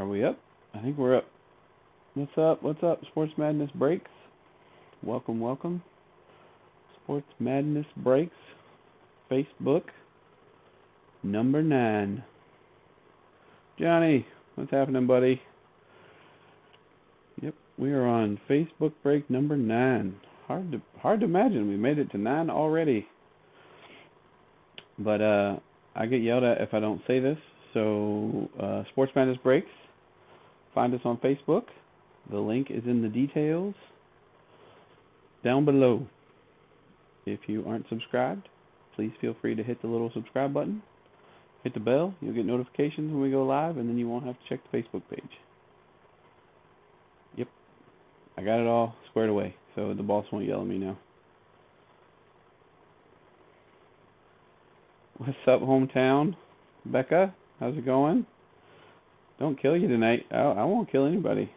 Are we up? I think we're up. What's up? What's up? Sports Madness Breaks. Welcome, welcome. Sports Madness Breaks. Facebook. Number nine. Johnny, what's happening, buddy? Yep, we are on Facebook break number nine. Hard to hard to imagine we made it to nine already. But uh, I get yelled at if I don't say this. So uh, Sports Madness breaks. Find us on Facebook. The link is in the details down below. If you aren't subscribed, please feel free to hit the little subscribe button. Hit the bell. You'll get notifications when we go live, and then you won't have to check the Facebook page. Yep. I got it all squared away, so the boss won't yell at me now. What's up, hometown? Becca, how's it going? Don't kill you tonight. I, I won't kill anybody.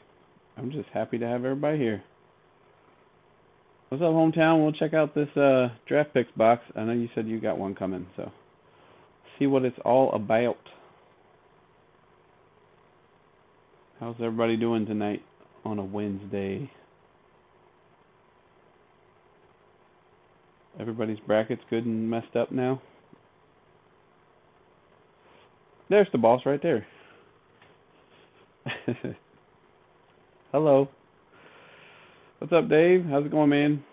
I'm just happy to have everybody here. What's up, hometown? We'll check out this uh, draft picks box. I know you said you got one coming, so see what it's all about. How's everybody doing tonight on a Wednesday? Everybody's brackets good and messed up now. There's the boss right there. Hello. What's up, Dave? How's it going, man?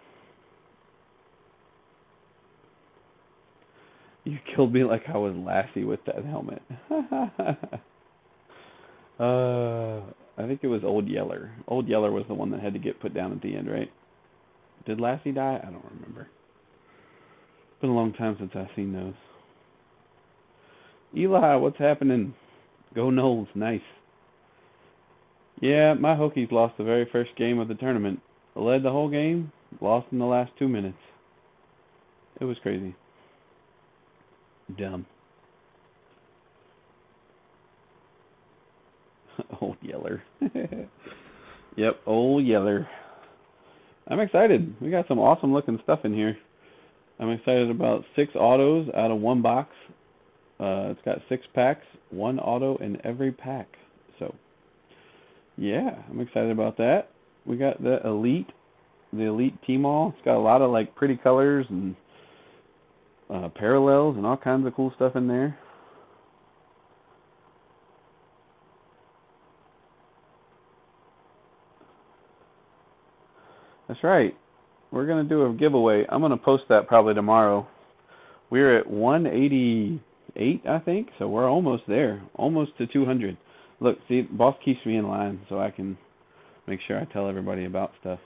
You killed me like I was Lassie with that helmet. uh, I think it was Old Yeller. Old Yeller was the one that had to get put down at the end, right? Did Lassie die? I don't remember. It's been a long time since I've seen those. Eli, what's happening? Go Noles, nice. Yeah, my Hokies lost the very first game of the tournament. Led the whole game, lost in the last two minutes. It was crazy. Dumb. old Yeller. yep, old Yeller. I'm excited. We got some awesome looking stuff in here. I'm excited about six autos out of one box. Uh, it's got six packs, one auto in every pack. So, yeah, I'm excited about that. We got the Elite, the Elite T-Mall. It's got a lot of like pretty colors and uh, parallels and all kinds of cool stuff in there. That's right. We're going to do a giveaway. I'm going to post that probably tomorrow. We're at 188, I think, so we're almost there. Almost to 200. Look, see, boss keeps me in line so I can make sure I tell everybody about stuff.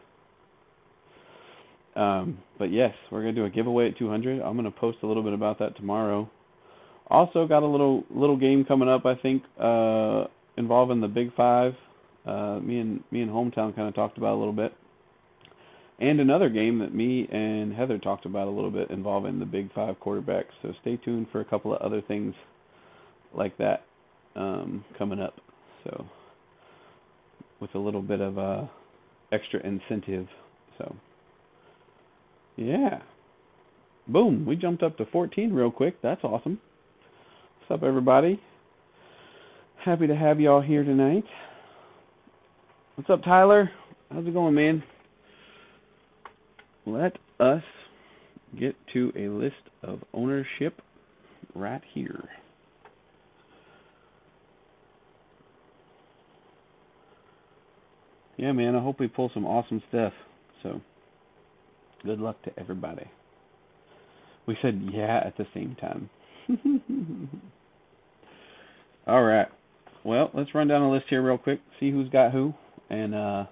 Um, but yes, we're gonna do a giveaway at 200. I'm gonna post a little bit about that tomorrow. Also got a little little game coming up. I think uh, involving the Big Five. Uh, me and me and Hometown kind of talked about a little bit, and another game that me and Heather talked about a little bit involving the Big Five quarterbacks. So stay tuned for a couple of other things like that um, coming up. So with a little bit of uh, extra incentive. So. Yeah. Boom, we jumped up to 14 real quick. That's awesome. What's up, everybody? Happy to have y'all here tonight. What's up, Tyler? How's it going, man? Let us get to a list of ownership right here. Yeah, man, I hope we pull some awesome stuff. So. Good luck to everybody. We said yeah at the same time. All right. Well, let's run down the list here real quick, see who's got who, and uh,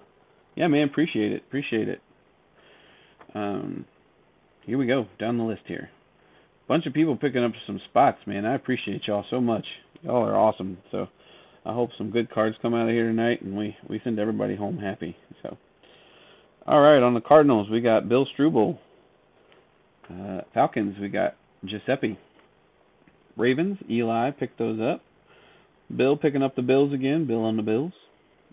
yeah, man, appreciate it, appreciate it. Um, here we go down the list here. Bunch of people picking up some spots, man. I appreciate y'all so much. Y'all are awesome. So I hope some good cards come out of here tonight, and we we send everybody home happy. So. All right, on the Cardinals, we got Bill Struble. Uh, Falcons, we got Giuseppe. Ravens, Eli picked those up. Bill picking up the Bills again. Bill on the Bills.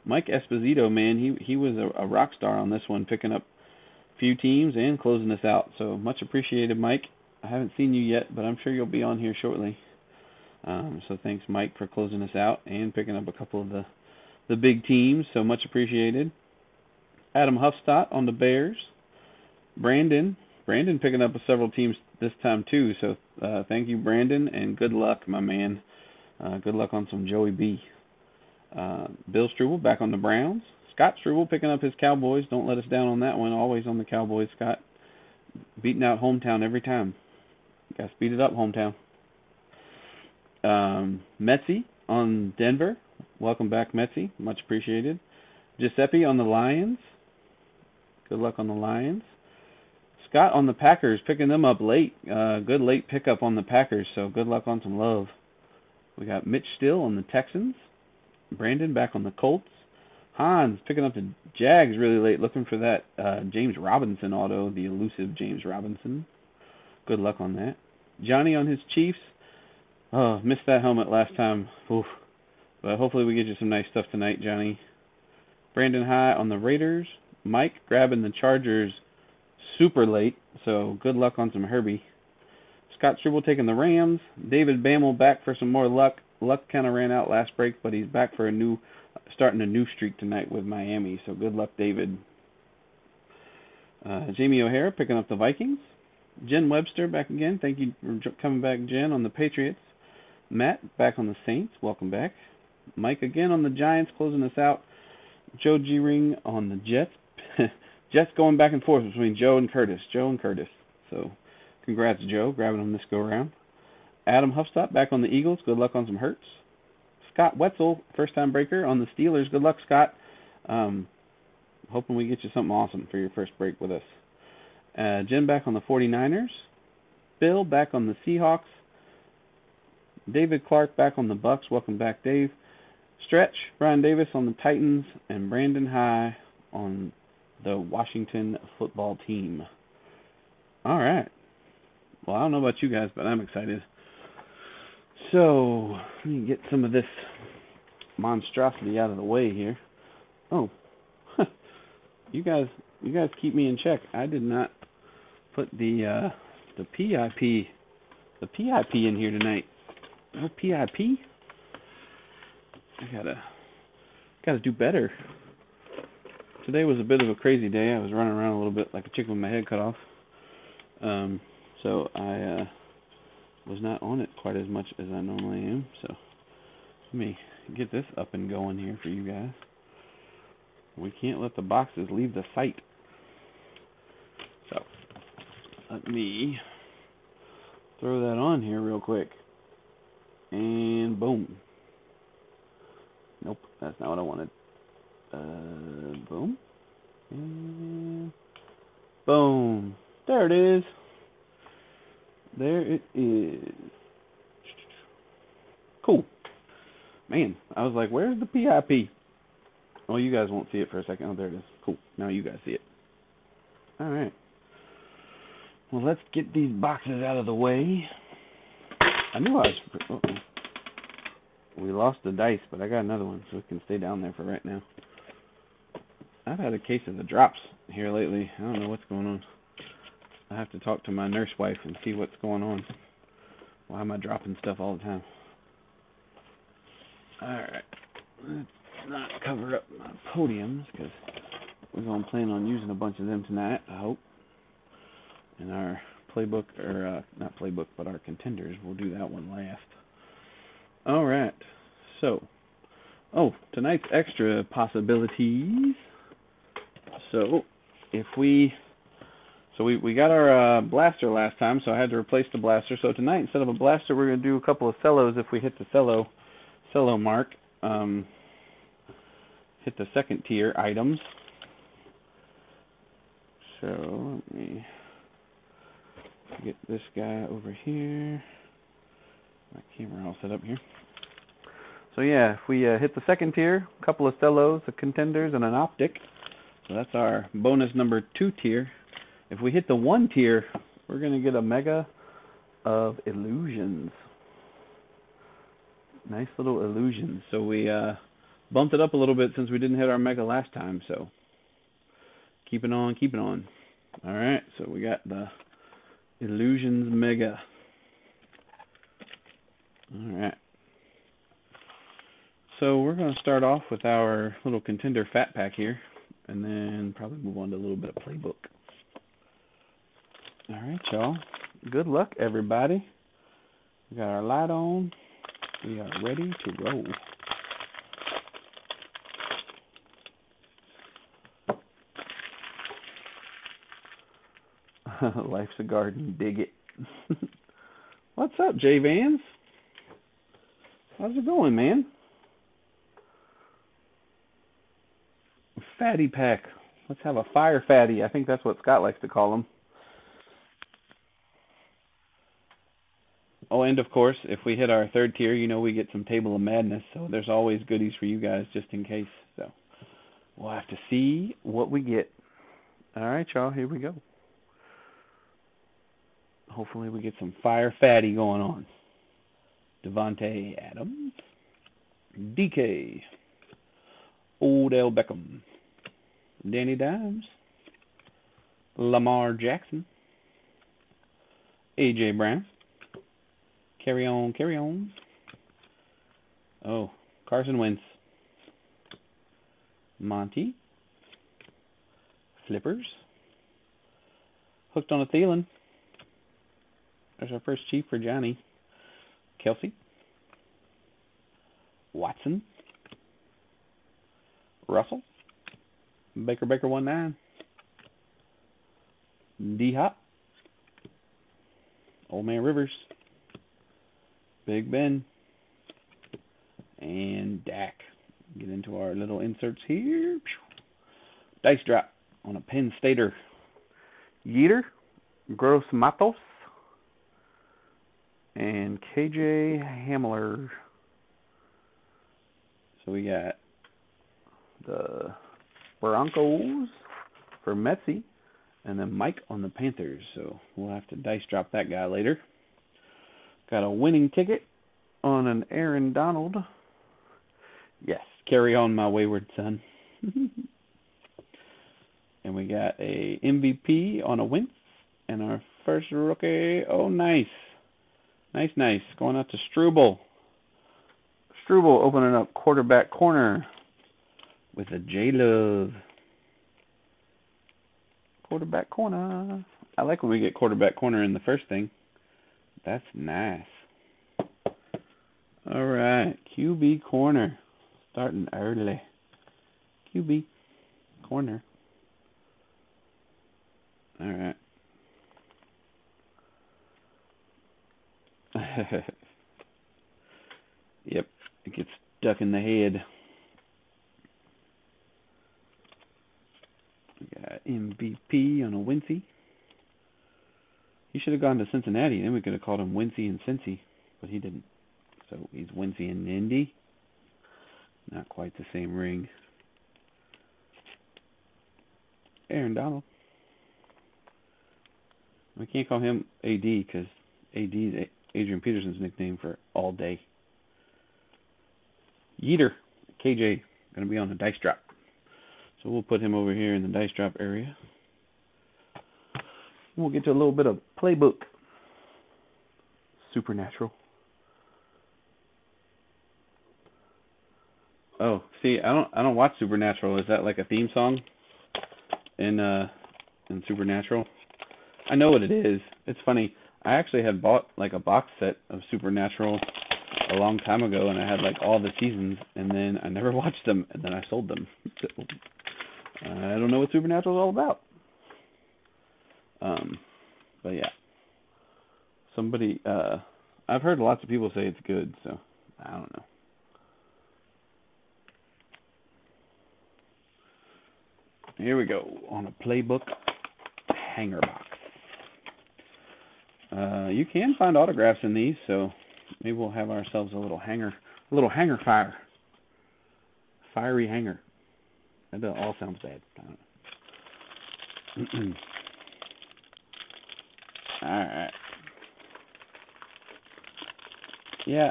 Mike Esposito, man, he he was a, a rock star on this one, picking up a few teams and closing us out. So much appreciated, Mike. I haven't seen you yet, but I'm sure you'll be on here shortly. Um, so thanks, Mike, for closing us out and picking up a couple of the the big teams. so much appreciated. Adam Huffstott on the Bears. Brandon, Brandon picking up a several teams this time too. So uh, thank you, Brandon, and good luck, my man. Uh, good luck on some Joey B. Uh, Bill Struble back on the Browns. Scott Struble picking up his Cowboys. Don't let us down on that one. Always on the Cowboys, Scott. Beating out hometown every time. Got to speed it up, hometown. Um, Metzi on Denver. Welcome back, Metzi. Much appreciated. Giuseppe on the Lions. Good luck on the Lions. Scott on the Packers, picking them up late. Uh, good late pickup on the Packers, so good luck on some love. We got Mitch Still on the Texans. Brandon back on the Colts. Hans picking up the Jags really late, looking for that uh, James Robinson auto, the elusive James Robinson. Good luck on that. Johnny on his Chiefs. Oh, missed that helmet last time. Oof. But hopefully we get you some nice stuff tonight, Johnny. Brandon High on the Raiders. Mike grabbing the Chargers super late, so good luck on some Herbie. Scott Struble taking the Rams. David Bammel back for some more luck. Luck kind of ran out last break, but he's back for a new, starting a new streak tonight with Miami. So good luck, David. Uh, Jamie O'Hara picking up the Vikings. Jen Webster back again. Thank you for coming back, Jen, on the Patriots. Matt back on the Saints. Welcome back. Mike again on the Giants, closing us out. Joe G Ring on the Jets. Jets going back and forth between Joe and Curtis. Joe and Curtis. So, congrats, Joe, grabbing them this go around. Adam Huffstott back on the Eagles. Good luck on some hurts. Scott Wetzel, first time breaker on the Steelers. Good luck, Scott. Um, hoping we get you something awesome for your first break with us. Uh, Jim back on the 49ers. Bill back on the Seahawks. David Clark back on the Bucs. Welcome back, Dave. Stretch, Brian Davis on the Titans, and Brandon High on the Washington football team. All right. Well, I don't know about you guys, but I'm excited. So, let me get some of this monstrosity out of the way here. Oh, you guys, you guys keep me in check. I did not put the uh, the PIP, the PIP in here tonight. PIP. I gotta, gotta do better today was a bit of a crazy day. I was running around a little bit like a chicken with my head cut off. Um, so I uh, was not on it quite as much as I normally am. So let me get this up and going here for you guys. We can't let the boxes leave the site. So let me throw that on here real quick. And boom. Nope, that's not what I wanted. Uh, boom. And boom. There it is. There it is. Cool. Man, I was like, where's the PIP? Oh, you guys won't see it for a second. Oh, there it is. Cool. Now you guys see it. All right. Well, let's get these boxes out of the way. I knew I was. Uh-oh. We lost the dice, but I got another one, so it can stay down there for right now. I've had a case of the drops here lately. I don't know what's going on. I have to talk to my nurse wife and see what's going on. Why am I dropping stuff all the time? Alright. Let's not cover up my podiums because we're going to plan on using a bunch of them tonight, I hope. And our playbook, or uh, not playbook, but our contenders, we'll do that one last. Alright. So, oh, tonight's extra possibilities so if we so we, we got our uh, blaster last time, so I had to replace the blaster. So tonight, instead of a blaster, we're going to do a couple of cellos if we hit the cello cello mark. Um, hit the second tier items. So let me get this guy over here. My camera all set up here. So yeah, if we uh, hit the second tier, a couple of cellos, a contenders, and an optic. So that's our bonus number two tier. If we hit the one tier, we're going to get a mega of illusions. Nice little illusions. So we uh, bumped it up a little bit since we didn't hit our mega last time. So keep it on, keep it on. All right, so we got the illusions mega. All right. so we're going to start off with our little contender fat pack here, and then probably move on to a little bit of playbook. All right, y'all. Good luck, everybody. We got our light on. We are ready to roll. Life's a garden. Dig it. What's up, Jay Vans? How's it going, man? Fatty pack. Let's have a fire fatty. I think that's what Scott likes to call them. Oh, and of course, if we hit our third tier, you know we get some Table of Madness, so there's always goodies for you guys just in case. So we'll have to see what we get. All right, y'all, here we go. Hopefully, we get some fire fatty going on. Davante Adams, DK, Odell Beckham, Danny Dimes, Lamar Jackson, AJ Brown. Carry on, carry on. Oh, Carson Wentz. Monty. Flippers. Hooked on a Thielen. There's our first chief for Johnny. Kelce. Watson. Russell. Baker Baker one nine. D Hop. Old Man Rivers. Big Ben. And Dak. Get into our little inserts here. Dice drop on a Penn Stater. Yetur. Gross Matos and KJ Hamler. So we got the Broncos for Metsy, and then Mike on the Panthers. So we'll have to dice drop that guy later. Got a winning ticket on an Aaron Donald. Yes, carry on, my wayward son. and we got a MVP on a Wentz, and our first rookie. Oh, nice. Nice, nice. Going out to Struble. Struble opening up quarterback corner with a J Love. Quarterback corner. I like when we get quarterback corner in the first thing. That's nice. All right, QB corner. Starting early. QB corner. All right. yep, it gets stuck in the head. We got MVP on a Wincy. He should have gone to Cincinnati, then we could have called him Wincy and Cincy, but he didn't. So he's Wincy and Indy. Not quite the same ring. Aaron Donald. We can't call him AD because AD is Adrian Peterson's nickname for all day. Yetur, KJ, going to be on the dice drop. So we'll put him over here in the dice drop area. We'll get to a little bit of playbook. Supernatural. Oh, see, I don't I don't watch Supernatural. Is that like a theme song in uh in Supernatural? I know what it is. It's funny. I actually had bought like a box set of Supernatural a long time ago, and I had like all the seasons, and then I never watched them, and then I sold them. I don't know what Supernatural is all about. Um, but yeah, somebody uh, I've heard lots of people say it's good, so I don't know. Here we go on a playbook hanger box. Uh, you can find autographs in these, so maybe we'll have ourselves a little hanger, a little hanger fire, fiery hanger. That all sounds bad. all right. Yeah,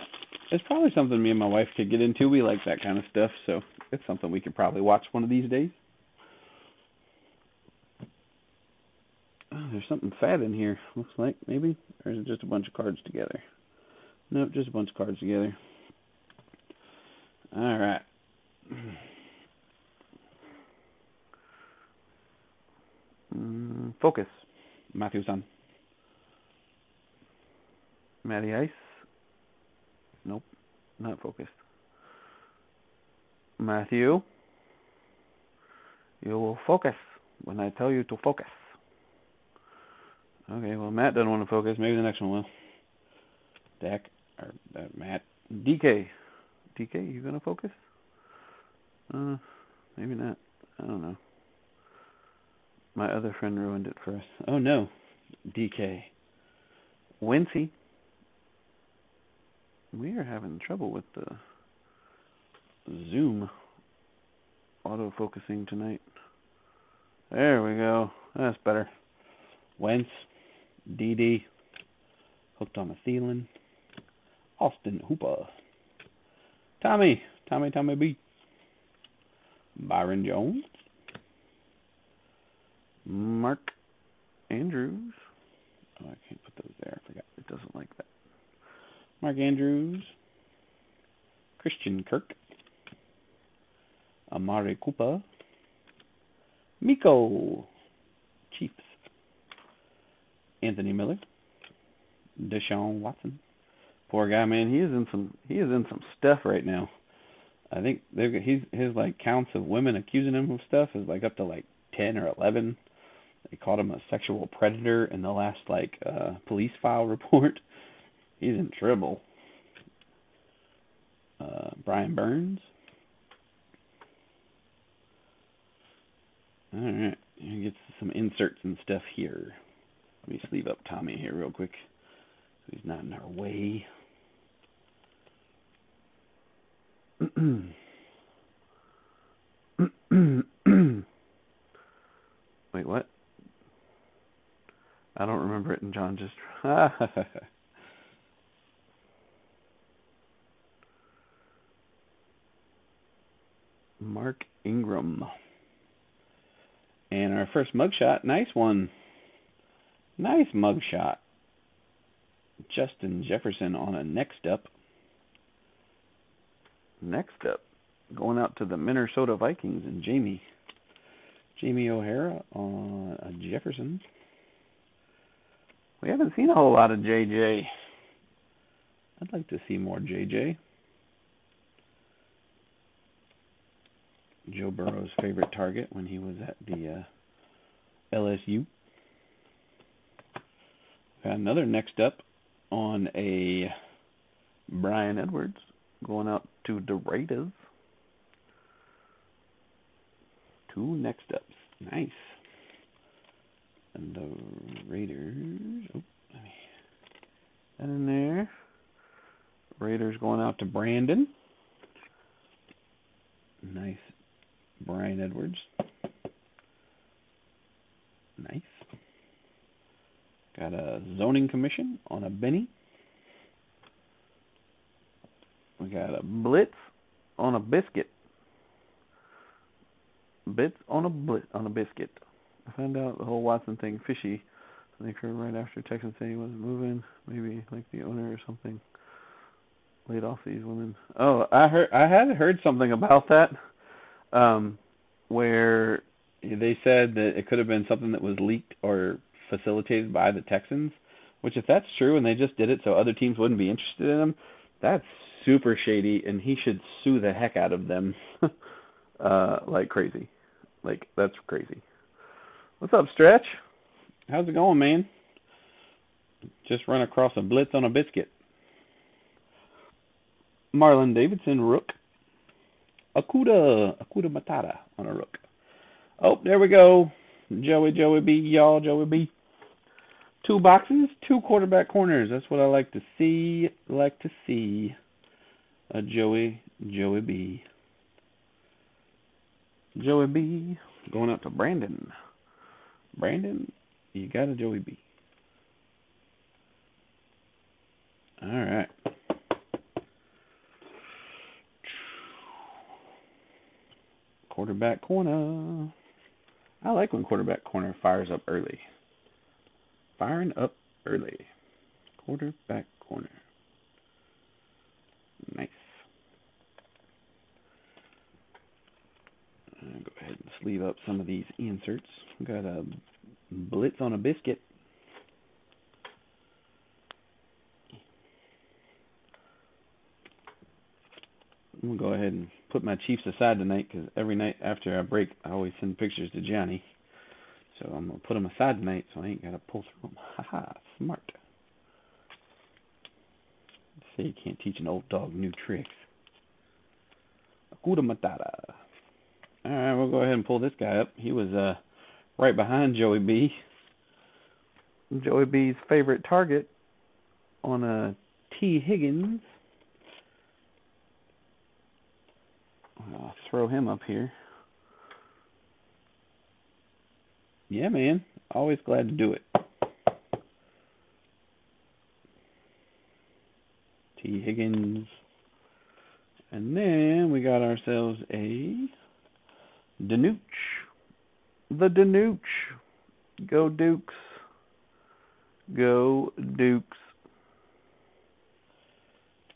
it's probably something me and my wife could get into. We like that kind of stuff, so it's something we could probably watch one of these days. There's something fat in here. Looks like maybe, or is it just a bunch of cards together? Nope, just a bunch of cards together. All right. Mm, focus, Matthew Son. Matty Ice. Nope, not focused. Matthew, you will focus when I tell you to focus. Okay, well Matt doesn't want to focus. Maybe the next one will. Dak or uh, Matt DK. DK, you gonna focus? Uh, maybe not. I don't know. My other friend ruined it for us. Oh no, DK. Wincy. We are having trouble with the Zoom auto focusing tonight. There we go. That's better. Wentz, DD, hooked on a Thielen, Austin Hooper, Tommy, Tommy, Tommy B, Byron Jones, Mark Andrews. Oh, I can't put those there. I forgot. It doesn't like that. Mark Andrews, Christian Kirk, Amari Cooper, Miko, Chiefs, Anthony Miller, Deshaun Watson. Poor guy, man. He is in some. He is in some stuff right now. I think they're he's his like counts of women accusing him of stuff is like up to like ten or eleven. They called him a sexual predator in the last like uh police file report. He's in trouble. Uh Brian Burns. All right, get some inserts and stuff here. Let me sleeve up Tommy here real quick. So he's not in our way. Wait, what? I don't remember it, and John just. Mark Ingram. And our first mugshot, nice one. Nice mugshot. Justin Jefferson on a next up. Next up, going out to the Minnesota Vikings and Jamie. Jamie O'Hara on a Jefferson. We haven't seen a whole lot of JJ. I'd like to see more JJ. Joe Burrow's favorite target when he was at the uh, LSU. Another next up on a Bryan Edwards going out to the Raiders. Two next ups. Nice. And the Raiders. Oh, let me that in there. Raiders going out to Brandon. Nice. Bryan Edwards. Nice. Got a zoning commission on a Benny. We got a blitz on a biscuit. Bits on a blit on a biscuit. I found out the whole Watson thing fishy. Think heard right after Texas he wasn't moving. Maybe like the owner or something laid off these women. Oh, I heard I had heard something about that. Um where they said that it could have been something that was leaked or facilitated by the Texans, which if that's true and they just did it so other teams wouldn't be interested in him, that's super shady and he should sue the heck out of them uh like crazy. Like that's crazy. What's up, Stretch? How's it going, man? Just run across a blitz on a biscuit. Marlon Davidson, Rook. Akuda, Akuda Matata on a Rook. Oh, there we go. Joey, Joey B, y'all, Joey B. Two boxes, two quarterback corners. That's what I like to see. Like to see. A Joey, Joey B. Joey B. Going out to Brandon. Brandon, you got a Joey B. All right. Quarterback corner. I like when quarterback corner fires up early. Firing up early. Quarterback corner. Nice. Uh, go ahead and sleeve up some of these inserts. Got a blitz on a biscuit. I'm gonna go ahead and put my Chiefs aside tonight because every night after I break, I always send pictures to Johnny. So I'm gonna put them aside tonight, so I ain't gotta pull through them. Haha, smart. Say you can't teach an old dog new tricks. Hakuna Matata. All right, we'll go ahead and pull this guy up. He was uh right behind Joey B. Joey B's favorite target on a uh, Higgins. I'll throw him up here. Yeah, man. Always glad to do it. T. Higgins. And then we got ourselves a Danuch. The Danuch. Go Dukes. Go Dukes.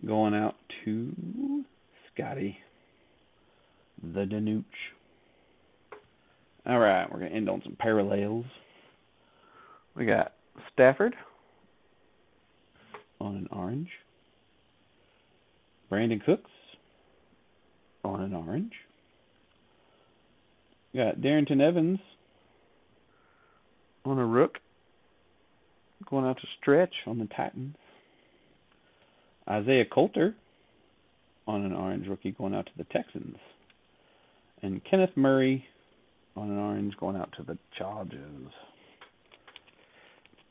Going out to Scotty the Danuch. All right, we're going to end on some parallels. We got Stafford on an orange. Brandin Cooks on an orange. We got Darrynton Evans on a rook. Going out to stretch on the Titans. Isaiah Coulter on an orange rookie going out to the Texans and Kenneth Murray on an orange going out to the Chargers.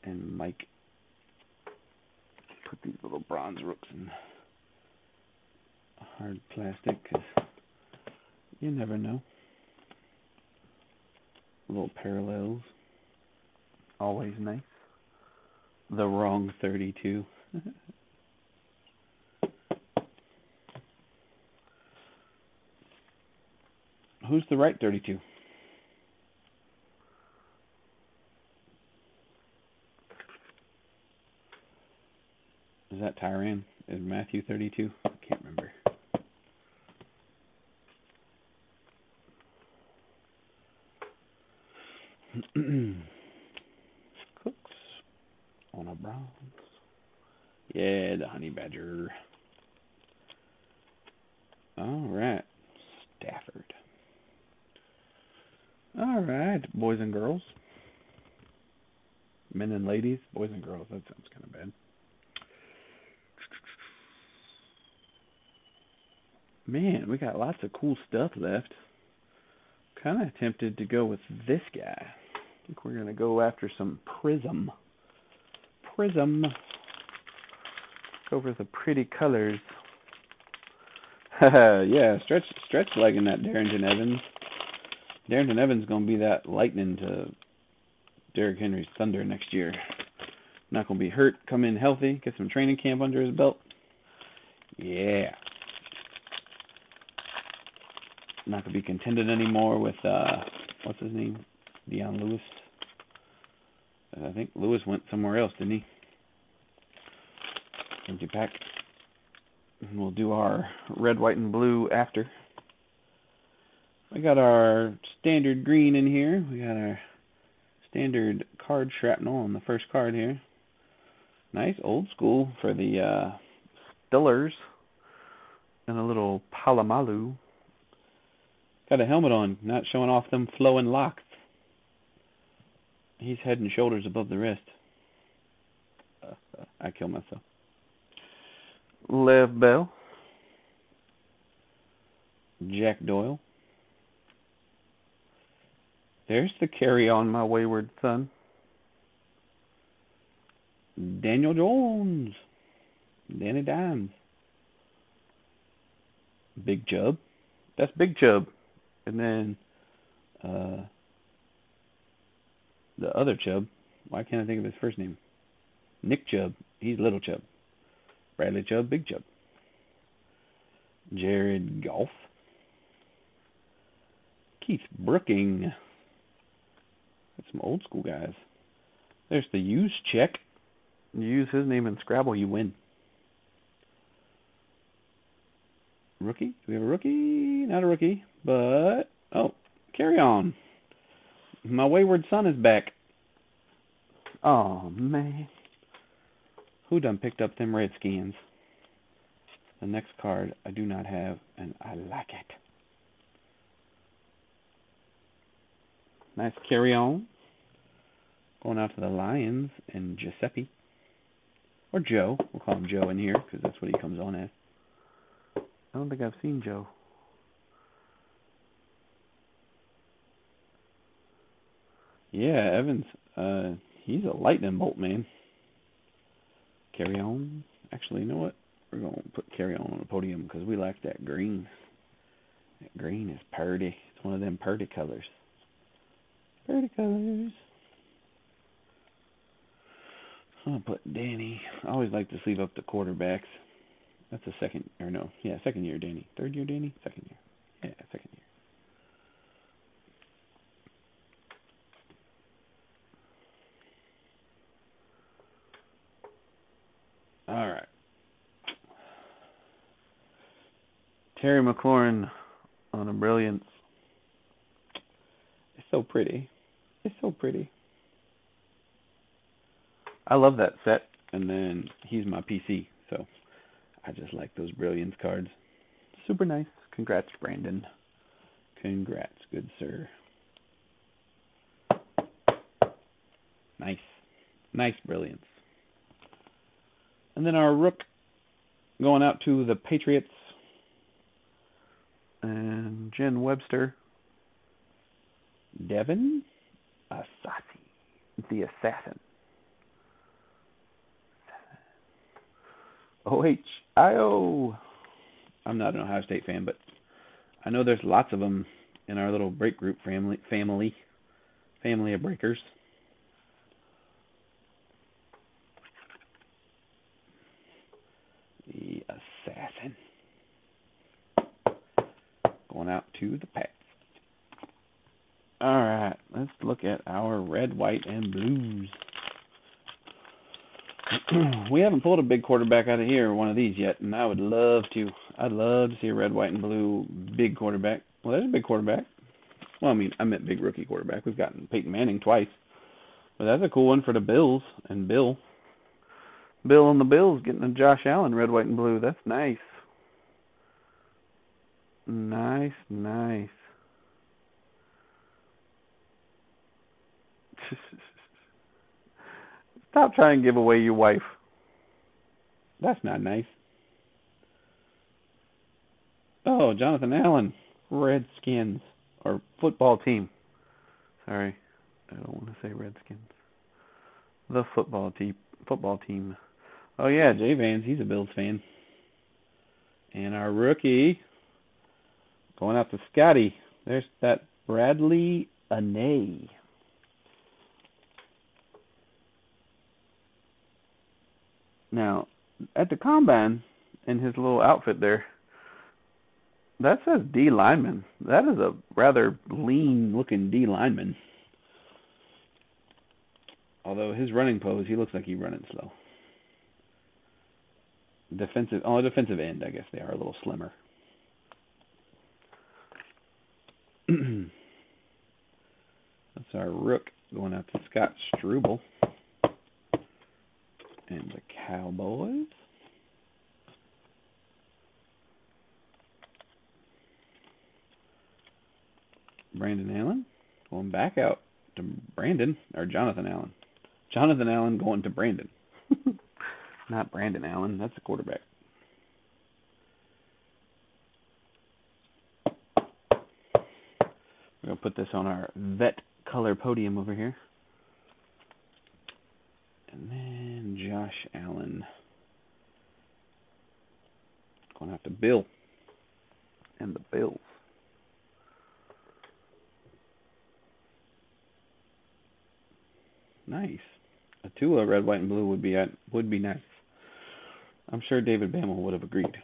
And Mike put these little bronze rooks in hard plastic because you never know. Little parallels. Always nice. The wrong 32. Who's the right 32? That Tyrann? Is Mathieu 32? I can't remember. Cooks on a bronze. Yeah, the honey badger. All right. Stafford. All right, boys and girls. Men and ladies, boys and girls. That sounds kind of bad. Man, we got lots of cool stuff left. Kind of tempted to go with this guy. I think we're going to go after some Prizm. Prizm. Go for the pretty colors. yeah, stretch stretch legging that Darrynton Evans. Darrynton Evans going to be that lightning to Derrick Henry's thunder next year. Not going to be hurt, come in healthy, get some training camp under his belt. Yeah. Not going to be contended anymore with, uh, what's his name? Dion Lewis. I think Lewis went somewhere else, didn't he? Empty pack. And we'll do our red, white, and blue after. We got our standard green in here. We got our standard card shrapnel on the first card here. Nice old school for the uh, Stillers. And a little Polamalu. Got a helmet on, not showing off them flowing locks. He's head and shoulders above the rest. Uh, I kill myself. Lev Bell. Jack Doyle. There's the carry on, my wayward son. Daniel Jones. Danny Dimes. Big Chubb. That's Big Chubb. And then uh, the other Chubb. Why can't I think of his first name? Nick Chubb. He's Little Chubb. Bradley Chubb, Big Chubb. Jared Goff. Keith Brooking. That's some old school guys. There's the use check. You use his name in Scrabble, you win. Rookie? Do we have a rookie? Not a rookie, but oh, carry on. My wayward son is back. Oh man. Who done picked up them Redskins? The next card I do not have, and I like it. Nice carry on. Going out to the Lions and Giuseppe. Or Joe. We'll call him Joe in here because that's what he comes on as. I don't think I've seen Joe. Yeah, Evans. Uh, he's a lightning bolt, man. Kerryon. Actually, you know what? We're going to put Kerryon on the podium because we like that green. That green is purty. It's one of them purty colors. Purty colors. I'll put Danny. I always like to sleeve up the quarterbacks. That's a second, or no, yeah, second year Danny. Third year Danny? Second year. Yeah, second year. All right. Terry McLaurin on a brilliance. It's so pretty. It's so pretty. I love that set, and then he's my PC, so I just like those brilliance cards. Super nice. Congrats, Brandon. Congrats, good sir. Nice. Nice brilliance. And then our rook going out to the Patriots and Jen Webster. Devin Asiasi, the assassin. O-H-I-O. I'm not an Ohio State fan, but I know there's lots of them in our little break group family, family, family of breakers. The assassin. Going out to the Pats. All right, let's look at our red, white, and blues. we haven't pulled a big quarterback out of here, one of these yet, and I would love to. I'd love to see a red, white, and blue big quarterback. Well, there's a big quarterback. Well, I mean, I meant big rookie quarterback. We've gotten Peyton Manning twice, but that's a cool one for the Bills and Bill. Bill and the Bills getting a Josh Allen red, white, and blue. That's nice. Nice, nice. Stop trying to give away your wife. That's not nice. Oh, Jonathan Allen, Redskins or football team. Sorry, I don't want to say Redskins. The football team. Football team. Oh yeah, Jay Vans. He's a Bills fan. And our rookie going out to Scotty. There's that Bradlee Anae. Now, at the combine, in his little outfit there, that says D lineman. That is a rather lean looking D lineman. Although his running pose, he looks like he's running slow. Defensive, oh, defensive end, I guess they are a little slimmer. That's our rook going out to Scott Struble and the Cowboys. Brandon Allen going back out to Brandon or Jonathan Allen. Jonathan Allen going to Brandon. Not Brandon Allen. That's a quarterback. We're going to put this on our vet color podium over here. And then Josh Allen. Going to have to Bill and the Bills. Nice. A Tua red, white, and blue would be at, would be nice. I'm sure David Bamel would have agreed.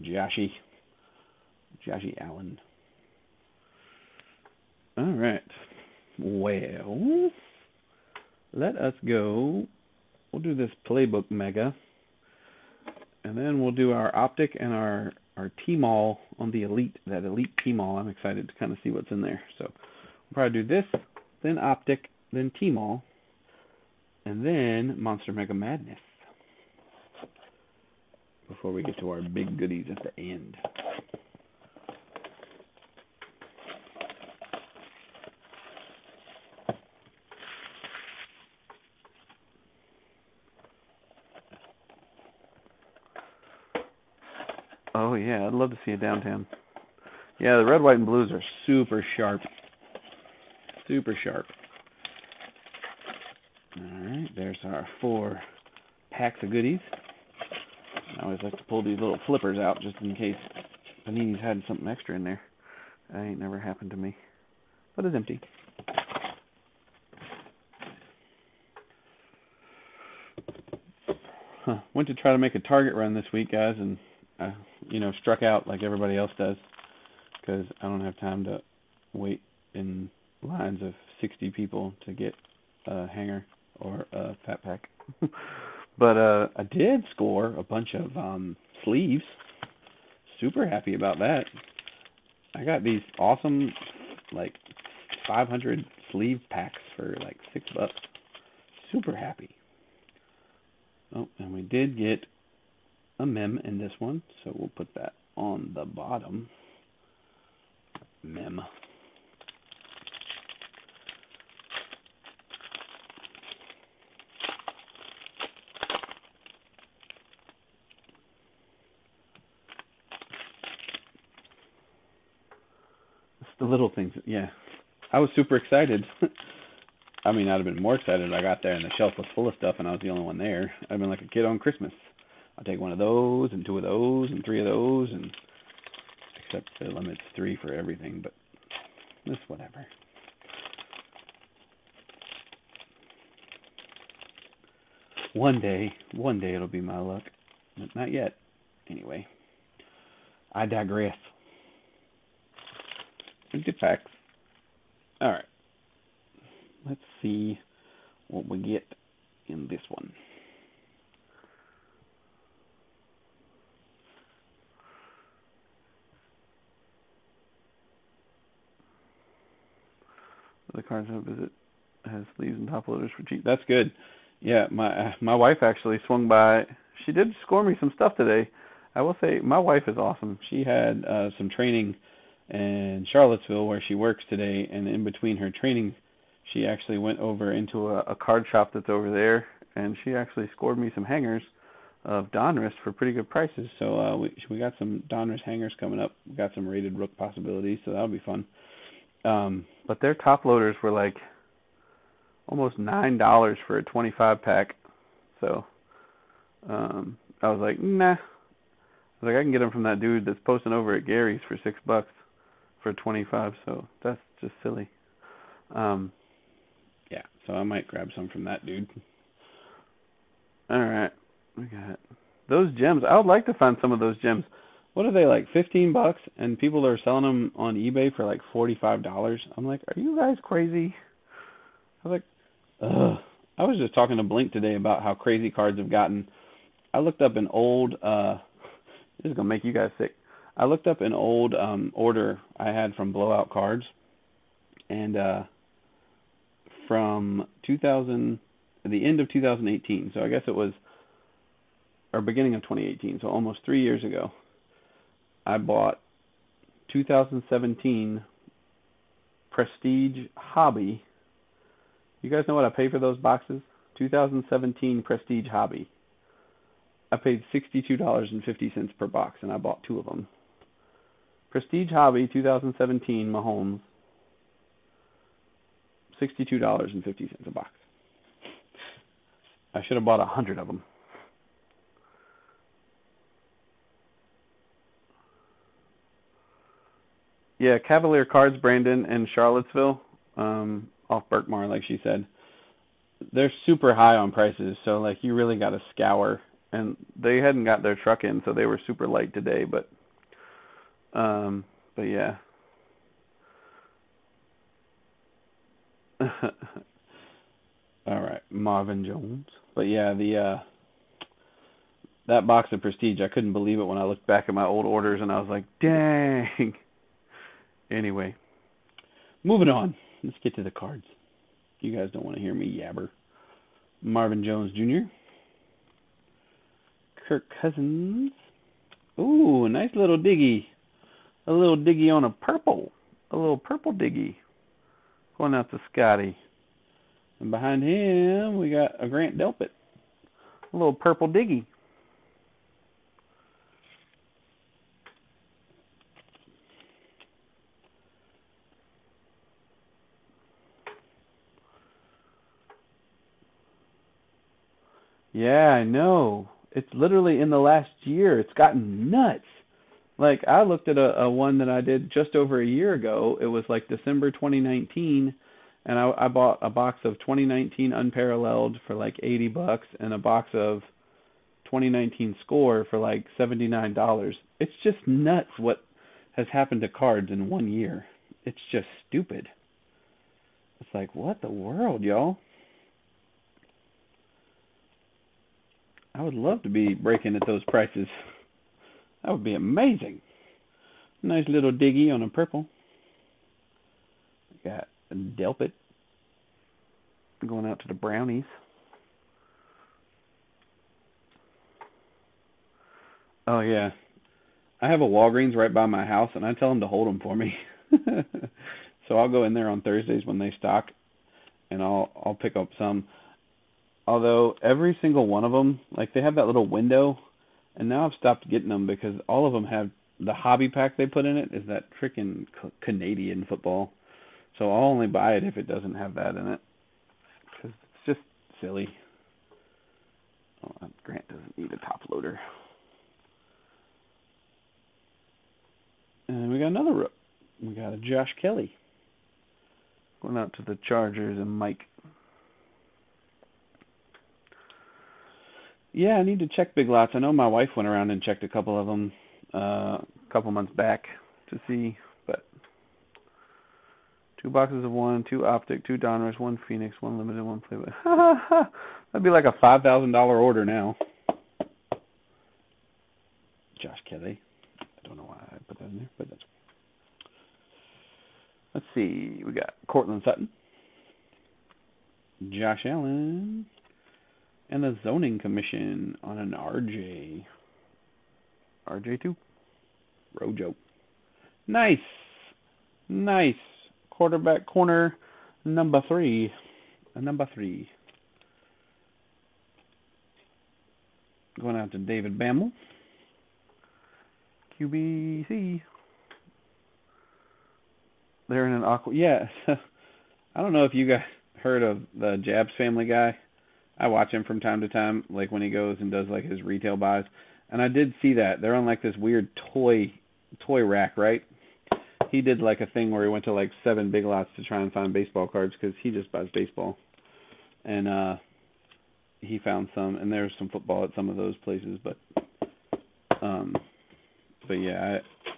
Joshy. Joshy Allen. All right. Well, let us go. We'll do this playbook mega. And then we'll do our optic and our our T-Mall on the Elite, that Elite T-Mall. I'm excited to kind of see what's in there. So we'll probably do this, then Optic, then T-Mall, and then Monster Mega Madness before we get to our big goodies at the end. Oh yeah, I'd love to see a downtown. Yeah, the red, white, and blues are super sharp. Super sharp. Alright, there's our four packs of goodies. I always like to pull these little flippers out just in case Panini's had something extra in there. That ain't never happened to me. But it's empty. Huh. Went to try to make a target run this week, guys, and I, you know, struck out like everybody else does because I don't have time to wait in lines of 60 people to get a hanger or a fat pack. but uh I did score a bunch of um sleeves. Super happy about that. I got these awesome like 500 sleeve packs for like 6 bucks. Super happy. Oh, and we did get a mem in this one, so we'll put that on the bottom. Mem. It's the little things. Yeah. I was super excited. I mean, I'd have been more excited if I got there and the shelf was full of stuff and I was the only one there. I'd been like a kid on Christmas. I'll take one of those and two of those and three of those and except the limit's three for everything, but it's whatever. One day, one day it'll be my luck, but not yet. Anyway, I digress. Empty packs. All right. Let's see what we get in this one. The cards have visit has sleeves and top loaders for cheap. That's good. Yeah, my my wife actually swung by. She did score me some stuff today. I will say my wife is awesome. She had uh some training in Charlottesville where she works today, and in between her training, she actually went over into a, a card shop that's over there, and she actually scored me some hangers of Donruss for pretty good prices. So uh we we got some Donruss hangers coming up. We got some rated rook possibilities, so that'll be fun. Um, but their top loaders were like almost nine dollars for a 25 pack. So um, I was like, nah. I was like, I can get them from that dude that's posting over at Gary's for six bucks for 25. So that's just silly. Um, yeah, so I might grab some from that dude. All right, we got those gems. I would like to find some of those gems what are they like 15 bucks? And people are selling them on ebay for like 45 dollars. I'm like are you guys crazy? I was like ugh. I was just talking to blink today about how crazy cards have gotten. I looked up an old uh this is going to make you guys sick. I looked up an old um order i had from blowout cards and uh from 2000 the end of 2018 so i guess it was or beginning of 2018 so almost 3 years ago I bought 2017 Prestige Hobby. You guys know what I paid for those boxes? 2017 Prestige Hobby. I paid $62.50 per box and I bought two of them. Prestige Hobby 2017 Mahomes. $62.50 a box. I should have bought a hundred of them. Yeah, Cavalier Cards, Brandon, and Charlottesville, um, off Berkmar, like she said. They're super high on prices, so like you really got to scour. And they hadn't got their truck in, so they were super light today. But, um, but yeah. All right, Marvin Jones. But yeah, the uh that box of Prestige, I couldn't believe it when I looked back at my old orders and I was like, dang. Anyway, moving on. Let's get to the cards. You guys don't want to hear me yabber. Marvin Jones Jr. Kirk Cousins. Ooh, a nice little diggy. A little diggy on a purple. A little purple diggy. Going out to Scotty. And behind him, we got a Grant Delpit. A little purple diggy. Yeah, I know. It's literally in the last year. It's gotten nuts. Like I looked at a, a one that I did just over a year ago. It was like December 2019, and I, I bought a box of 2019 unparalleled for like 80 bucks, and a box of 2019 score for like $79. It's just nuts what has happened to cards in one year. It's just stupid. It's like what the world, y'all? I would love to be breaking at those prices. That would be amazing. Nice little diggy on a purple. Got a Delpit going out to the brownies. Oh yeah, I have a Walgreens right by my house, and I tell them to hold them for me. so I'll go in there on Thursdays when they stock, and I'll I'll pick up some although every single one of them, like they have that little window, and now I've stopped getting them because all of them have the hobby pack they put in it is that freaking Canadian football. So I'll only buy it if it doesn't have that in it because it's just silly. Oh, Grant doesn't need a top loader. And we got another rook. We got a Josh Kelley going out to the Chargers and Mike Yeah, I need to check Big Lots. I know my wife went around and checked a couple of them uh, a couple months back to see, but two boxes of one, two optic, two Donruss, one Phoenix, one limited, one playbook. That'd be like a five thousand dollar order now. Josh Kelley. I don't know why I put that in there, but that's. Let's see. We got Courtland Sutton, Josh Allen, and the zoning commission on an RJ. RJ2. Rojo. Nice. Nice. Quarterback corner number three. Uh, number three. Going out to David Bammel. QBC. They're in an awkward. Yeah. I don't know if you guys heard of the Jabs Family Guy. I watch him from time to time, like when he goes and does like his retail buys. And I did see that they're on like this weird toy toy rack, right? He did like a thing where he went to like seven big lots to try and find baseball cards because he just buys baseball, and uh he found some, and there's some football at some of those places, but um, but yeah, I,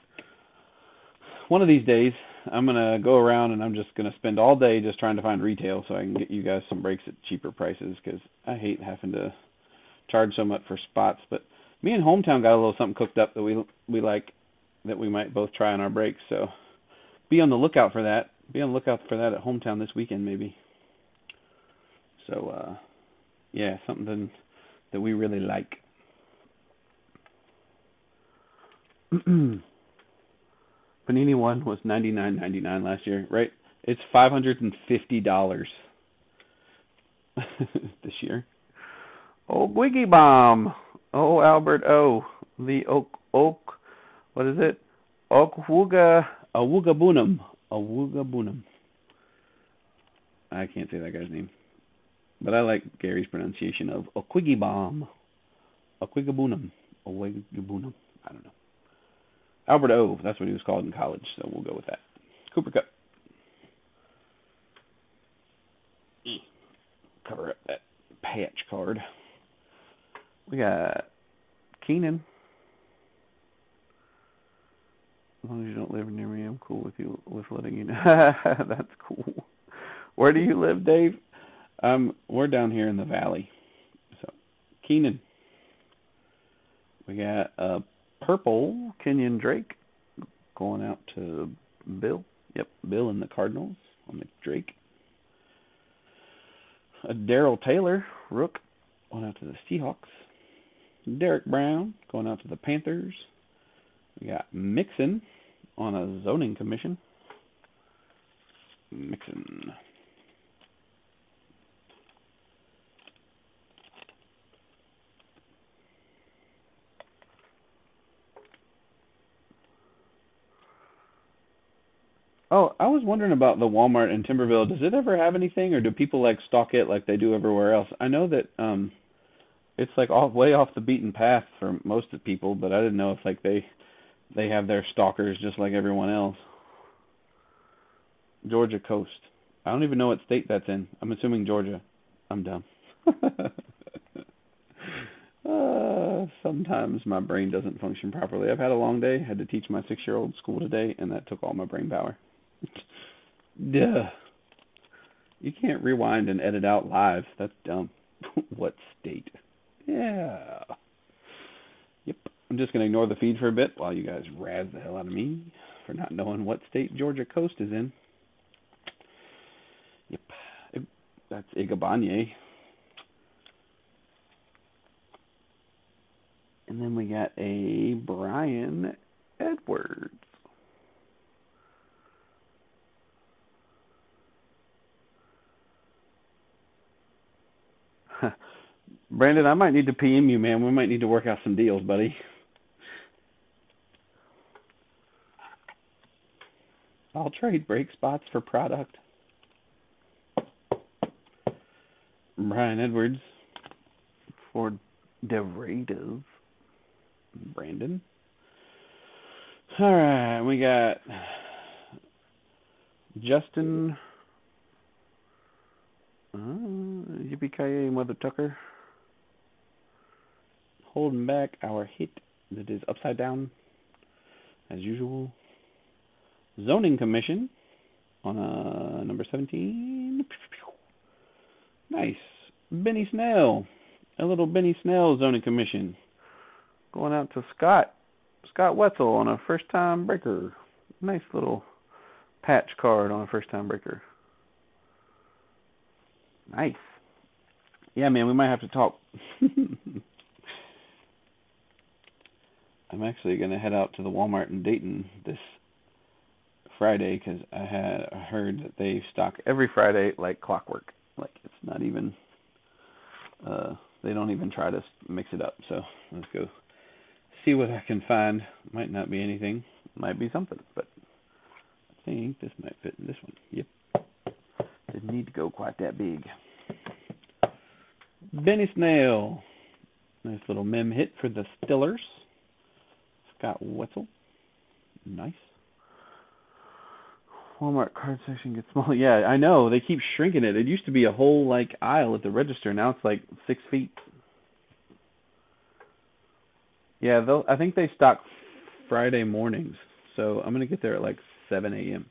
one of these days I'm gonna go around and I'm just gonna spend all day just trying to find retail so I can get you guys some breaks at cheaper prices because I hate having to charge so much for spots. But me and Hometown got a little something cooked up that we we like that we might both try on our breaks. So be on the lookout for that. Be on the lookout for that at Hometown this weekend maybe. So uh yeah, something that we really like. Panini one was ninety nine ninety nine last year, right? It's five hundred and fifty dollars this year. Oh, Wiggy Bomb. Oh, Albert O. The Oak Oak. What is it? Oak Okwuga Awuga Bunum. Awuga Bunum. I can't say that guy's name, but I like Gary's pronunciation of Okwigi Bomb. Okwigabunum. Okwigabunum. I don't know. Albert O. That's what he was called in college, so we'll go with that. Cooper Kupp. Cover up that patch card. We got Keenan. As long as you don't live near me, I'm cool with you with letting you know. That's cool. Where do you live, Dave? Um, we're down here in the valley. So, Keenan. We got a purple Kenyon Drake going out to Bill. Yep, Bill and the Cardinals on the Drake. A Darrell Taylor Rook going out to the Seahawks. Derrick Brown going out to the Panthers. We got Mixon on a zoning commission. Mixon. Oh, I was wondering about the Walmart in Timberville. Does it ever have anything, or do people like stock it like they do everywhere else? I know that um, it's like off way off the beaten path for most of the people, but I didn't know if like they they have their stalkers just like everyone else. Georgia coast. I don't even know what state that's in. I'm assuming Georgia. I'm dumb. uh, sometimes my brain doesn't function properly. I've had a long day. Had to teach my six-year-old school today, and that took all my brain power. Duh. You can't rewind and edit out live. That's dumb. what state? Yeah. Yep. I'm just going to ignore the feed for a bit while you guys razz the hell out of me for not knowing what state Georgia coast is in. Yep. That's Igabanye. And then we got a Bryan Edwards. Brandon, I might need to PM you, man. We might need to work out some deals, buddy. I'll trade break spots for product. Bryan Edwards for Raiders. Brandon. All right, we got Justin uh, Yippee Mother Tucker holding back our hit that is upside down as usual. Zoning Commission on uh, number 17. Nice. Benny Snell. A little Benny Snell Zoning Commission. Going out to Scott. Scott Wetzel on a first time breaker. Nice little patch card on a first time breaker. Nice. Yeah, man, we might have to talk. I'm actually going to head out to the Walmart in Dayton this Friday because I had heard that they stock every Friday like clockwork. Like it's not even. Uh, they don't even try to mix it up. So let's go see what I can find. Might not be anything. Might be something, but I think this might fit in this one. Yep. Didn't need to go quite that big. Benny Snell. Nice little mem hit for the Stillers. Scott Wetzel. Nice. Walmart card section gets smaller. Yeah, I know. They keep shrinking it. It used to be a whole like aisle at the register. Now it's like six feet. Yeah, they'll. I think they stock Friday mornings, so I'm gonna get there at like 7 a.m.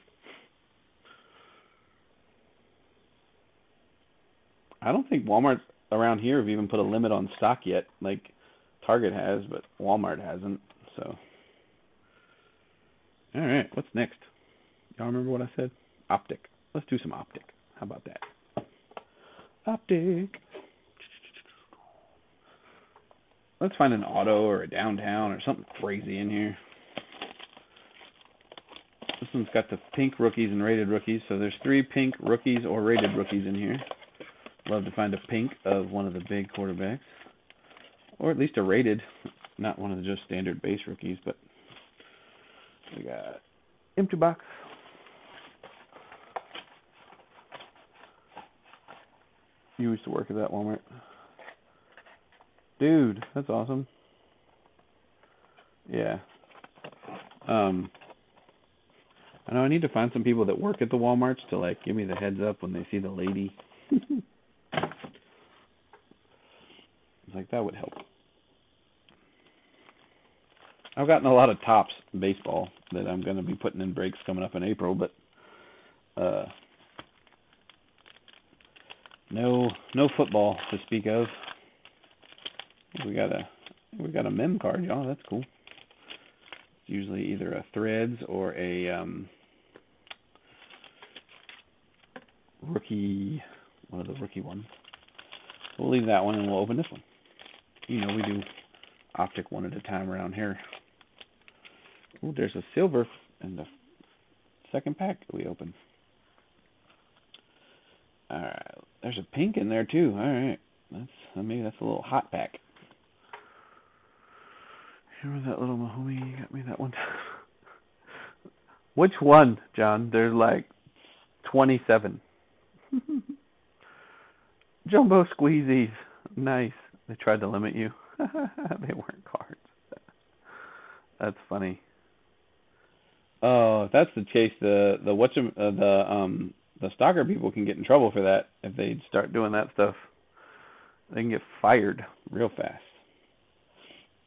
I don't think Walmart around here have even put a limit on stock yet. Like Target has, but Walmart hasn't. So, all right, what's next? Y'all remember what I said? Optic. Let's do some optic. How about that? Optic. Let's find an auto or a downtown or something crazy in here. This one's got the pink rookies and rated rookies, so there's three pink rookies or rated rookies in here. Love to find a pink of one of the big quarterbacks, or at least a rated, not one of the just standard base rookies. But we got empty box. You used to work at that Walmart. Dude, that's awesome. Yeah. Um I know I need to find some people that work at the Walmarts to like give me the heads up when they see the lady. like that would help. I've gotten a lot of Topps baseball that I'm going to be putting in breaks coming up in April, but uh no no football to speak of. We got a We got a mem card, y'all. That's cool. It's usually either a threads or a um, rookie, one of the rookie ones. We'll leave that one and we'll open this one. You know, we do optic one at a time around here. Ooh, there's a silver in the second pack that we opened. Alright, there's a pink in there too. Alright, that's maybe that's a little hot pack. Remember that little Mahomey got me that one? Which one, John? There's like 27. Jumbo squeezies. Nice. They tried to limit you. they weren't cards. That's funny. Oh, if that's the chase. The the what's uh, the um the stalker people can get in trouble for that if they start doing that stuff. They can get fired real fast.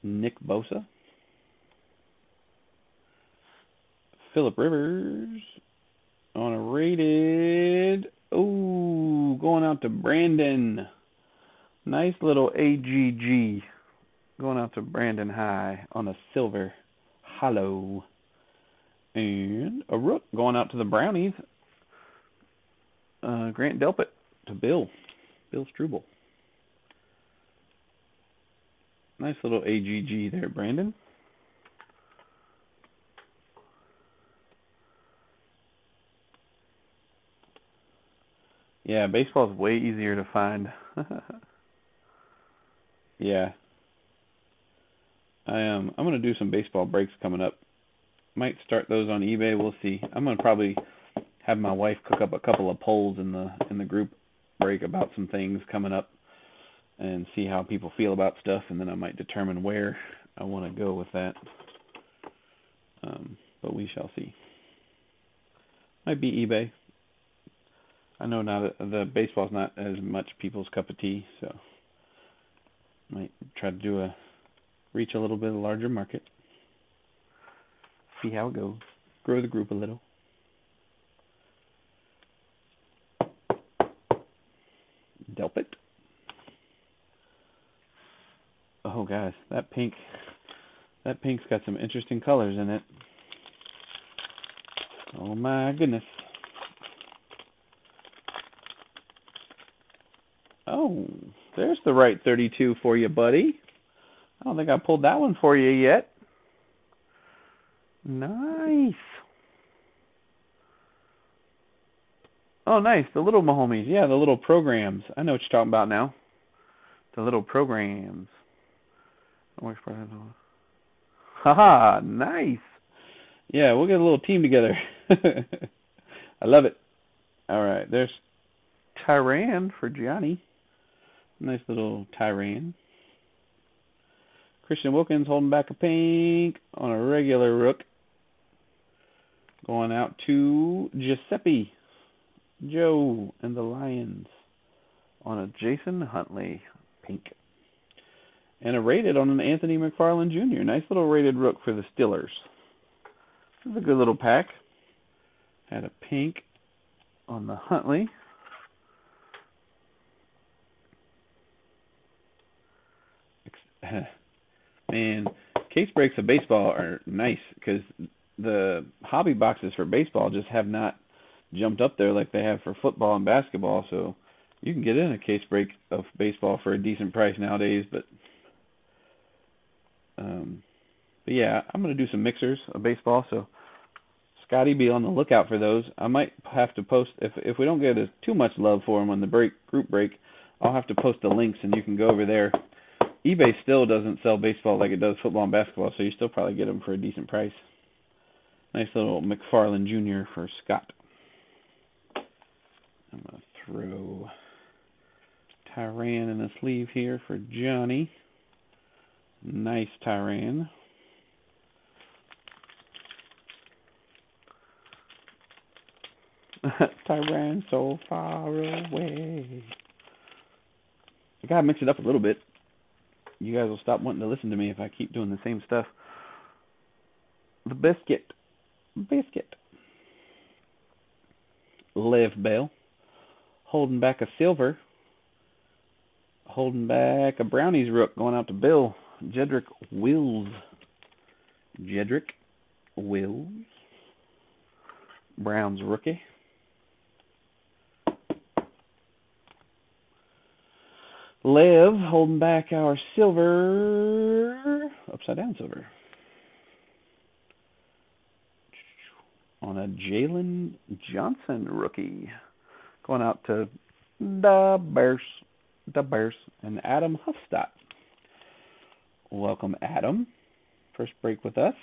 Nick Bosa. Philip Rivers on a rated. Oh, going out to Brandon. Nice little AGG. Going out to Brandon High on a silver hollow. And a rook going out to the Brownies. Uh, Grant Delpit to Bill. Bill Struble. Nice little AGG there, Brandon. Yeah, baseball is way easier to find. yeah. I am. Um, I'm going to do some baseball breaks coming up. Might start those on eBay. We'll see. I'm to probably have my wife cook up a couple of polls in the in the group break about some things coming up and see how people feel about stuff and then I might determine where I want to go with that. Um, but we shall see. Might be eBay. I know now that the baseball's not as much people's cup of tea, so might try to do a reach a little bit of larger market. See how it goes. Grow the group a little. Delpit. Oh guys, that pink that pink's got some interesting colors in it. Oh my goodness. Oh, there's the right 32 for you, buddy. I don't think I pulled that one for you yet. Nice. Oh, nice. The little Mahomes. Yeah, the little programs. I know what you're talking about now. The little programs. Haha, nice. Yeah, we'll get a little team together. I love it. All right, there's Tyrann for Gianni. Nice little Tyrann. Christian Wilkins holding back a pink on a regular rook. Going out to Giuseppe. Joe and the Lions on a Jason Huntley pink. And a rated on an Anthony McFarland Jr. Nice little rated rook for the Steelers. This is a good little pack. Had a pink on the Huntley. Man, case breaks of baseball are nice because the hobby boxes for baseball just have not jumped up there like they have for football and basketball. So you can get in a case break of baseball for a decent price nowadays. But um, but yeah, I'm gonna do some mixers of baseball. So Scotty, be on the lookout for those. I might have to post if if we don't get a, too much love for them on the break group break. I'll have to post the links and you can go over there eBay still doesn't sell baseball like it does football and basketball, so you still probably get them for a decent price. Nice little McFarland Jr. for Scott. I'm going to throw Tyrann in the sleeve here for Johnny. Nice Tyrann. Tyrann so far away. I gotta mix it up a little bit you guys will stop wanting to listen to me if I keep doing the same stuff. The biscuit. Biscuit. Lev Bell. Holding back a silver. Holding back a brownies rook going out to Bill. Jedrick Wills. Jedrick Wills. Browns rookie. Lev holding back our silver, upside down silver. On a Jaylon Johnson rookie. Going out to the Bears. The Bears. And Adam Huffstadt. Welcome, Adam. First break with us.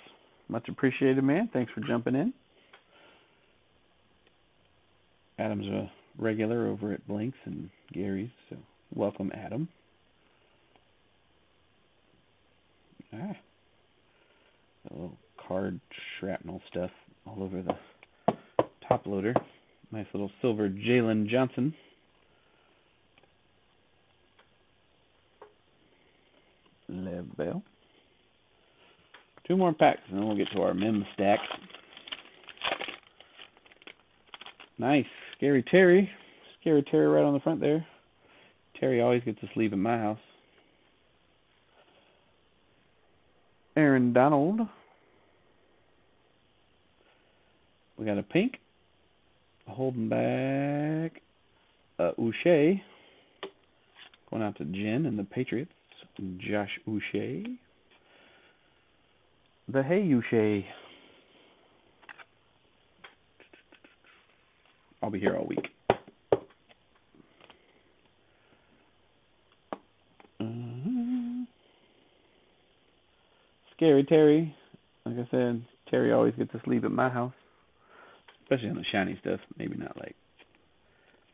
Much appreciated, man. Thanks for jumping in. Adam's a regular over at Blinks and Gary's, so welcome, Adam. Ah, a little card shrapnel stuff all over the top loader. Nice little silver Jaylon Johnson. Lev Bell. Two more packs, and then we'll get to our mem stack. Nice. Scary Terry. Scary Terry right on the front there. Terry always gets a sleeve in my house. Aaron Donald. We got a pink. Holding back. Uh, Uche. Going out to Jen and the Patriots. Josh Uche. The Hey Uche. I'll be here all week. Uh-huh. Scary Terry. Like I said, Terry always gets to sleep at my house. Especially on the shiny stuff. Maybe not like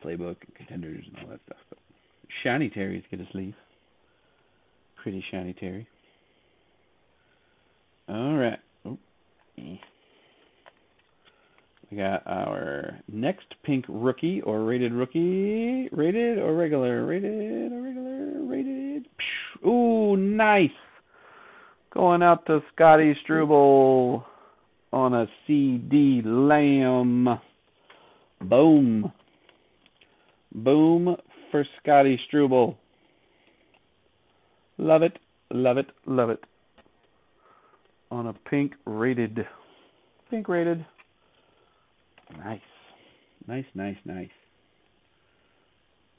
playbook and contenders and all that stuff. But shiny Terry's get a sleeve. Pretty shiny Terry. All right. We got our next pink rookie or rated rookie. Rated or regular? Rated or regular? Rated. Ooh, nice. Going out to Scotty Struble on a CeeDee Lamb. Boom. Boom for Scotty Struble. Love it, love it, love it. On a pink rated. Pink rated. Nice. Nice, nice, nice.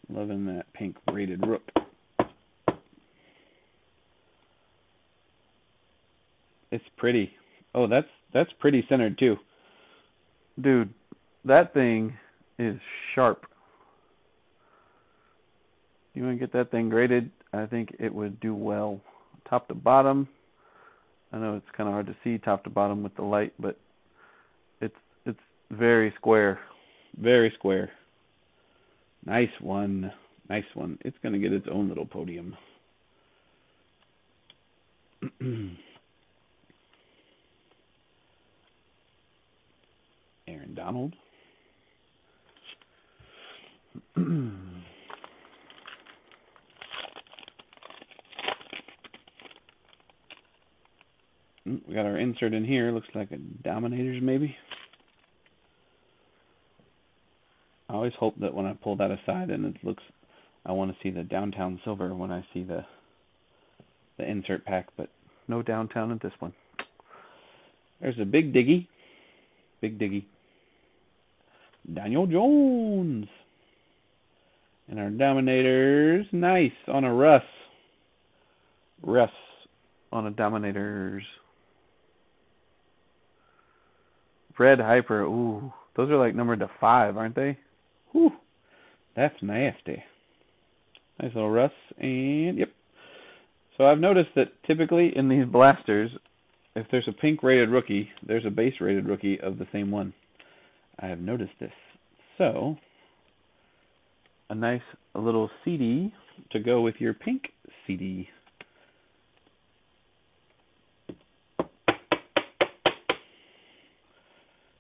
Loving that pink rated rook. It's pretty. Oh, that's that's pretty centered too. Dude, that thing is sharp. You want to get that thing graded? I think it would do well. Top to bottom. I know it's kind of hard to see top to bottom with the light, but it's it's very square. Very square. Nice one. Nice one. It's going to get its own little podium. Aaron Donald. Hmm, we got our insert in here. Looks like a Dominators, maybe. I always hope that when I pull that aside and it looks, I want to see the downtown silver when I see the the insert pack, but no downtown in this one. There's a big diggy, big diggy. Daniel Jones. And our Dominators, nice on a Russ. Russ on a Dominators. Red Hyper, ooh, those are like numbered to five, aren't they? Whew, that's nasty. Nice little Russ, and yep. So I've noticed that typically in these blasters, if there's a pink rated rookie, there's a base rated rookie of the same one. I have noticed this. So, a nice little CD to go with your pink CD.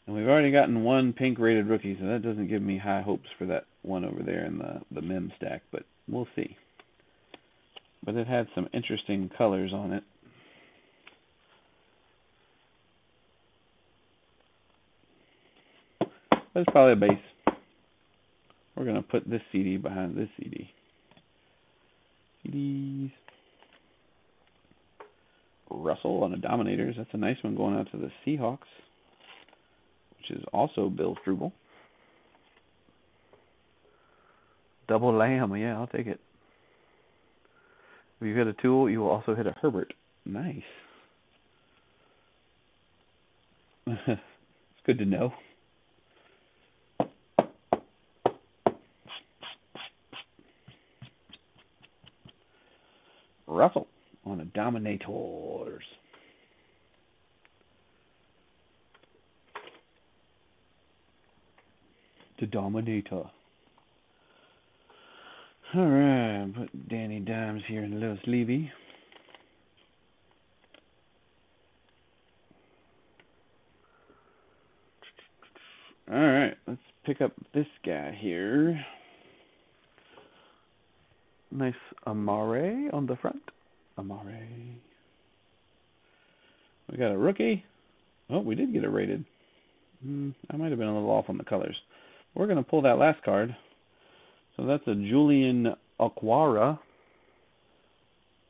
And we've already gotten one pink rated rookie, so that doesn't give me high hopes for that one over there in the, the mem stack, but we'll see. But it had some interesting colors on it. It's probably a base. We're going to put this CD behind this CD. CDs. Russell on the Dominators. That's a nice one going out to the Seahawks, which is also Bill Struble. Double lamb, yeah, I'll take it. If you hit a tool, you will also hit a Herbert. Nice. it's good to know. Russell on a Dominators. The Dominator. Alright, put Danny Dimes here in Lewis Levy. Alright, let's pick up this guy here. Nice Amari on the front. Amari. We got a rookie. Oh, we did get a rated. Hmm, I might have been a little off on the colors. We're going to pull that last card. So that's a Julian Okwara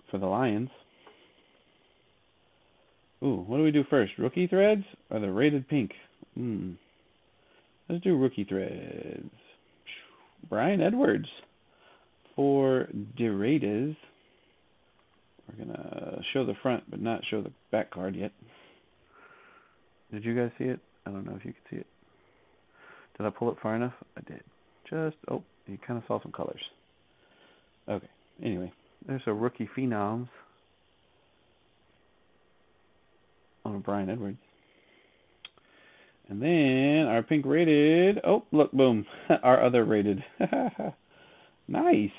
for the Lions. Ooh, what do we do first? Rookie threads or the rated pink? Hmm. Let's do rookie threads. Bryan Edwards for Raiders, we're going to show the front but not show the back card yet. Did you guys see it? I don't know if you could see it. Did I pull it far enough? I did. Just, oh, you kind of saw some colors. Okay, anyway, there's a rookie phenoms on Bryan Edwards. And then our pink rated, oh, look, boom, our other rated. nice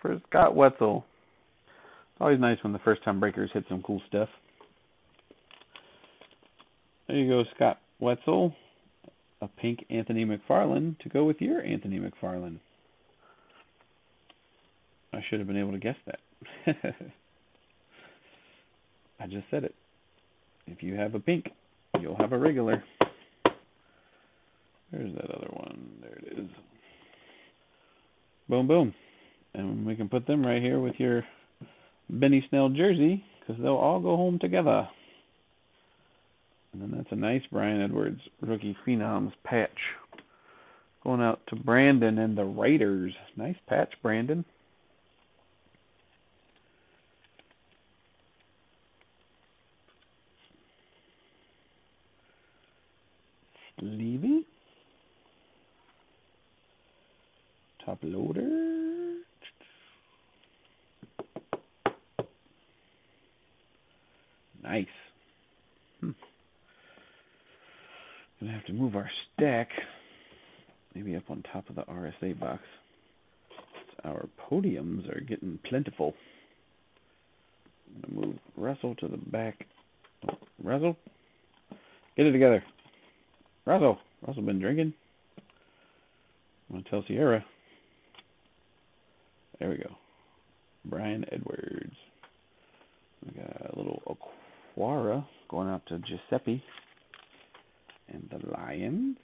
for Scott Wetzel. It's always nice when the first time breakers hit some cool stuff. There you go, Scott Wetzel. A pink Anthony McFarland to go with your Anthony McFarland. I should have been able to guess that. I just said it. If you have a pink, you'll have a regular. There's that other one. There it is. Boom, boom. And we can put them right here with your Benny Snell jersey because they'll all go home together. And then that's a nice Bryan Edwards rookie phenoms patch. Going out to Brandon and the Raiders. Nice patch, Brandon. Levy. Top loader. Nice. Hmm. Gonna have to move our stack maybe up on top of the RSA box. Our podiums are getting plentiful. I'm gonna move Russell to the back. Oh, Russell, get it together. Russell, Russell been drinking. I'm gonna tell Ciara. There we go. Bryan Edwards. We got a little Okwara going out to Giuseppe and the Lions.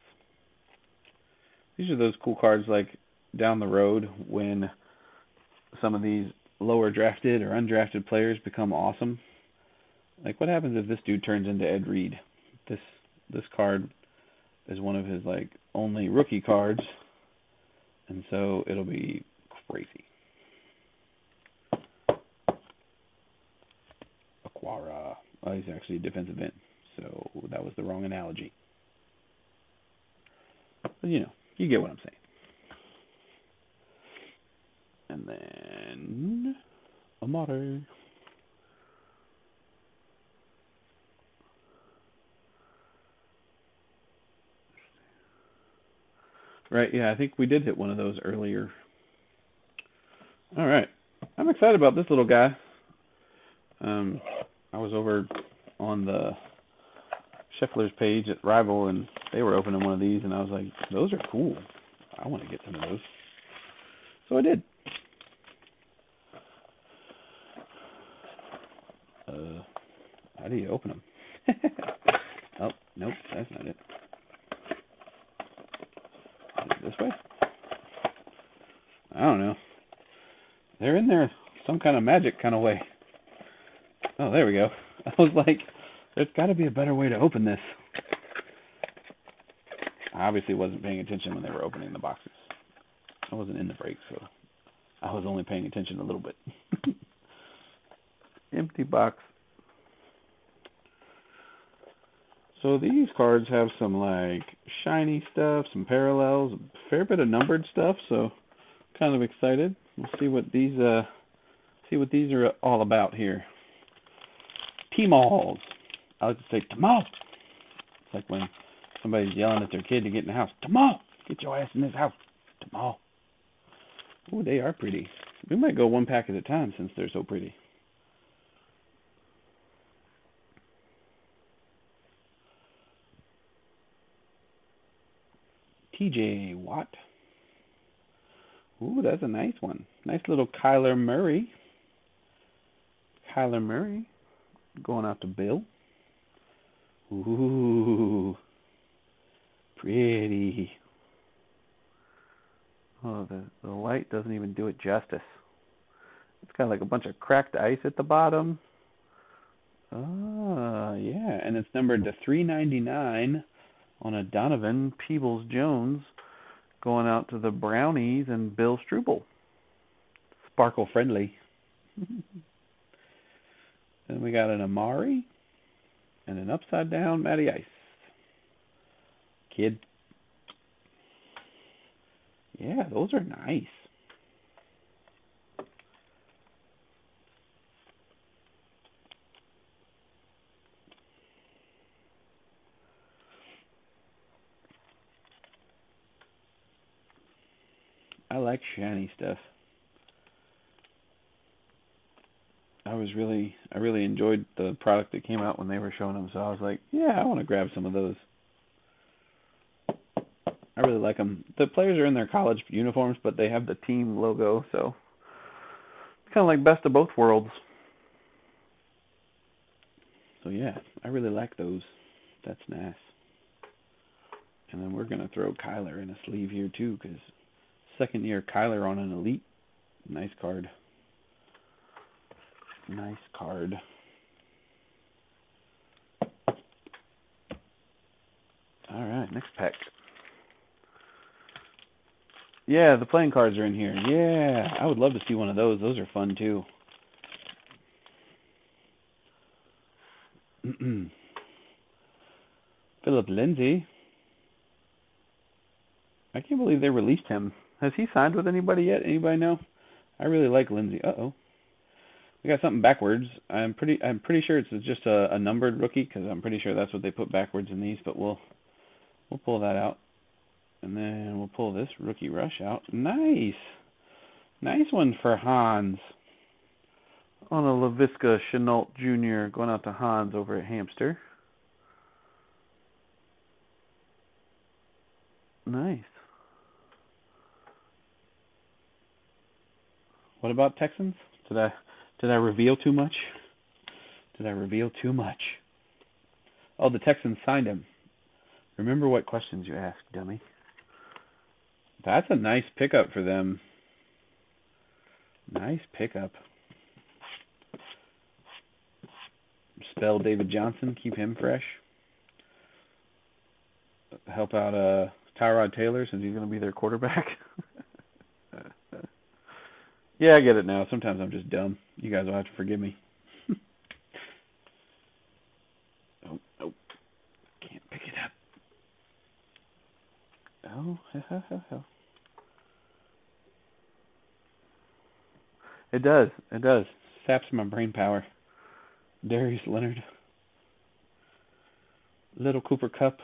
These are those cool cards like down the road when some of these lower drafted or undrafted players become awesome. Like what happens if this dude turns into Ed Reed? This this card is one of his like only rookie cards and so it'll be crazy. Okwara. Well, he's actually a defensive end, so that was the wrong analogy. But you know, you get what I'm saying. And then Amari. Right, yeah, I think we did hit one of those earlier. All right. I'm excited about this little guy. Um, I was over on the Scheffler's page at Rival, and they were opening one of these, and I was like, those are cool. I want to get some of those. So I did. Uh, how do you open them? oh, nope, that's not it. This way? I don't know. They're in there some kind of magic kind of way. Oh, there we go. I was like, there's got to be a better way to open this. I obviously wasn't paying attention when they were opening the boxes. I wasn't in the break, so I was only paying attention a little bit. Empty box. So these cards have some like shiny stuff, some parallels, a fair bit of numbered stuff, so kind of excited. We'll see what these uh see what these are all about here. T-malls. I like to say Tamal. It's like when somebody's yelling at their kid to get in the house. Tamal, get your ass in this house. Tamal. Ooh, they are pretty. We might go one pack at a time since they're so pretty. TJ Watt. Ooh, that's a nice one. Nice little Kyler Murray. Kyler Murray going out to Bill. Ooh, pretty. Oh, the the light doesn't even do it justice. It's got like a bunch of cracked ice at the bottom. Ah, yeah, and it's numbered to 399 on a Donovan Peoples-Jones going out to the Brownies and Bill Struble. Sparkle friendly. then we got an Amari and an upside down Matty Ice. Kid. Yeah, those are nice. I like shiny stuff. I was really I really enjoyed the product that came out when they were showing them, so I was like, yeah, I want to grab some of those. I really like them. The players are in their college uniforms, but they have the team logo, so it's kind of like best of both worlds. So yeah, I really like those. That's nice. And then we're gonna throw Kyler in a sleeve here too, because second year Kyler on an elite. Nice card. Nice card. All right, next pack. Yeah, the playing cards are in here. Yeah, I would love to see one of those. Those are fun too. Phillip Lindsay. I can't believe they released him. Has he signed with anybody yet? Anybody know? I really like Lindsay. Uh oh. We got something backwards. I'm pretty. I'm pretty sure it's just a, a numbered rookie because I'm pretty sure that's what they put backwards in these. But we'll we'll pull that out, and then we'll pull this rookie rush out. Nice, nice one for Hans. On a Laviska Shenault Jr. going out to Hans over at Hamster. Nice. What about Texans? I did I reveal too much? Did I reveal too much? Oh, the Texans signed him. Remember what questions you asked, dummy. That's a nice pickup for them. Nice pickup. Spell David Johnson, keep him fresh. Help out uh Tyrod Taylor since he's going to be their quarterback. Yeah, I get it now. Sometimes I'm just dumb. You guys will have to forgive me. oh, oh. Can't pick it up. Oh, ho, ho. It does. It does. Saps my brain power. Darius Leonard. Little Cooper Kupp.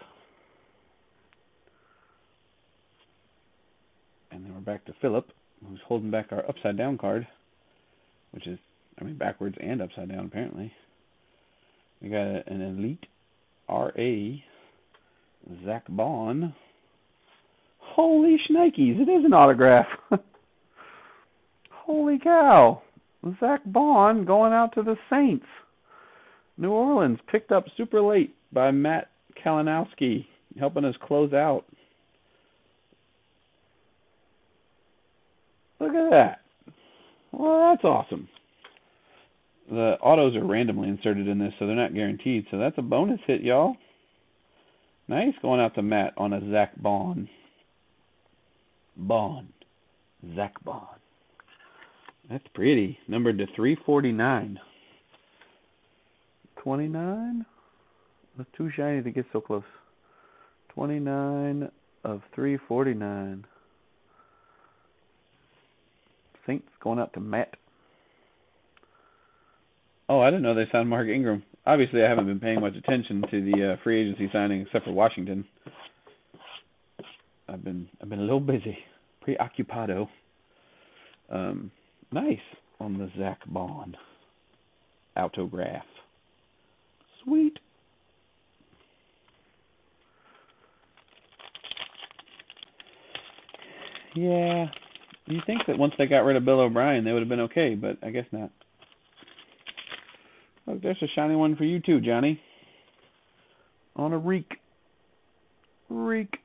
And then we're back to Phillip who's holding back our upside down card, which is, I mean, backwards and upside down apparently. We got an elite RA, Zack Baun. Holy shnikes, it is an autograph. Holy cow. Zack Baun going out to the Saints. New Orleans picked up super late by Matt Kalinowski, helping us close out. Look at that. Well, that's awesome. the autos are randomly inserted in this, so they're not guaranteed. So that's a bonus hit, y'all. Nice going out to Matt on a Zack Baun. Baun. Zack Baun. That's pretty. Numbered to 349. 29? That's too shiny to get so close. 29 of 349. Saints going out to Matt. Oh, I didn't know they signed Mark Ingram. Obviously, I haven't been paying much attention to the uh, free agency signing, except for Washington. I've been I've been a little busy, preoccupado. Um, nice on the Zack Baun autograph. Sweet. Yeah, you think that once they got rid of Bill O'Brien, they would have been okay, but I guess not. Look, there's a shiny one for you too, Johnny. On a reek. Reek.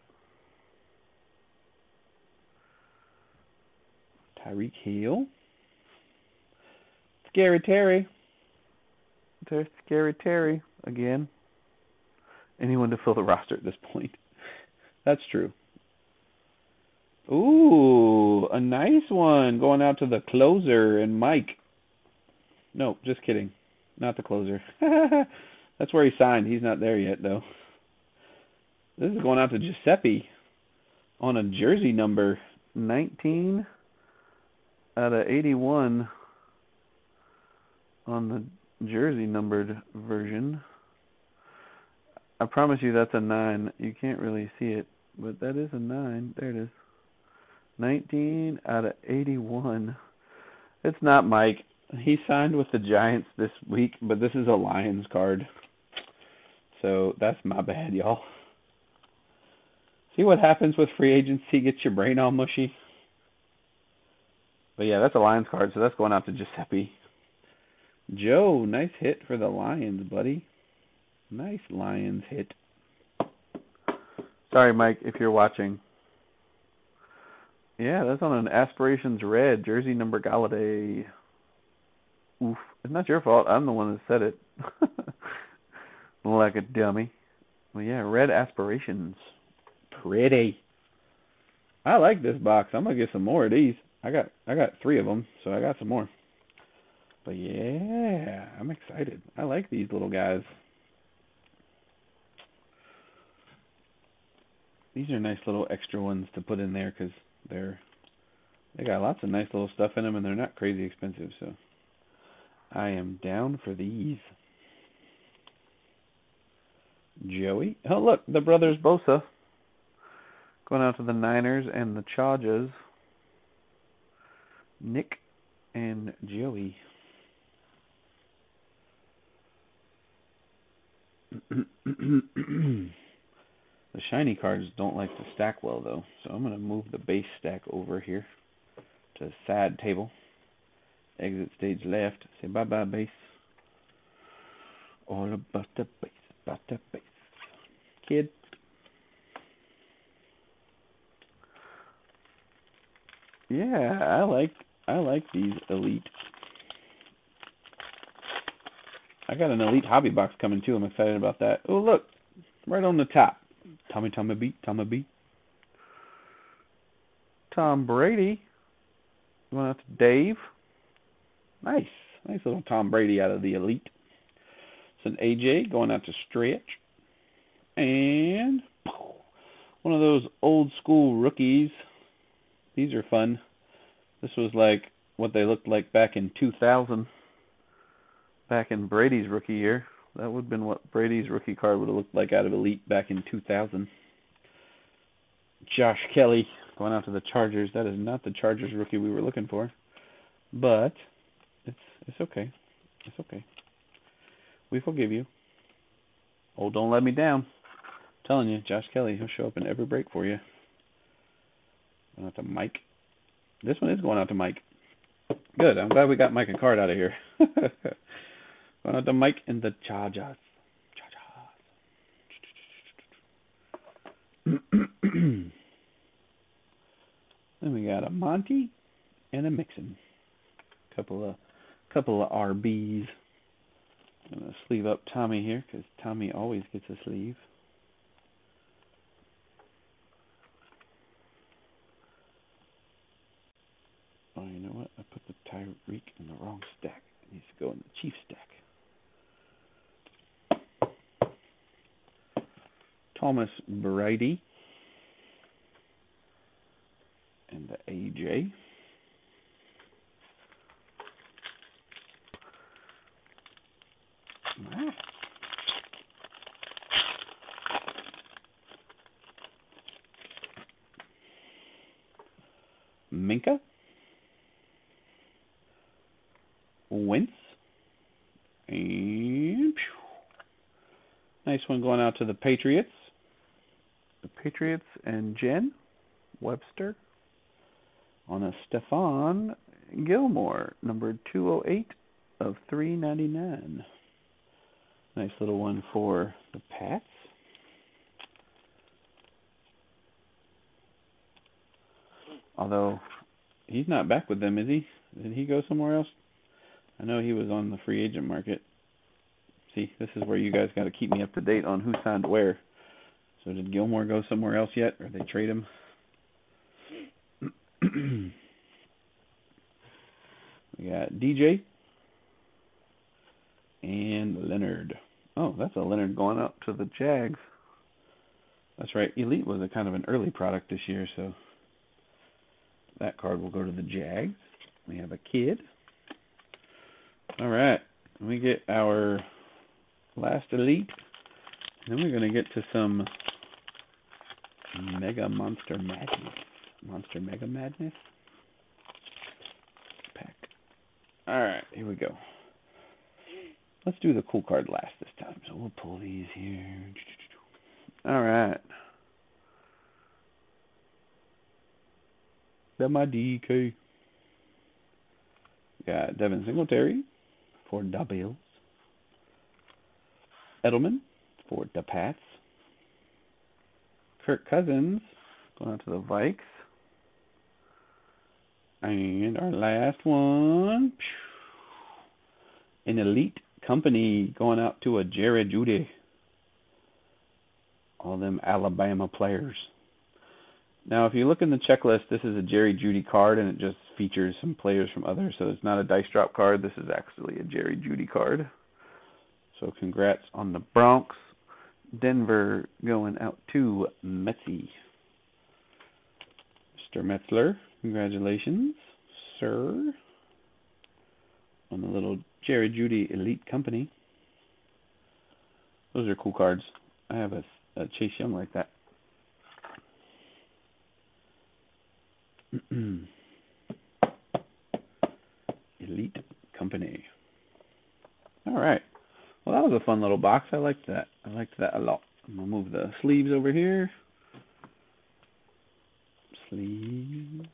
Tyreek Hill. Scary Terry. There's Scary Terry again. Anyone to fill the roster at this point. That's true. Ooh, a nice one going out to the closer and Mike. No, just kidding. Not the closer. That's where he signed. He's not there yet, though. This is going out to Giuseppe on a jersey number 19 out of 81 on the jersey numbered version. I promise you that's a 9. You can't really see it, but that is a 9. There it is. 19 out of 81. It's not Mike. He signed with the Giants this week, but this is a Lions card. So that's my bad, y'all. See what happens with free agency? Gets your brain all mushy. But yeah, that's a Lions card, so that's going out to Giuseppe. Joe, nice hit for the Lions, buddy. Nice Lions hit. Sorry, Mike, if you're watching. Yeah, that's on an Aspirations Red jersey number Golladay. Oof. It's not your fault. I'm the one that said it. like a dummy. Well, yeah, Red Aspirations. Pretty. I like this box. I'm gonna get some more of these. I got I got three of them, so I got some more. But yeah, I'm excited. I like these little guys. These are nice little extra ones to put in there because they're they got lots of nice little stuff in them, and they're not crazy expensive. So I am down for these. Joey, oh look, the brothers Bosa going out to the Niners and the Chargers. Nick and Joey. The shiny cards don't like to stack well though, so I'm going to move the base stack over here to the side table. Exit stage left. Say bye bye base. All about the base, about the base. Kid. Yeah, I like I like these elite. I got an elite hobby box coming too. I'm excited about that. Oh look, right on the top. Tommy Tommy beat, Tommy beat. Tom Brady. Going out to Dave. Nice. Nice little Tom Brady out of the elite. It's an AJ going out to Stretch. And one of those old school rookies. These are fun. This was like what they looked like back in 2000. Back in Brady's rookie year. That would have been what Brady's rookie card would have looked like out of Elite back in 2000. Josh Kelley going out to the Chargers. That is not the Chargers rookie we were looking for, but it's it's okay. It's okay. We forgive you. Oh, don't let me down. I'm telling you, Josh Kelley, he'll show up in every break for you. Going out to Mike. This one is going out to Mike. Good. I'm glad we got Mike and card out of here. To Mike and the Chargers. Chargers. then we got a Monty and a Mixon. Couple of couple of RBs. I'm to sleeve up Tommy here because Tommy always gets a sleeve. Oh, you know what? I put the Tyreek in the wrong stack. It needs to go in the Chief stack. Thomas Brady and the AJ. Minkah. Wentz. And nice one going out to the Patriots. The Patriots and Jen Webster on a Stephon Gilmore, number 208 of 399. Nice little one for the Pats. Although he's not back with them, is he? Did he go somewhere else? I know he was on the free agent market. See, this is where you guys got to keep me up to date on who signed where. So did Gilmore go somewhere else yet, or they trade him? we got DJ and Leonard. Oh, that's a Leonard going up to the Jags. That's right. Elite was a kind of an early product this year, so that card will go to the Jags. We have a kid. All right. We get our last elite. Then we're going to get to some Mega Monster Madness. Monster Mega Madness. Pack. Alright, here we go. Let's do the cool card last this time. So we'll pull these here. Alright. That my DK. Got Devin Singletary for the Bills. Edelman for the Pats. Kirk Cousins going out to the Vikes. And our last one, an elite company going out to a Jerry Jeudy. All them Alabama players. Now, if you look in the checklist, this is a Jerry Jeudy card, and it just features some players from others. So it's not a dice drop card. This is actually a Jerry Jeudy card. So congrats on the Bronx. Denver going out to Metzi. Mr. Metzler, congratulations, sir, on the little Jerry Jeudy Elite Company. Those are cool cards. I have a, a Chase Young like that. Elite Company. All right. Well, that was a fun little box. I liked that. I liked that a lot. I'm going to move the sleeves over here. Sleeves.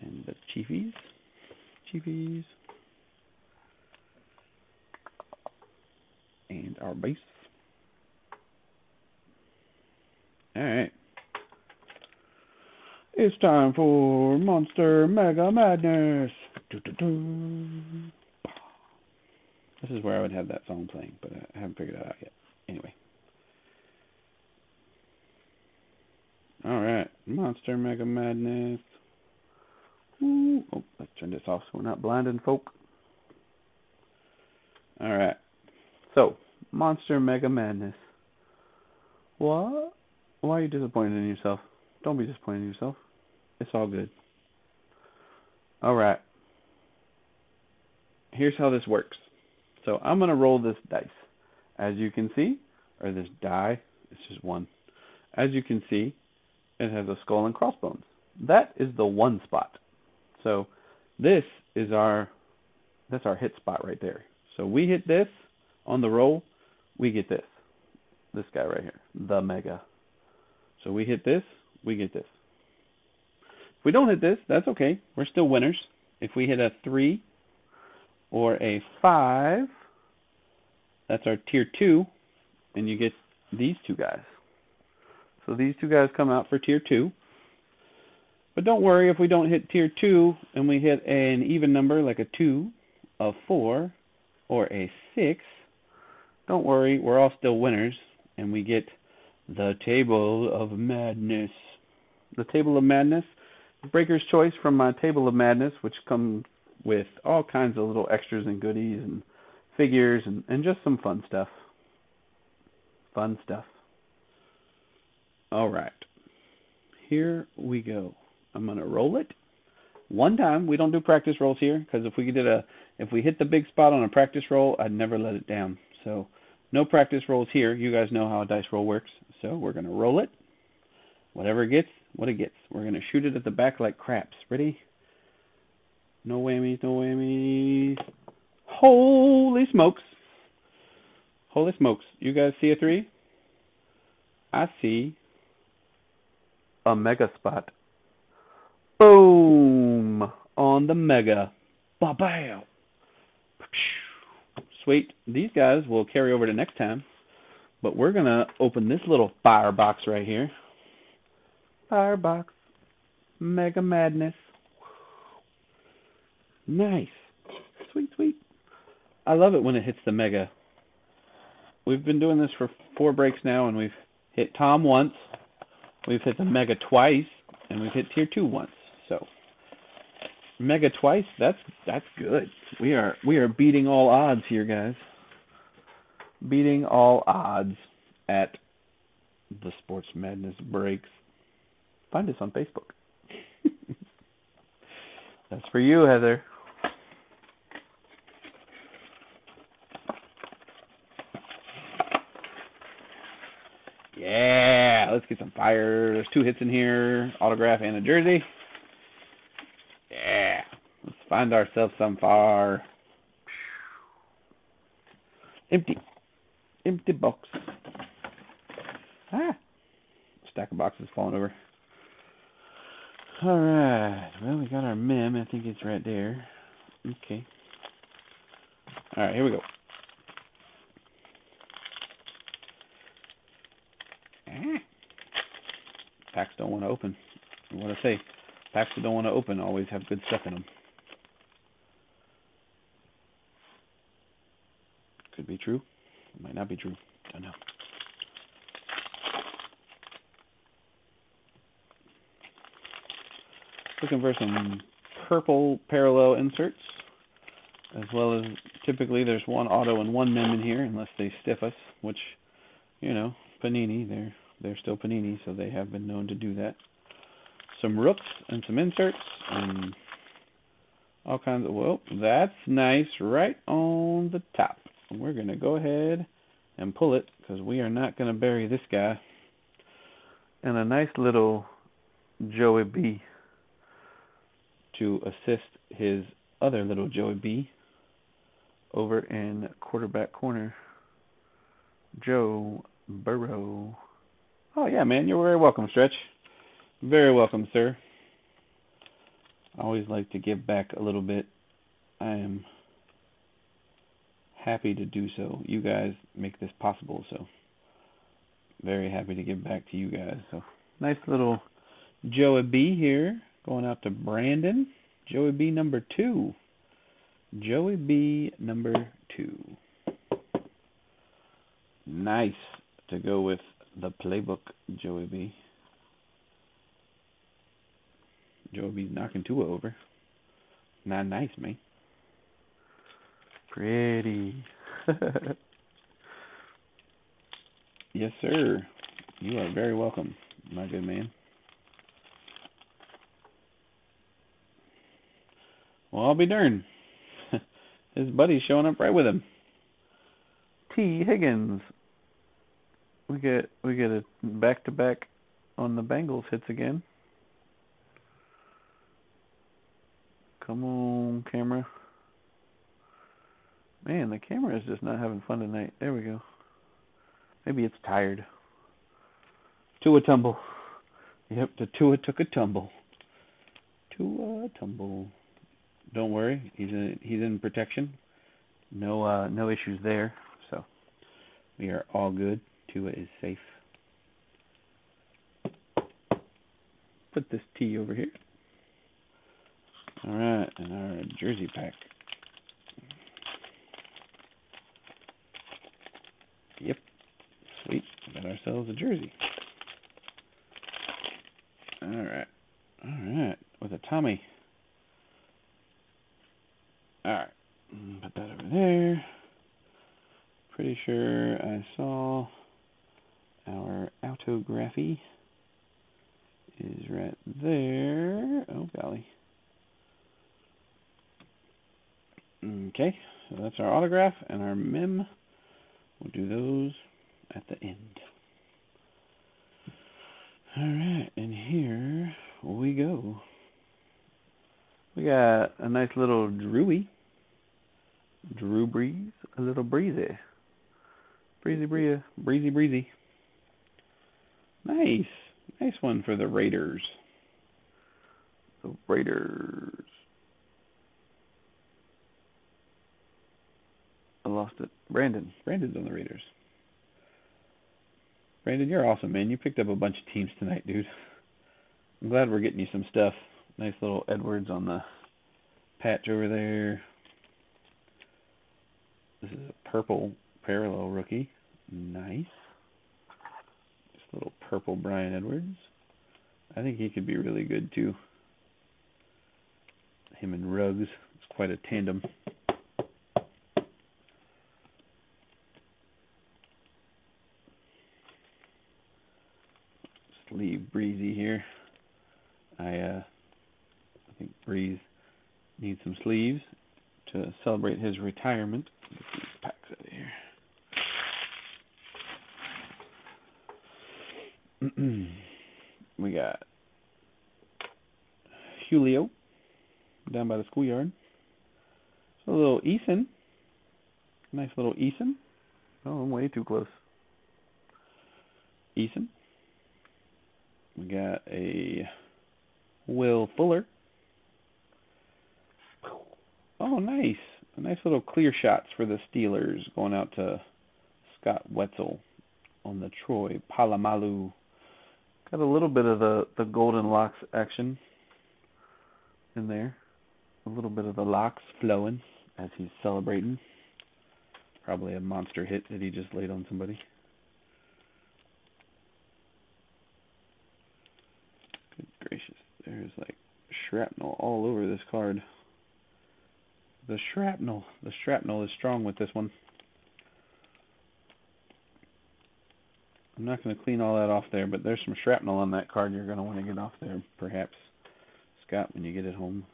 And the chiefies. Chiefies. And our base. Alright. It's time for Monster Mega Madness. Doo -doo -doo. This is where I would have that song playing, but I haven't figured that out yet. Anyway. Alright. Monster Mega Madness. Ooh. Oh, let's turn this off so we're not blinding folk. Alright. So, Monster Mega Madness. What? Why are you disappointed in yourself? Don't be disappointed in yourself. It's all good. Alright. Here's how this works. So I'm going to roll this dice. As you can see, or this die, it's just one. As you can see, it has a skull and crossbones. That is the one spot. So this is our that's our hit spot right there. So we hit this on the roll, we get this. This guy right here, the mega. So we hit this, we get this. If we don't hit this, that's okay. We're still winners. If we hit a 3 or a 5, that's our tier 2, and you get these two guys. So these two guys come out for tier 2. But don't worry if we don't hit tier 2 and we hit an even number like a 2, a 4, or a 6. Don't worry, we're all still winners and we get the Table of Madness. The Table of Madness, Breaker's Choice from my Table of Madness, which comes with all kinds of little extras and goodies and figures and, and just some fun stuff. Fun stuff. All right. Here we go. I'm going to roll it. One time, we don't do practice rolls here because if we did a if we hit the big spot on a practice roll, I'd never let it down. So, no practice rolls here. You guys know how a dice roll works. So, we're going to roll it. Whatever it gets, what it gets. We're going to shoot it at the back like craps. Ready? No whammies, no whammies. Holy smokes. Holy smokes. You guys see a three? I see a mega spot. Boom! On the mega. Ba bam! Sweet. These guys will carry over to next time. But we're going to open this little firebox right here. Firebox. Mega Madness. Nice. Sweet, sweet. I love it when it hits the mega. We've been doing this for four breaks now, and we've hit Tom once, we've hit the mega twice, and we've hit tier two once. So mega twice, that's that's good. We are we are beating all odds here, guys. Beating all odds at the Sports Madness breaks. Find us on Facebook. that's for you, Heather. Yeah, let's get some fire. There's two hits in here, autograph and a jersey. Yeah, let's find ourselves some fire. Empty, empty box. Ah, stack of boxes falling over. All right. Well, we got our mem. I think it's right there. Okay. All right, here we go. Packs don't want to open. I say, packs that don't want to open always have good stuff in them. Could be true. It might not be true. Don't know. Looking for some purple parallel inserts, as well as typically there's one auto and one mem in here, unless they stiff us, which, you know, Panini, they're they're still Panini, so they have been known to do that. Some rooks and some inserts and all kinds of. Well, that's nice, right on the top. We're gonna go ahead and pull it because we are not gonna bury this guy. And a nice little Joey B to assist his other little Joey B over in quarterback corner. Joe Burrow. Oh yeah, man, you're very welcome, Stretch. Very welcome, sir. I always like to give back a little bit. I am happy to do so. You guys make this possible, so very happy to give back to you guys. So nice little Joey B here going out to Brandon. Joey B number two. Joey B number two. Nice to go with the playbook, Joey B. Joey B's knocking Tua over. Not nice, man. Pretty. yes, sir. You are very welcome, my good man. Well, I'll be darned. His buddy's showing up right with him. T. Higgins, we get we get a back to back on the Bengals hits again. Come on, camera. Man, the camera is just not having fun tonight. There we go. Maybe it's tired. Tua tumble. Yep, the Tua took a tumble. Tua tumble. Don't worry, he's in he's in protection. No uh no issues there. So we are all good. Tua is safe. Put this T over here. All right, and our jersey pack. Yep. Sweet. Got ourselves a jersey. All right. All right. With a Tommy. All right. Mm, put that over there. Pretty sure I saw our autography is right there. Oh, golly. Okay, so that's our autograph and our mem. We'll do those at the end. All right, and here we go. We got a nice little Drewy. Drew Brees, a little breezy. Breezy, breezy, breezy, breezy. Nice. Nice one for the Raiders. The Raiders. I lost it. Brandon. Brandon's on the Raiders. Brandon, you're awesome, man. You picked up a bunch of teams tonight, dude. I'm glad we're getting you some stuff. Nice little Edwards on the patch over there. This is a purple parallel rookie. Nice. Little purple Bryan Edwards. I think he could be really good too. Him and Ruggs. It's quite a tandem. Just leave Breezy here. I uh I think Brees needs some sleeves to celebrate his retirement. Get these packs out of here. we got Julio down by the schoolyard. So a little Eason. Nice little Eason. Oh, I'm way too close. Eason. We got a Will Fuller. Oh, nice. A nice little clear shots for the Steelers going out to Scott Wetzel on the Troy Polamalu. Got a little bit of the, the golden locks action in there. A little bit of the locks flowing as he's celebrating. Probably a monster hit that he just laid on somebody. Good gracious. There's like shrapnel all over this card. The shrapnel. The shrapnel is strong with this one. I'm not going to clean all that off there, but there's some shrapnel on that card you're going to want to get off there, perhaps, Scott, when you get it home.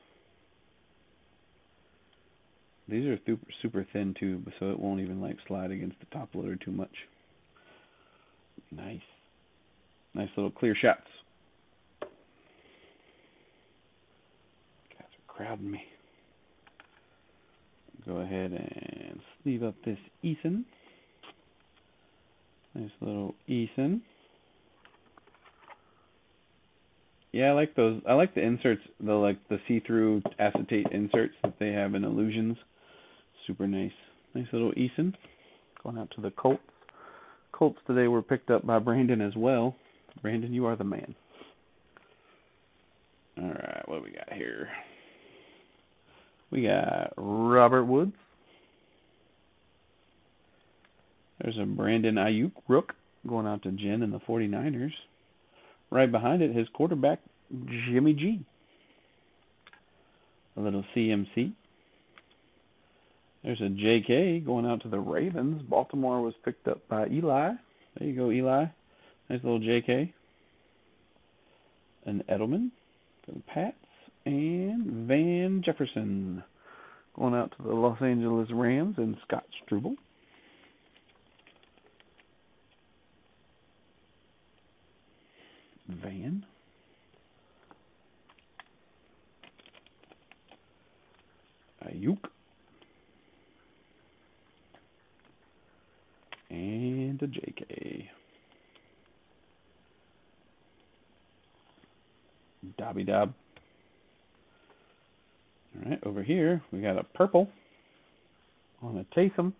These are super, super thin too, so it won't even like slide against the top loader too much. Nice. Nice little clear shots. Guys are crowding me go ahead and sleeve up this Eason. Nice little Eason. Yeah, I like those. I like the inserts, the like the see-through acetate inserts that they have in Illusions. Super nice. Nice little Eason. Going out to the Colts. Colts today were picked up by Brandon as well. Brandon, you are the man. All right, what do we got here? We got Robert Woods. There's a Brandon Aiyuk rook going out to Jen and the 49ers. Right behind it, his quarterback, Jimmy G. A little CMC. There's a JK going out to the Ravens. Baltimore was picked up by Eli. There you go, Eli. Nice little JK. An Edelman for the Pats and Van Jefferson going out to the Los Angeles Rams and Scott Struble. Van. Aiyuk. And a JK. Dobby Dob. All right, over here we got a purple on a Taysom.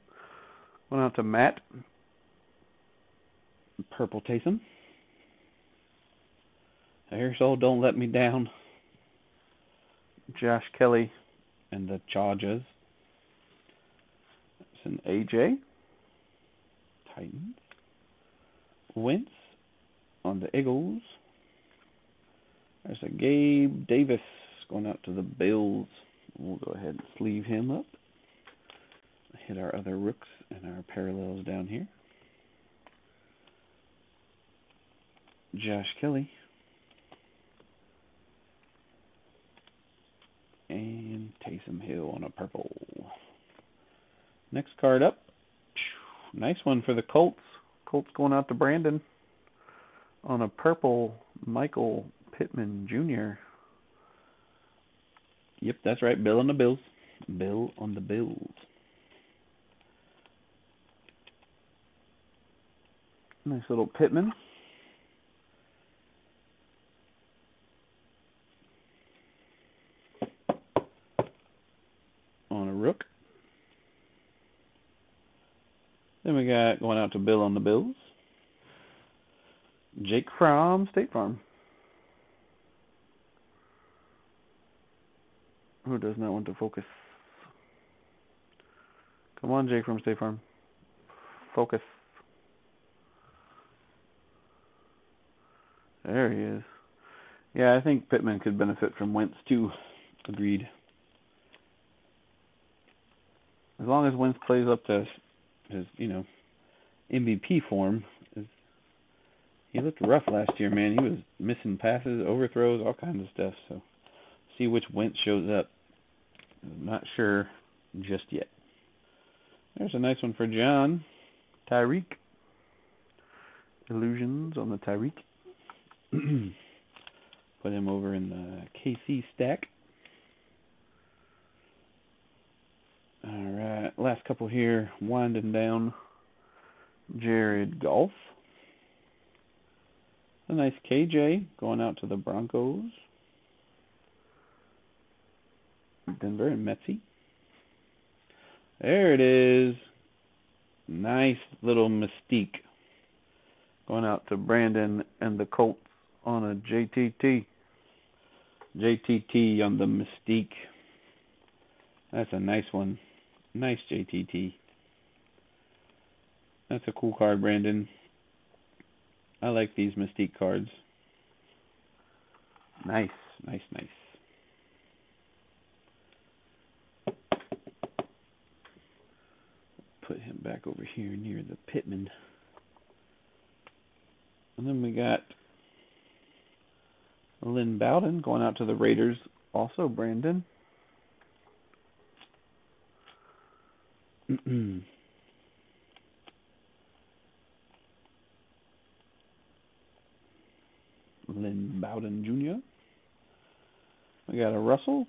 Went out to Matt. Purple Taysom. Air Soul, don't let me down. Josh Kelley and the Chargers. It's an AJ. Titans. Wentz on the Eagles. There's a Gabe Davis going out to the Bills. We'll go ahead and sleeve him up. Hit our other rooks and our parallels down here. Josh Kelley. And Taysom Hill on a purple. Next card up. Nice one for the Colts. Colts going out to Brandon on a purple Michael Pittman Jr. Yep, that's right. Bill on the Bills. Bill on the Bills. Nice little Pittman. On a rook. Then we got going out to Bill on the Bills. Jake from State Farm. Who does not want to focus? Come on, Jake from State Farm. Focus. There he is. Yeah, I think Pittman could benefit from Wentz too. Agreed. As long as Wentz plays up to his, you know, MVP form, he looked rough last year, man. He was missing passes, overthrows, all kinds of stuff. So, see which Wentz shows up. Not sure just yet. There's a nice one for John. Tyreek. Illusions on the Tyreek. Put him over in the KC stack. Alright, last couple here. Winding down. Jared Goff. A nice KJ going out to the Broncos. Denver and Metsy. There it is. Nice little mystique. Going out to Brandon and the Colts on a JTT. JTT on the mystique. That's a nice one. Nice JTT. That's a cool card, Brandon. I like these Mystique cards. Nice, nice, nice. Put him back over here near the Pittman. And then we got Lynn Bowden going out to the Raiders. Also, Brandon. Mm-hmm. Lynn Bowden Jr. We got a Russell,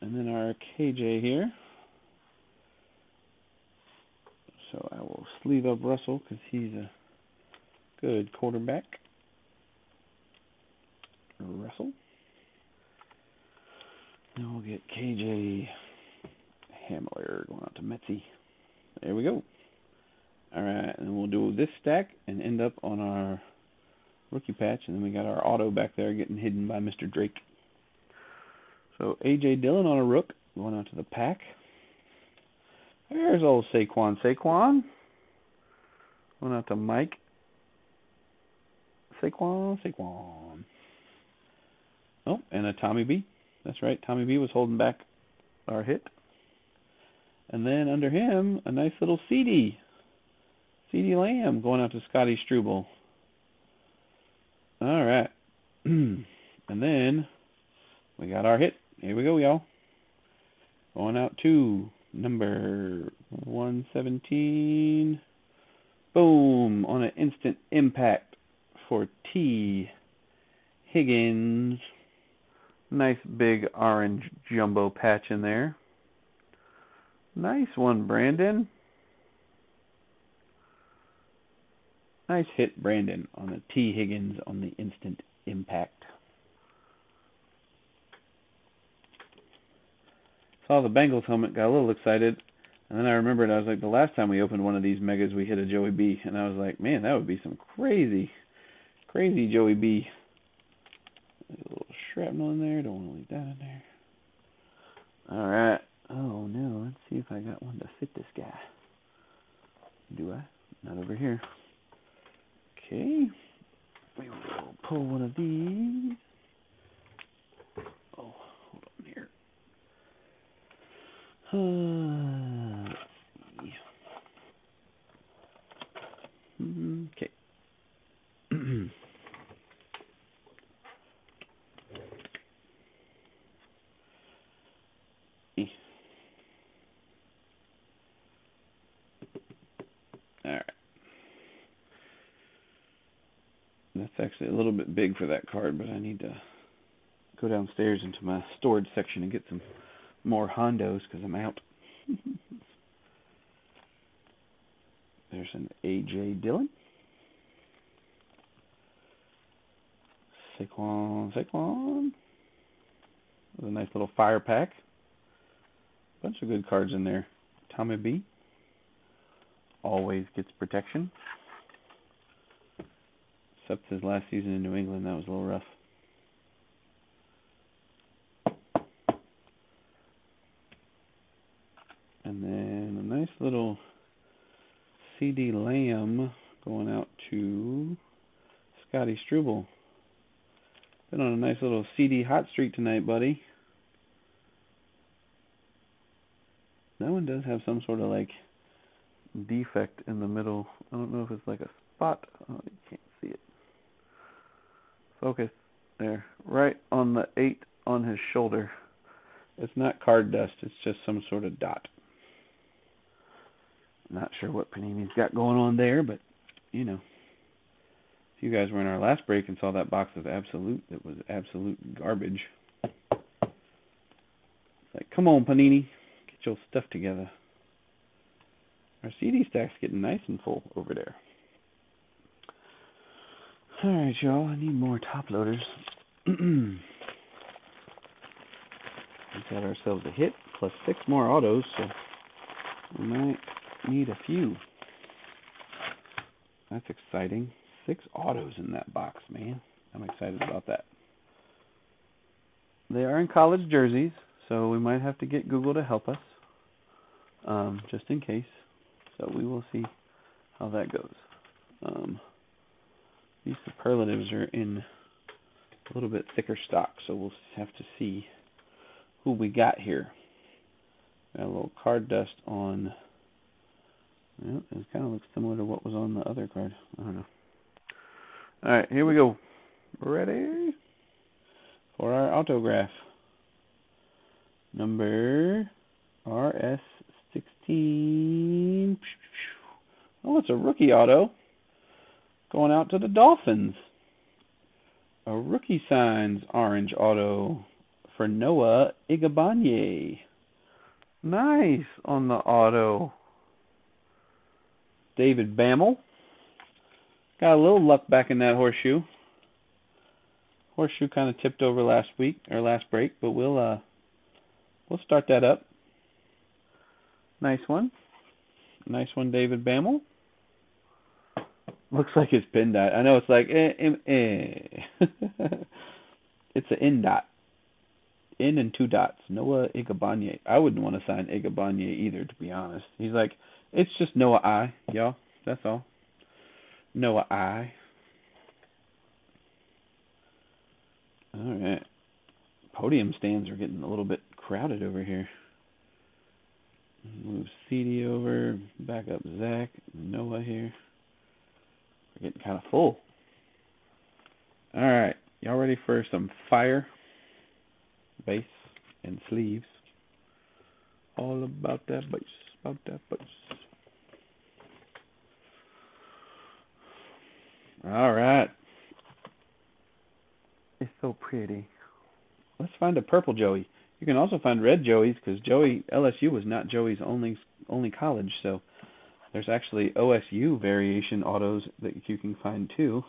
and then our KJ here. So I will sleeve up Russell because he's a good quarterback. Russell. Then we'll get KJ Hamler going out to Metzi. There we go. All right, and we'll do this stack and end up on our rookie patch, and then we got our auto back there getting hidden by Mr. Drake. So AJ Dillon on a rook, going out to the pack. There's old Saquon. Saquon. Going out to Mike. Saquon, Saquon. Oh, and a Tommy B. That's right, Tommy B was holding back our hit. And then under him, a nice little CeeDee. CeeDee Lamb going out to Scotty Struble. All right. and then we got our hit. Here we go, y'all. Going out to number 117. Boom. On an instant impact for T. Higgins. Nice big orange jumbo patch in there. Nice one, Brandon. Nice hit, Brandon, on the T. Higgins on the instant impact. Saw the Bengals helmet, got a little excited, and then I remembered I was like, the last time we opened one of these megas, we hit a Joey B, and I was like, man, that would be some crazy, crazy Joey B. There's a little shrapnel in there. Don't want to leave that in there. All right. Oh no, let's see if I got one to fit this guy. Do I? Not over here. Okay. We will pull one of these. Oh, hold on here. Uh, okay. Alright. That's actually a little bit big for that card, but I need to go downstairs into my storage section and get some more Hondos because I'm out. There's an A.J. Dillon. Saquon, Saquon. With a nice little fire pack. Bunch of good cards in there. Tommy B. Always gets protection. Except his last season in New England, that was a little rough. And then a nice little CeeDee Lamb going out to Scotty Struble. Been on a nice little CeeDee hot streak tonight, buddy. That one does have some sort of like defect in the middle. I don't know if it's like a spot. Oh, you can't. Focus there, right on the eight on his shoulder. It's not card dust. It's just some sort of dot. Not sure what Panini's got going on there, but you know, if you guys were in our last break and saw that box of absolute, it was absolute garbage. It's like, come on, Panini, get your stuff together. Our CeeDee stack's getting nice and full over there. All right, y'all. I need more top loaders. we got ourselves a hit plus six more autos, so we might need a few. That's exciting. Six autos in that box, man. I'm excited about that. They are in college jerseys, so we might have to get Google to help us, um, just in case. So we will see how that goes. Um, these superlatives are in a little bit thicker stock, so we'll have to see who we got here. Got a little card dust on. Well, it kind of looks similar to what was on the other card. I don't know. All right, here we go. Ready for our autograph. Number RS16. Oh, it's a rookie auto. Going out to the Dolphins. A rookie signs orange auto for Noah Igbinoghene. Nice on the auto. David Bammel. Got a little luck back in that horseshoe. Horseshoe kind of tipped over last week or last break, but we'll uh we'll start that up. Nice one. Nice one, David Bammel. Looks like it's pin dot. I know it's like eh, eh, eh. it's an in dot. In and two dots. Noah Igbinoghene. I wouldn't want to sign Igbinoghene either, to be honest. He's like, it's just Noah I, y'all. That's all. Noah I. All right. Podium stands are getting a little bit crowded over here. Move CeeDee over, back up Zach, Noah here. We're getting kind of full. All right, y'all ready for some fire? Base and sleeves. All about that base, about that base. All right. It's so pretty. Let's find a purple Joey. You can also find red Joeys because Joey LSU was not Joey's only only college, so there's actually OSU variation autos that you can find too.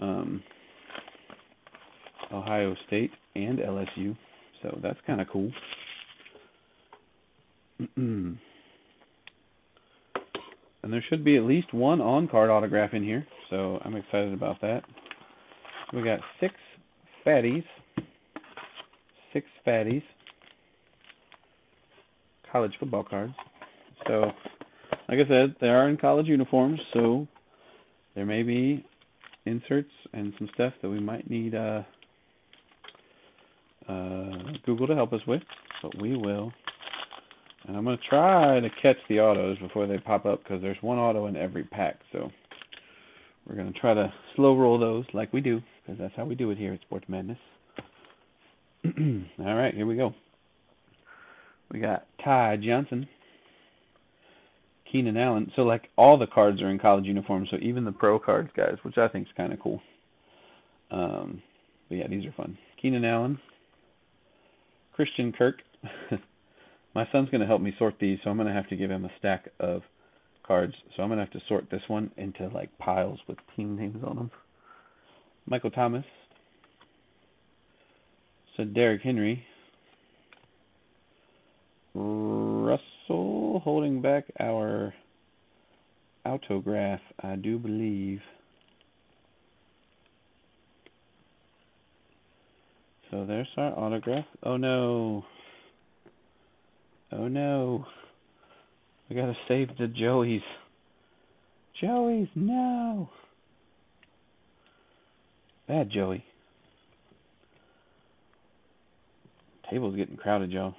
Um, Ohio State and LSU, so that's kind of cool. and there should be at least one on card autograph in here, so I'm excited about that. We got six fatties. Six fatties. college football cards. So, like I said, they are in college uniforms, so there may be inserts and some stuff that we might need uh, uh, Google to help us with, but we will. And I'm going to try to catch the autos before they pop up because there's one auto in every pack. So we're going to try to slow roll those like we do because that's how we do it here at Sports Madness. All right, here we go. We got Ty Johnson, Keenan Allen. So like all the cards are in college uniforms, so even the pro cards, guys, which I think is kind of cool. Um, but yeah, these are fun. Keenan Allen, Christian Kirk. My son's to help me sort these, so I'm to have to give him a stack of cards. So I'm to have to sort this one into like piles with team names on them. Michael Thomas. So Derrick Henry. Russell holding back our autograph, I do believe. So there's our autograph. Oh no. Oh no. We gotta save the Joeys. Joeys, no. Bad Joey. Table's getting crowded, Joe.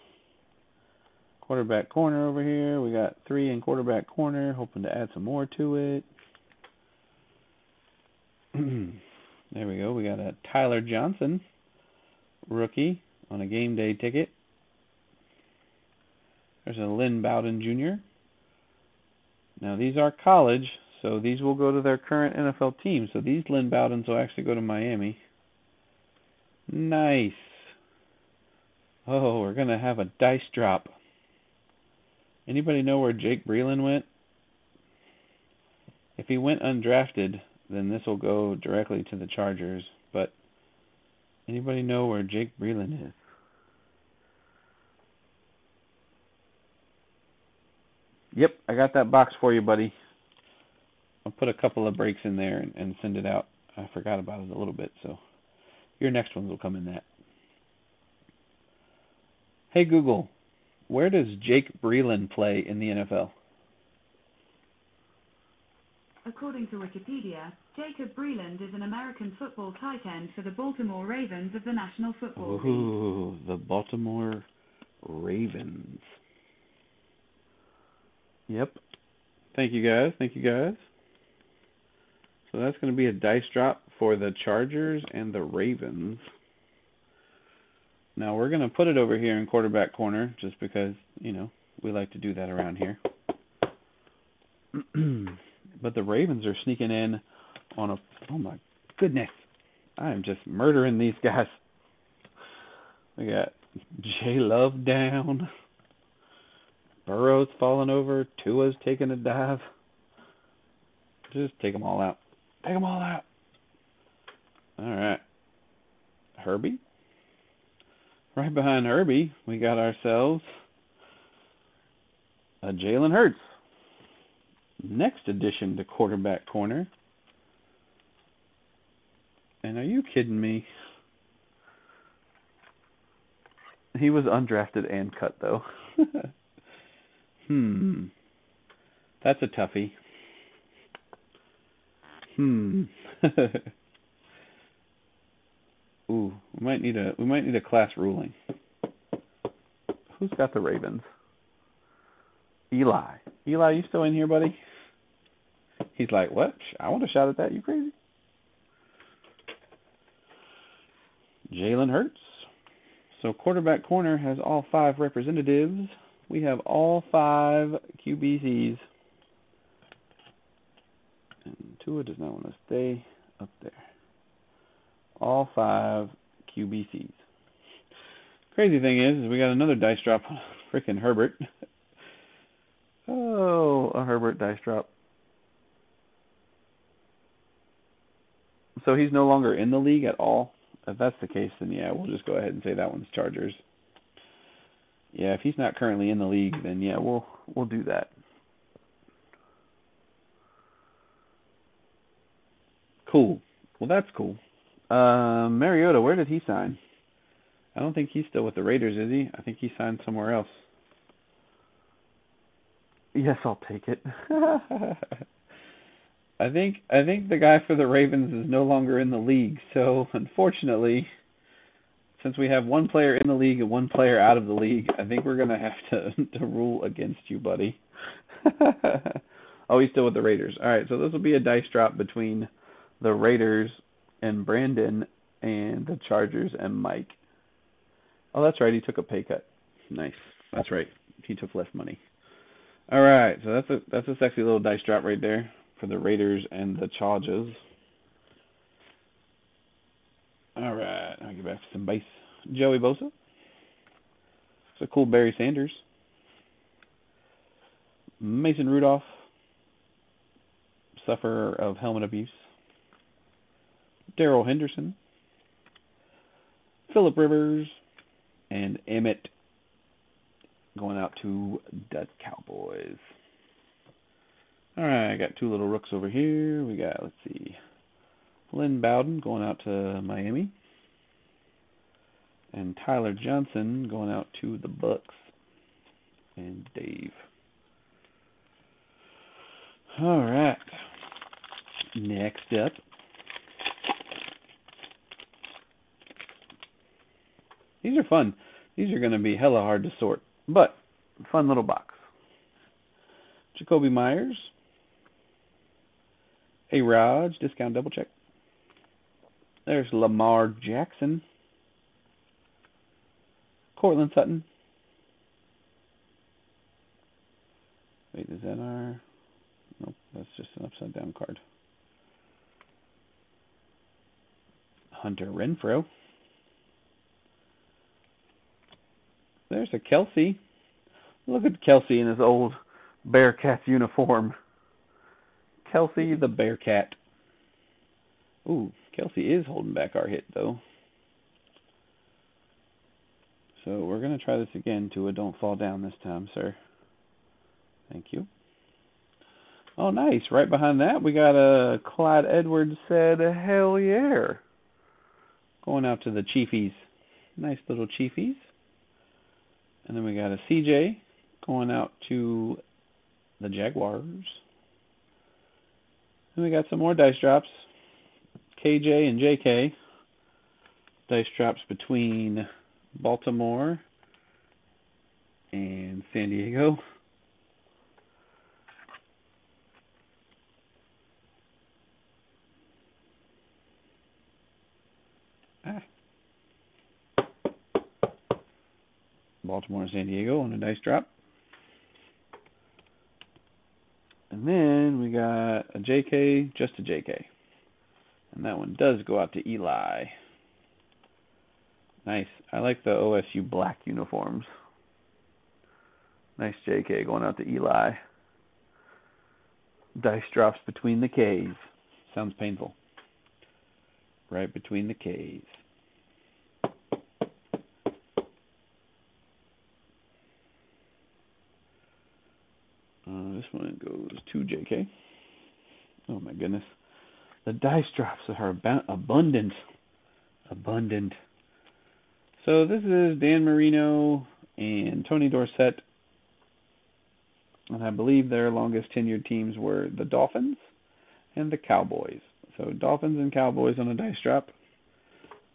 Quarterback corner over here. We got three in quarterback corner, hoping to add some more to it. there we go. We got a Tyler Johnson rookie on a game day ticket. There's a Lynn Bowden Jr. Now these are college, so these will go to their current NFL team. So these Lynn Bowdens will actually go to Miami. Nice. Oh, we're gonna have a dice drop. Anybody know where Jake Breeland went? If he went undrafted, then this will go directly to the Chargers. But anybody know where Jake Breeland is? Yep, I got that box for you, buddy. I'll put a couple of breaks in there and, and send it out. I forgot about it a little bit, so your next ones will come in that. Hey Google, where does Jake Breeland play in the NFL? According to Wikipedia, Jacob Breeland is an American football tight end for the Baltimore Ravens of the National Football League. Ooh, the Baltimore Ravens. Yep. Thank you guys. Thank you guys. So that's going to be a dice drop for the Chargers and the Ravens. Now we're going to put it over here in quarterback corner just because, you know, we like to do that around here. but the Ravens are sneaking in on a oh my goodness. I am just murdering these guys. We got J Love down. Burrow's falling over. Tua's taking a dive. Just take them all out. Take them all out. All right. Herbie. Right behind Herbie, we got ourselves a Jalen Hurts. Next addition to quarterback corner. And are you kidding me? He was undrafted and cut though. Hmm. That's a toughie. Hmm. Ooh, we might need a we might need a class ruling. Who's got the Ravens? Eli. Eli, you still in here, buddy? He's like, what? I want a shot at that. You crazy? Jalen Hurts. So quarterback corner has all five representatives we have all five QBCs. And Tua does not want to stay up there. All five QBCs. Crazy thing is, is we got another dice drop on Herbert. oh, a Herbert dice drop. So he's no longer in the league at all. If that's the case, then yeah, we'll just go ahead and say that one's Chargers yeah, if he's not currently in the league, then yeah, we'll we'll do that. Cool. Well, that's cool. Uh, Mariota, where did he sign? I don't think he's still with the Raiders, is he? I think he signed somewhere else. Yes, I'll take it. I think I think the guy for the Ravens is no longer in the league. So unfortunately, since we have one player in the league and one player out of the league, I think we're gonna have to to rule against you, buddy. oh, he's still with the Raiders. All right, so this will be a dice drop between the Raiders and Brandon and the Chargers and Mike. Oh, that's right. He took a pay cut. Nice. That's right. He took less money. All right, so that's a that's a sexy little dice drop right there for the Raiders and the Chargers. All right, I'll get back to some base. Joey Bosa. It's a cool Barry Sanders. Mason Rudolph, sufferer of helmet abuse. Darrell Henderson. Philip Rivers. And Emmitt going out to the Cowboys. All right, I got two little rooks over here. We got, let's see, Lynn Bowden going out to Miami. And Tyler Johnson going out to the Bucs. And Dave. All right. Next up. These are fun. These are going to be hella hard to sort, but fun little box. Jakobi Meyers. A Raj, discount double check. There's Lamar Jackson. Courtland Sutton. Wait, is that our Nope, that's just an upside down card. Hunter Renfrow. There's a Kelce. Look at Kelce in his old Bearcat uniform. Kelce the Bearcat. Ooh, Kelce is holding back our hit though. So we're going to try this again, Tua. Don't fall down this time, sir. Thank you. Oh, nice. Right behind that, we got a Clyde Edwards said, hell yeah. Going out to the Chiefies. Nice little Chiefies. And then we got a CJ going out to the Jaguars. And we got some more dice drops. KJ and JK. Dice drops between Baltimore and San Diego. Baltimore and San Diego on a dice drop. And then we got a JK, just a JK. And that one does go out to Eli. Nice. I like the OSU black uniforms. Nice JK going out to Eli. Dice drops between the K's. Sounds painful. Right between the K's. Uh, this one goes to JK. Oh my goodness. The dice drops are abundant. Abundant. So this is Dan Marino and Tony Dorsett. And I believe their longest tenured teams were the Dolphins and the Cowboys. So Dolphins and Cowboys on a dice drop.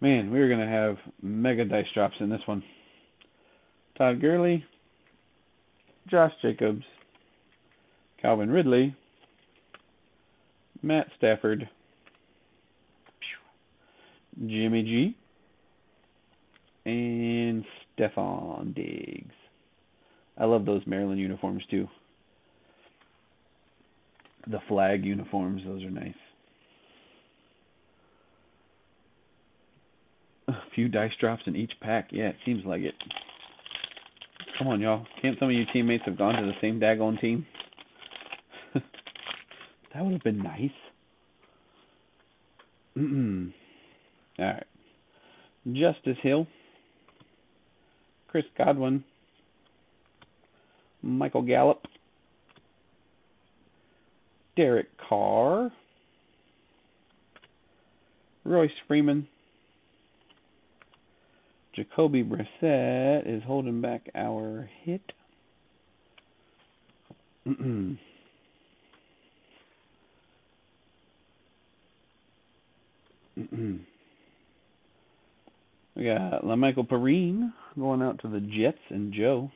Man, we're going to have mega dice drops in this one. Todd Gurley, Josh Jacobs, Calvin Ridley, Matt Stafford, Jimmy G, and Stefon Diggs. I love those Maryland uniforms too. The flag uniforms, those are nice. A few dice drops in each pack. Yeah, it seems like it. Come on, y'all. Can't some of you teammates have gone to the same daggone team? That would have been nice. Mm-mm. All right. Justice Hill. Chris Godwin. Michael Gallup. Derek Carr. Royce Freeman. Jacoby Brissett is holding back our hit. we got La'Mical Perine going out to the Jets and Joe.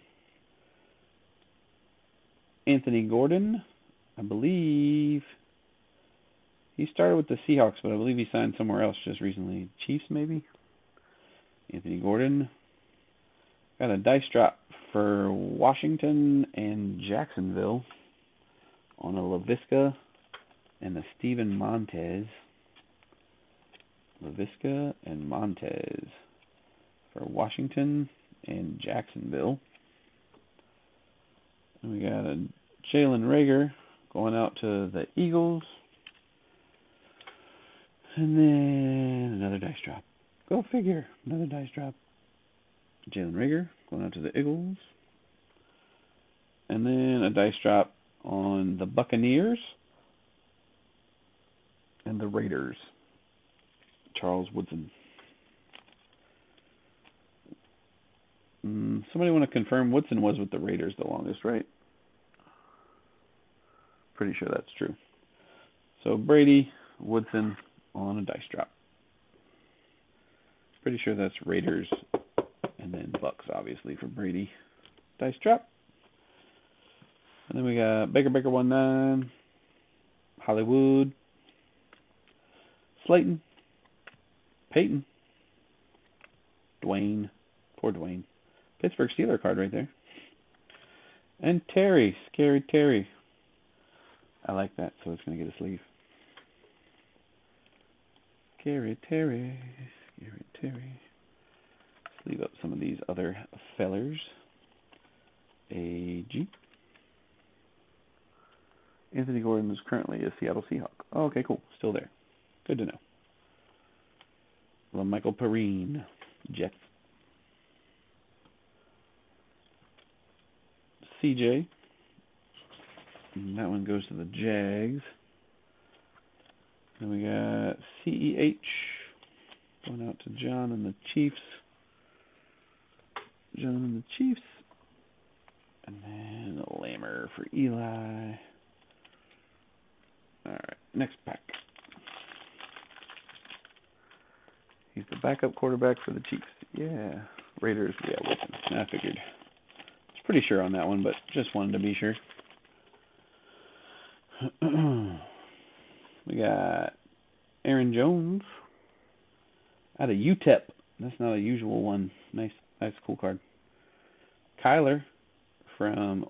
Anthony Gordon, I believe he started with the Seahawks, but I believe he signed somewhere else just recently. Chiefs, maybe? Anthony Gordon. Got a dice drop for Washington and Jacksonville on a Laviska and a Steven Montez. Laviska and Montez for Washington and Jacksonville. And we got a Jalen Reagor going out to the Eagles. And then another dice drop. Go figure. Another dice drop. Jalen Reagor going out to the Eagles. And then a dice drop on the Buccaneers and the Raiders. Charles Woodson. Mm, somebody want to confirm Woodson was with the Raiders the longest, right? Pretty sure that's true. So Brady, Woodson on a dice drop. Pretty sure that's Raiders and then Bucs obviously for Brady. Dice drop. And then we got Baker Baker one nine, Hollywood, Slayton, Peyton, Dwayne, poor Dwayne, Pittsburgh Steeler card right there, and Terry, scary Terry. I like that, so it's gonna get a sleeve. Scary Terry, scary Terry. Leave up some of these other fellers. AG. Anthony Gordon is currently a Seattle Seahawk. Oh, okay, cool. Still there. Good to know. Michael Perine, Jets. CJ. And that one goes to the Jags. Then we got CEH going out to John and the Chiefs. John and the Chiefs. And then a Lamar for Eli. Alright, next pack. He's the backup quarterback for the Chiefs. Yeah. Raiders, yeah, Wilson. I figured. I was pretty sure on that one, but just wanted to be sure. we got Aaron Jones out of UTEP. That's not a usual one. Nice, nice, cool card. Kyler from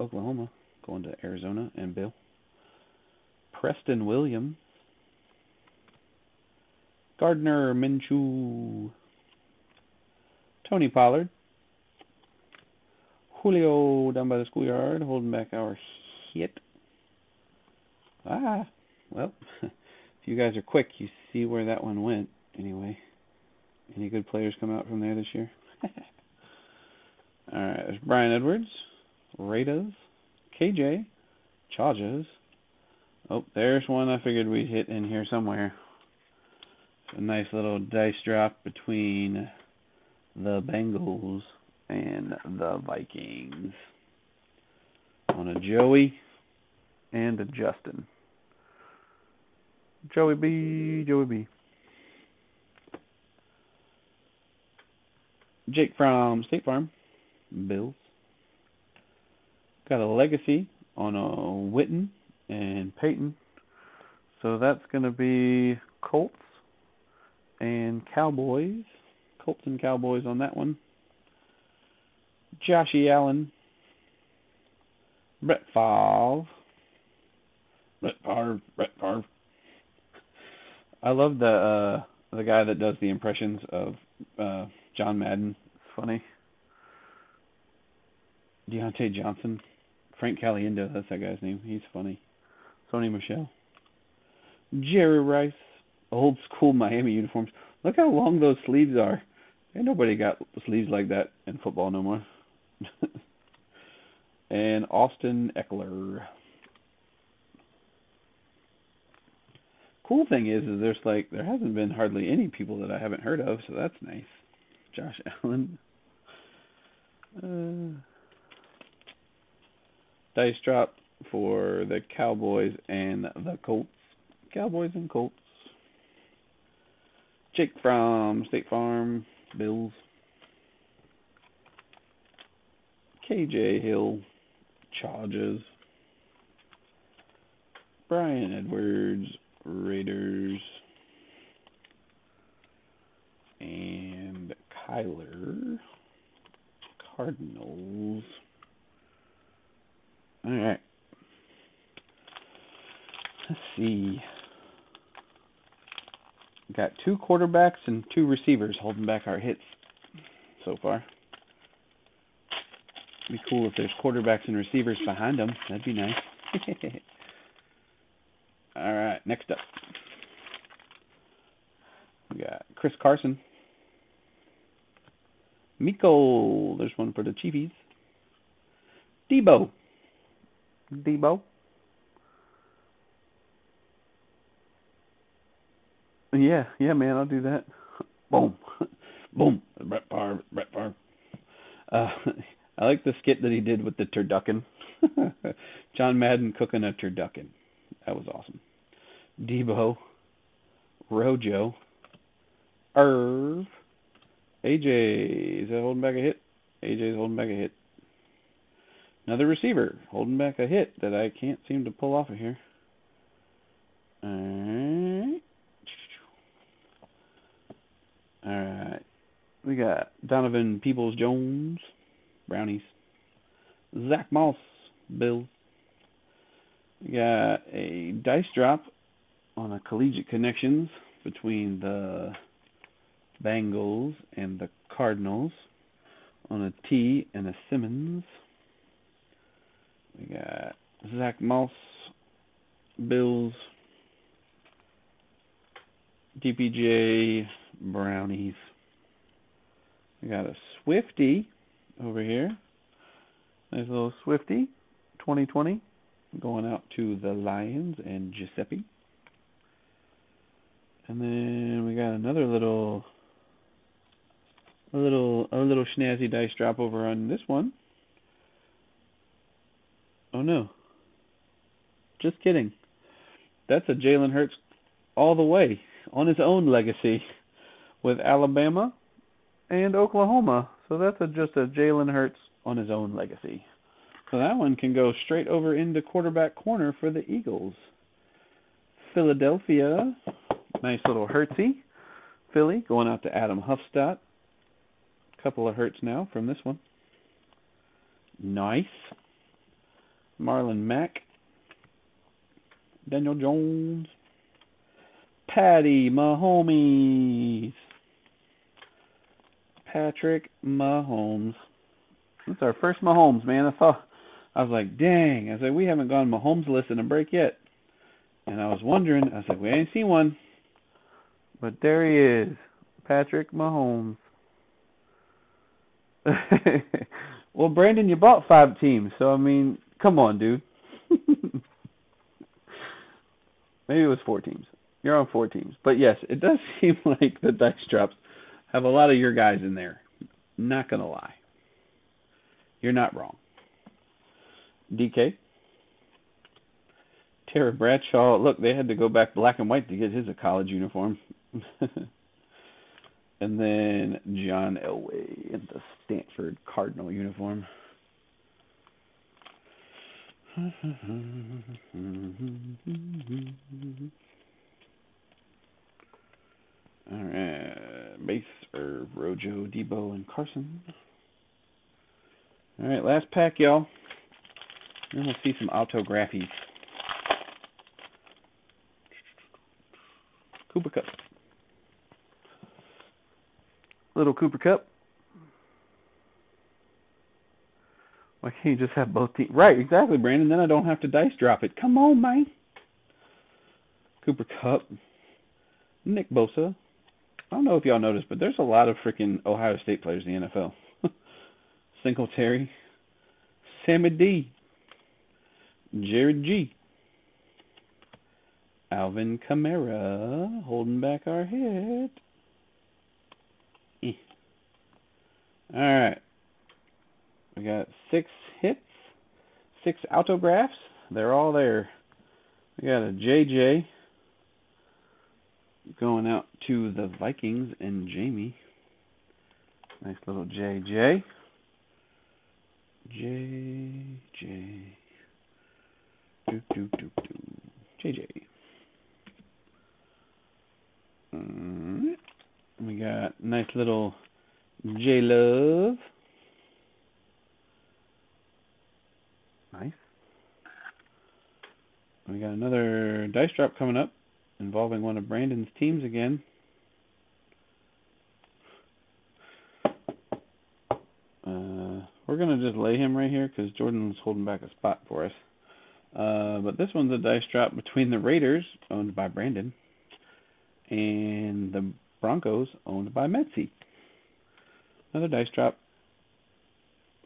Oklahoma going to Arizona and Bill. Preston Williams. Gardner Minshew. Tony Pollard. Julio down by the schoolyard holding back our hit. Ah, well, if you guys are quick, you see where that one went anyway. Any good players come out from there this year? All right, there's Bryan Edwards, Raiders, KJ, Chargers. Oh, there's one I figured we'd hit in here somewhere. A nice little dice drop between the Bengals and the Vikings. On a Joey and a Justin. Joey B, Joey B. Jake from State Farm, Bills. Got a legacy on a Witten and Peyton. So that's going to be Colts and Cowboys. Colts and Cowboys on that one. Joshy Allen. Brett Favre. Brett Favre. Brett Favre. I love the uh, the guy that does the impressions of uh, John Madden. It's funny. Diontae Johnson. Frank Caliendo, that's that guy's name. He's funny. Sony Michel. Jerry Rice. Old school Miami uniforms. Look how long those sleeves are. Ain't nobody got sleeves like that in football no more. and Austin Ekeler. Cool thing is, is there's like there hasn't been hardly any people that I haven't heard of, so that's nice. Josh Allen. Uh, dice drop for the Cowboys and the Colts. Cowboys and Colts. Jake from State Farm, Bills. KJ Hill, Chargers. Bryan Edwards, Raiders. And Kyler, Cardinals. All right. Let's see. Got two quarterbacks and two receivers holding back our hits so far. Be cool if there's quarterbacks and receivers behind them. That'd be nice. All right, next up. We got Chris Carson. Miko, there's one for the Chiefies. Debo. Debo. Yeah, yeah, man, I'll do that. Boom, boom. Brett Favre, Brett Favre. Uh, I like the skit that he did with the turducken. John Madden cooking a turducken. That was awesome. Debo, Rojo, Irv, AJ. Is that holding back a hit? AJ's holding back a hit. Another receiver holding back a hit that I can't seem to pull off of here. Alright. Alright. We got Donovan Peoples-Jones, Brownies. Zach Moss, Bills. We got a dice drop on a collegiate connections between the Bengals and the Cardinals on a T and a Simmons. We got Zach Moss, Bills, DPJ, Brownies. We got a Swifty over here. Nice little Swifty, 2020, going out to the Lions and Giuseppe. And then we got another little, a little, a little snazzy dice drop over on this one. Oh no. Just kidding. That's a Jalen Hurts all the way on his own legacy with Alabama and Oklahoma. So that's a, just a Jalen Hurts on his own legacy. So that one can go straight over into quarterback corner for the Eagles. Philadelphia, nice little Hurtsy. Philly going out to Adam Huffstadt. Couple of Hurts now from this one. Nice. Marlon Mack, Daniel Jones, Patty Mahomes, Patrick Mahomes. That's our first Mahomes, man. I thought I was like, dang. I was like, we haven't gone Mahomes list in a break yet. And I was wondering, I was like, we ain't seen one. But there he is, Patrick Mahomes. well, Brandon, you bought five teams, so I mean, Come on, dude. Maybe it was four teams. You're on four teams. But yes, it does seem like the dice drops have a lot of your guys in there. Not going to lie. You're not wrong. DK. Terry Bradshaw. Look, they had to go back black and white to get his a college uniform. and then John Elway in the Stanford Cardinal uniform. All right, base or Rojo, Debo, and Carson. All right, last pack, y'all. Then we'll see some autographies. Cooper Kupp. Little Cooper Kupp. Why can't you just have both teams? Right, exactly, Brandon. Then I don't have to dice drop it. Come on, man. Cooper Kupp. Nick Bosa. I don't know if y'all noticed, but there's a lot of freaking Ohio State players in the NFL. Singletary, Sammy D, Jared G, Alvin Kamara holding back our hit. Eh. All right. We got six hits, six autographs. They're all there. We got a JJ going out to the Vikings and Jamie. Nice little JJ. JJ. Do, do, do, do. JJ. Alright. We got nice little J Love. Nice. We got another dice drop coming up involving one of Brandon's teams again. Uh, we're going to just lay him right here because Jordan's holding back a spot for us. Uh, but this one's a dice drop between the Raiders, owned by Brandon, and the Broncos, owned by Metzi. Another dice drop.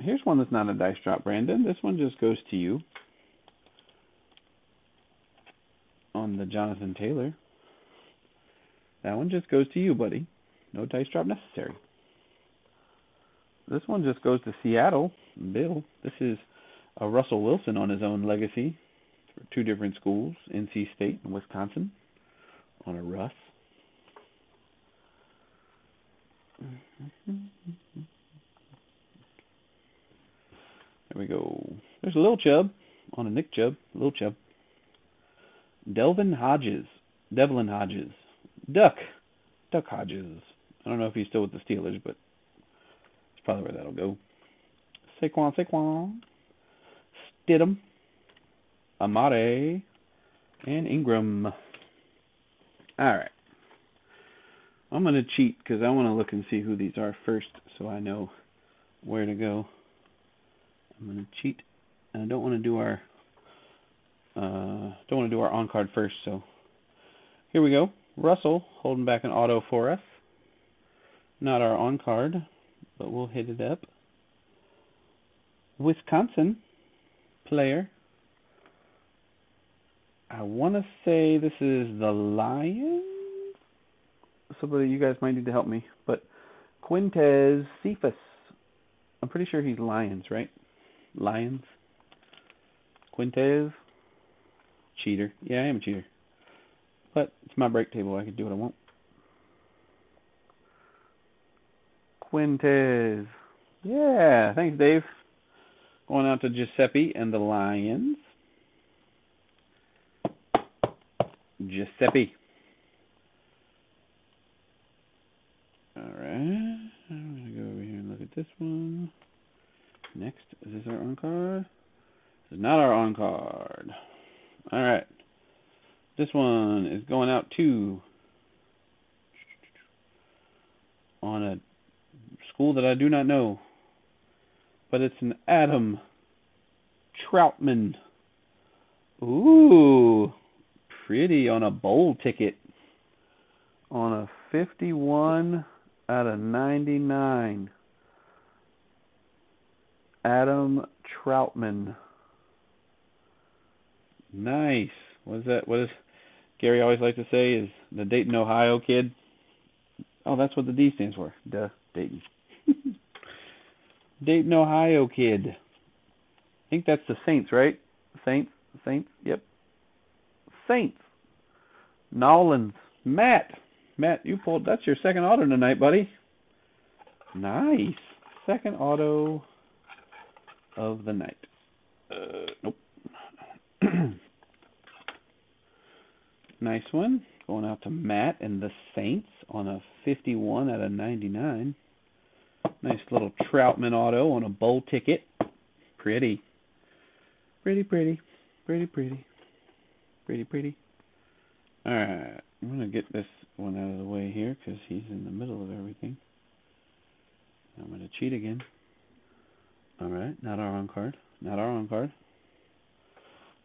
Here's one that's not a dice drop, Brandon. This one just goes to you on the Jonathan Taylor. That one just goes to you, buddy. No dice drop necessary. This one just goes to Seattle, Bill. This is a Russell Wilson on his own legacy for two different schools, NC State and Wisconsin, on a Russ. There we go. There's a little Chubb on a Nick Chubb, little Chubb. Delvin Hodges, Devlin Hodges, Duck, Duck Hodges. I don't know if he's still with the Steelers, but it's probably where that'll go. Saquon, Saquon, Stidham, Amari, and Ingram. All right. I'm going to cheat because I want to look and see who these are first so I know where to go. I'm going to cheat. And I don't want to do our uh, don't want to do our on card first, so here we go. Russell holding back an auto for us. Not our on card, but we'll hit it up. Wisconsin player. I want to say this is the Lions. Somebody, you guys might need to help me, but Quintez Cephus. I'm pretty sure he's Lions, right? Lions. Quintez. Cheater. Yeah, I am a cheater. But it's my break table. I can do what I want. Quintez. Yeah, thanks, Dave. Going out to Giuseppe and the Lions. Giuseppe. Alright. I'm going to go over here and look at this one. Next. Is this our on card? This is not our on card. Alright. This one is going out to on a school that I do not know. But it's an Adam Trautman. Ooh. Pretty on a bowl ticket. On a 51 out of 99. Adam Trautman. Nice. What is that? What does Gary always like to say? Is the Dayton, Ohio kid? Oh, that's what the D stands for. Duh, Dayton. Dayton, Ohio kid. I think that's the Saints, right? Saints, Saints. Yep. Saints. Nolans. Matt. Matt, you pulled. That's your second auto tonight, buddy. Nice. Second auto of the night. Uh, nope. Nice one. Going out to Matt and the Saints on a 51 out of 99. Nice little Trautman auto on a bowl ticket. Pretty. Pretty, pretty. Pretty, pretty. Pretty, pretty. Alright. I'm going to get this one out of the way here because he's in the middle of everything. I'm going to cheat again. Alright. Not our on card. Not our on card.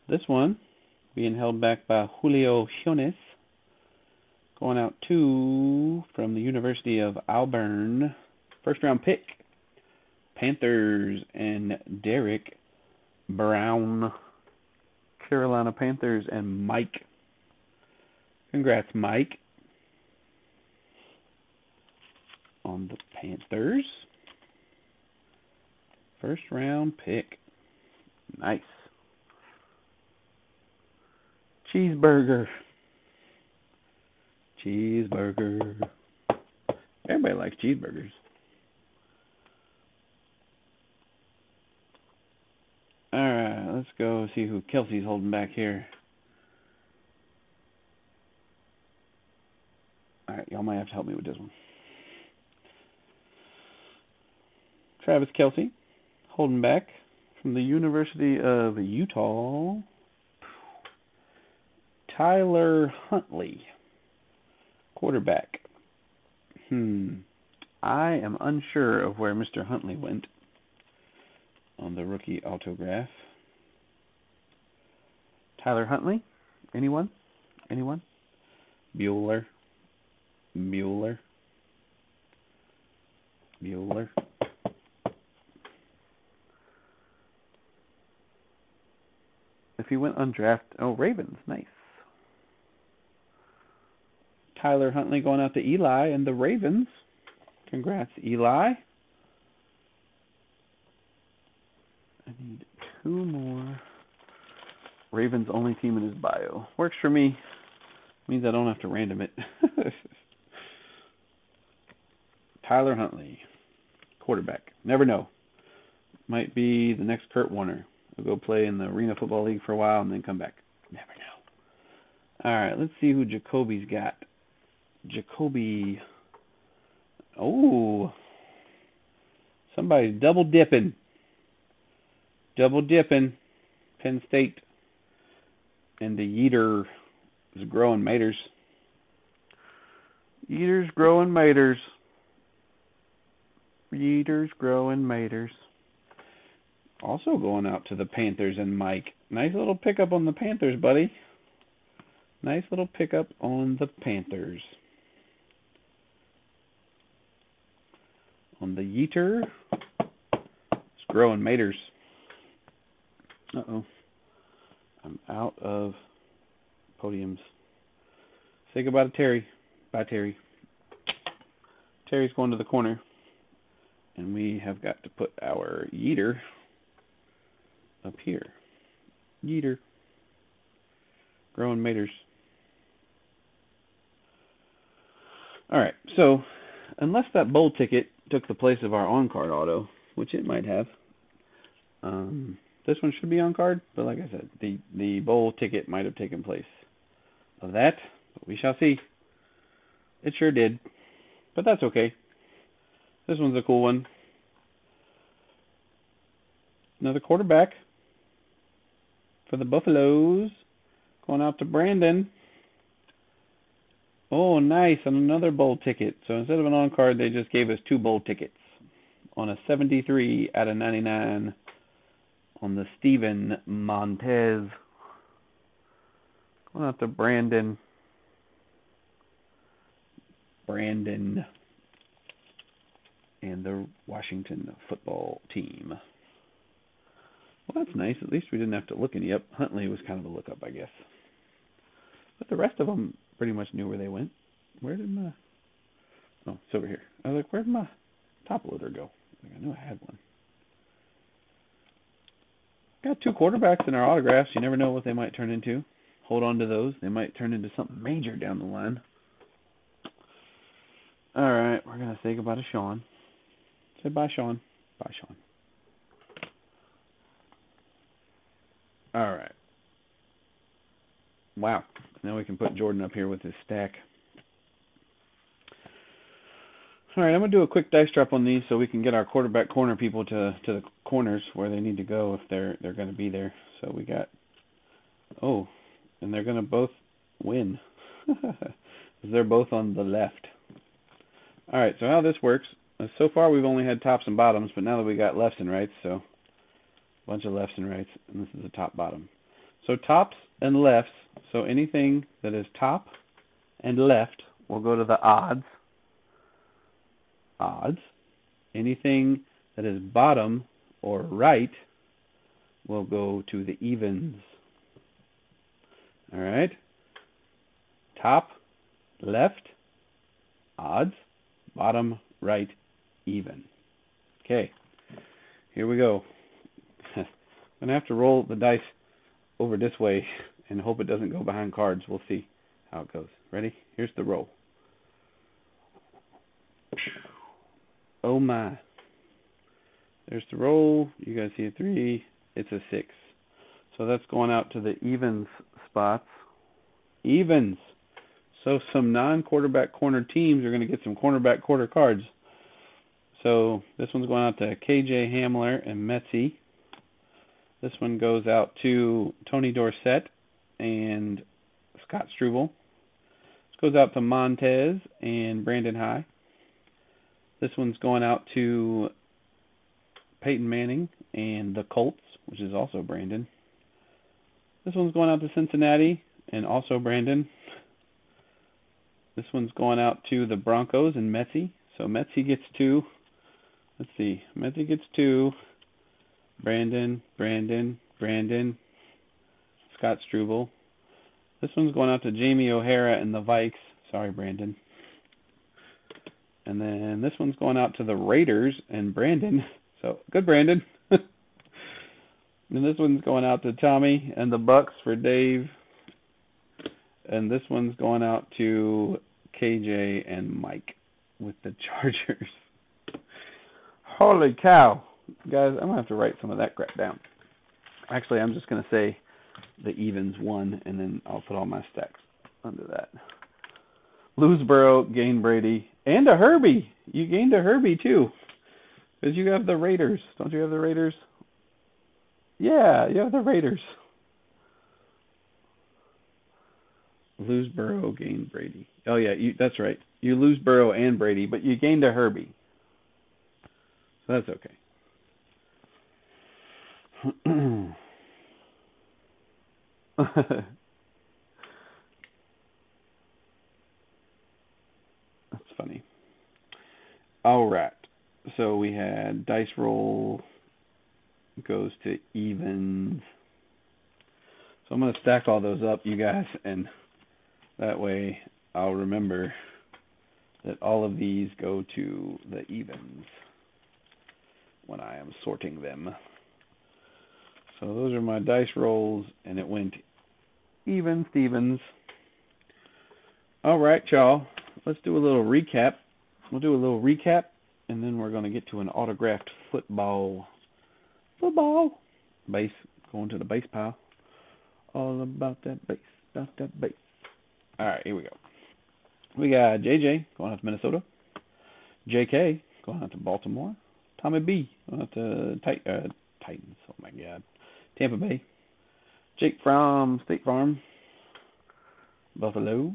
This one being held back by Julio Jones. Going out two from the University of Auburn. First round pick. Panthers and Derrick Brown. Carolina Panthers and Mike. Congrats, Mike. On the Panthers. First round pick. Nice. Cheeseburger. Cheeseburger. Everybody likes cheeseburgers. Alright, let's go see who Kelce's holding back here. Alright, y'all might have to help me with this one. Travis Kelce, holding back from the University of Utah. Tyler Huntley, quarterback. Hmm. I am unsure of where Mr. Huntley went on the rookie autograph. Tyler Huntley? Anyone? Anyone? Bueller. Bueller. Bueller. If he went undrafted, oh Ravens, nice. Tyler Huntley going out to Eli and the Ravens. Congrats, Eli. I need two more. Ravens only team in his bio. Works for me. Means I don't have to random it. Tyler Huntley, quarterback. Never know. Might be the next Kurt Warner. He'll go play in the Arena Football League for a while and then come back. Never know. All right, let's see who Jacoby's got. Jacoby. Oh, somebody's double dipping. Double dipping. Penn State and the Yeater is growing maters. Yeater's growing maters. Yeater's growing maters. Also going out to the Panthers and Mike. Nice little pickup on the Panthers, buddy. Nice little pickup on the Panthers. On the Yeeter, it's growing maters. Uh oh. I'm out of podiums. Say goodbye to Terry. Bye, Terry. Terry's going to the corner. And we have got to put our Yeeter up here. Yeeter. Growing maters. Alright, so unless that bowl ticket took the place of our on card auto, which it might have, um, this one should be on card, but like I said, the, the bowl ticket might have taken place of that, but we shall see. It sure did, but that's okay. This one's a cool one. Another quarterback for the Buffaloes. Going out to Brandon. Oh, nice. And another bowl ticket. So instead of an on card, they just gave us two bowl tickets on a 73 out of 99 on the Steven Montez. Going out to Brandon. Brandon and the Washington football team. Well, that's nice. At least we didn't have to look any up. Huntley was kind of a look up, I guess. But the rest of them pretty much knew where they went. Where did my... Oh, it's over here. I was like, where'd my top loader go? Like, I knew I had one. Got two quarterbacks in our autographs. You never know what they might turn into. Hold on to those. They might turn into something major down the line. All right, we're gonna say goodbye to Sean. Say bye, Sean. Bye, Sean. All right. Wow. Now we can put Jordan up here with his stack. All right, I'm gonna do a quick dice drop on these so we can get our quarterback corner people to to the corners where they need to go if they're they're gonna be there. So we got oh, and they're gonna both win. they're both on the left. All right, so how this works? So far we've only had tops and bottoms, but now that we got lefts and rights, so a bunch of lefts and rights, and this is a top bottom. So tops and lefts, so anything that is top and left will go to the odds odds. Anything that is bottom or right will go to the evens. All right? Top, left, odds, bottom, right, even. Okay, here we go. I'm going to have to roll the dice over this way and hope it doesn't go behind cards. We'll see how it goes. Ready? Here's the roll. Oh my. There's the roll. You guys see a three. It's a six. So that's going out to the evens spots. Evens. So some non-quarterback corner teams are going to get some cornerback quarter cards. So this one's going out to KJ Hamler and Metzi. This one goes out to Tony Dorsett and Scott Struble. This goes out to Montez and Brandon High. This one's going out to Peyton Manning and the Colts, which is also Brandon. This one's going out to Cincinnati and also Brandon. This one's going out to the Broncos and Metzi. So Metzi gets two. Let's see. Metzi gets two. Brandon, Brandon, Brandon, Scott Struble. This one's going out to Jamie O'Hara and the Vikes. Sorry, Brandon. And then this one's going out to the Raiders and Brandon. So good, Brandon. and this one's going out to Tommy and the Bucs for Dave. And this one's going out to KJ and Mike with the Chargers. Holy cow. Guys, I'm to have to write some of that crap down. Actually, I'm just going to say the evens one, and then I'll put all my stacks under that. Lose Burrow, gain Brady, and a Herbie. You gained a Herbie, too. Because you have the Raiders. Don't you have the Raiders? Yeah, you have the Raiders. Lose Burrow, gain Brady. Oh yeah, you, that's right. You lose Burrow and Brady, but you gained a Herbie. So that's okay. that's funny. All right. So we had dice roll goes to evens. So I'm going to stack all those up, you guys, and that way I'll remember that all of these go to the evens when I am sorting them. So those are my dice rolls, and it went even Stevens. All right, y'all. Let's do a little recap. We'll do a little recap, and then we're going to get to an autographed football. Football. Base. Going to the base pile. All about that base. About that base. All right, here we go. We got JJ going out to Minnesota. JK going out to Baltimore. Tommy B going out to Tit- uh, Titans. Oh my God. Tampa Bay. Jake from State Farm. Buffalo.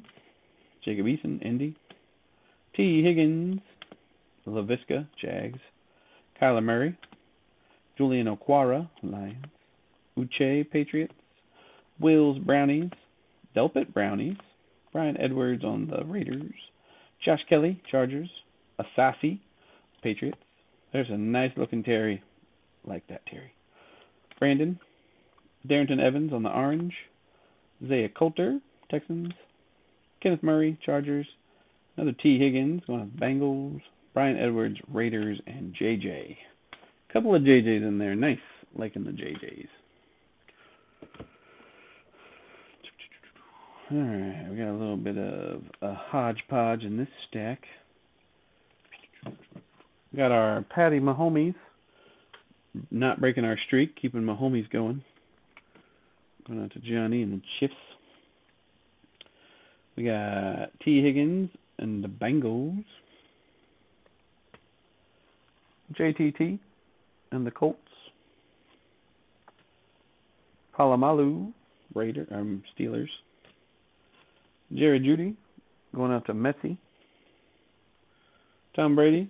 Jacob Eason, Indy. T. Higgins, Laviska, Jags. Kyler Murray. Julian Okwara, Lions. Uche, Patriots. Wills, Brownies. Delpit, Brownies. Bryan Edwards on the Raiders. Josh Kelley, Chargers. Asiasi, Patriots. There's a nice looking Terry. Like that Terry. Brandon. Darrynton Evans on the Orange. Zaya Coulter, Texans. Kenneth Murray, Chargers. Another T. Higgins going to Bengals. Bryan Edwards, Raiders, and JJ. Couple of JJs in there. Nice. Liking the JJs. Alright, we got a little bit of a hodgepodge in this stack. We got our Patty Mahomes. Not breaking our streak, keeping Mahomes going. Going out to Johnny and the Chiefs. We got T. Higgins and the Bengals. JTT and the Colts. Polamalu, Raider, um, Steelers. Jerry Jeudy going out to Messi. Tom Brady,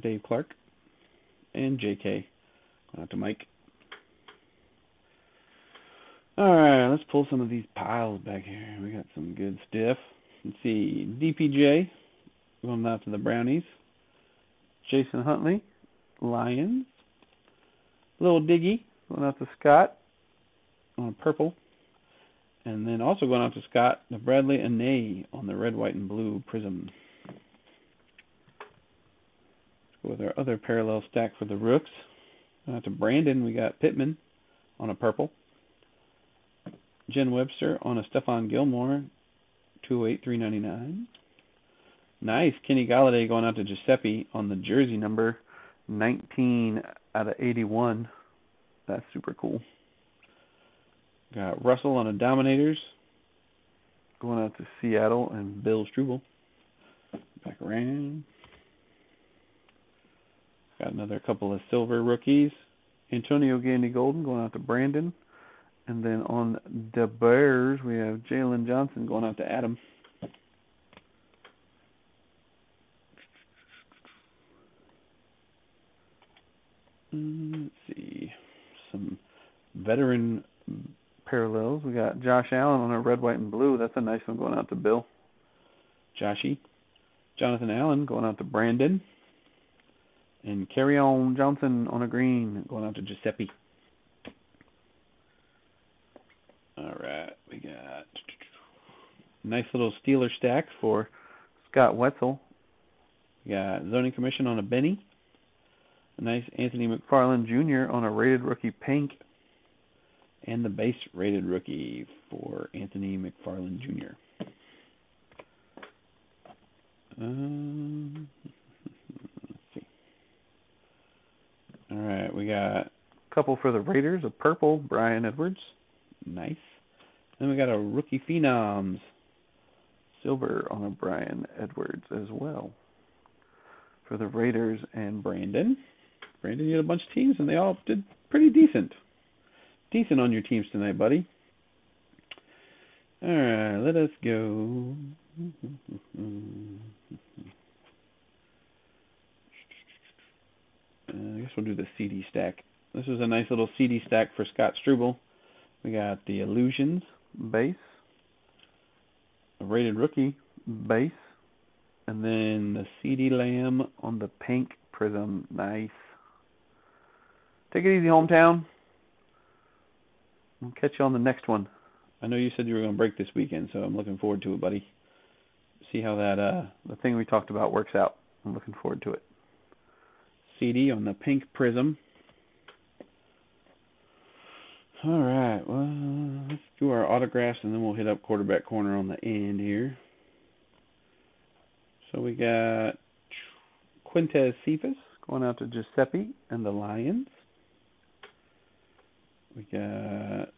Dave Clark, and JK going out to Mike. All right, let's pull some of these piles back here. We got some good stuff. Let's see, DPJ going out to the Brownies. Jason Huntley, Lions. Little Diggy going out to Scott on purple. And then also going out to Scott, the Bradlee Anae on the red, white, and blue Prizm. Let's go with our other parallel stack for the Rooks. Going Brandon, we got Pittman on a purple. Jen Webster on a Stephon Gilmore, two eight three ninety nine. Nice. Kenny Golladay going out to Giuseppe on the jersey number 19 out of 81. That's super cool. Got Russell on a Dominators going out to Seattle and Bill Struble. Back around. Got another couple of silver rookies. Antonio Gandy Golden going out to Brandon. And then on the Bears, we have Jaylon Johnson going out to Adam. Mm, let's see. Some veteran parallels. We got Josh Allen on a red, white, and blue. That's a nice one going out to Bill. Joshy. Jonathan Allen going out to Brandon. And Kerryon Johnson on a green going out to Giuseppe. All right, we got nice little Steeler stack for Scott Wetzel. We got zoning commission on a Benny. A nice Anthony McFarland Jr. on a rated rookie pink. And the base rated rookie for Anthony McFarland Jr. Um, let's see. All right, we got a couple for the Raiders. A purple, Bryan Edwards. Nice. Then we got a rookie phenoms. Silver on a Bryan Edwards as well. For the Raiders and Brandon. Brandon, you had a bunch of teams and they all did pretty decent. Decent on your teams tonight, buddy. Alright, let us go. Uh, I guess we'll do the CeeDee stack. This is a nice little CeeDee stack for Scott Struble. We got the Illusions base, a rated rookie base, and then the CeeDee Lamb on the pink Prizm. Nice. Take it easy, hometown. I'll catch you on the next one. I know you said you were going to break this weekend, so I'm looking forward to it, buddy. See how that uh the thing we talked about works out. I'm looking forward to it. CD on the pink Prizm. All right. Well, let's do our autographs and then we'll hit up quarterback corner on the end here. So we got Quintez Cephus going out to Giuseppe and the Lions. We got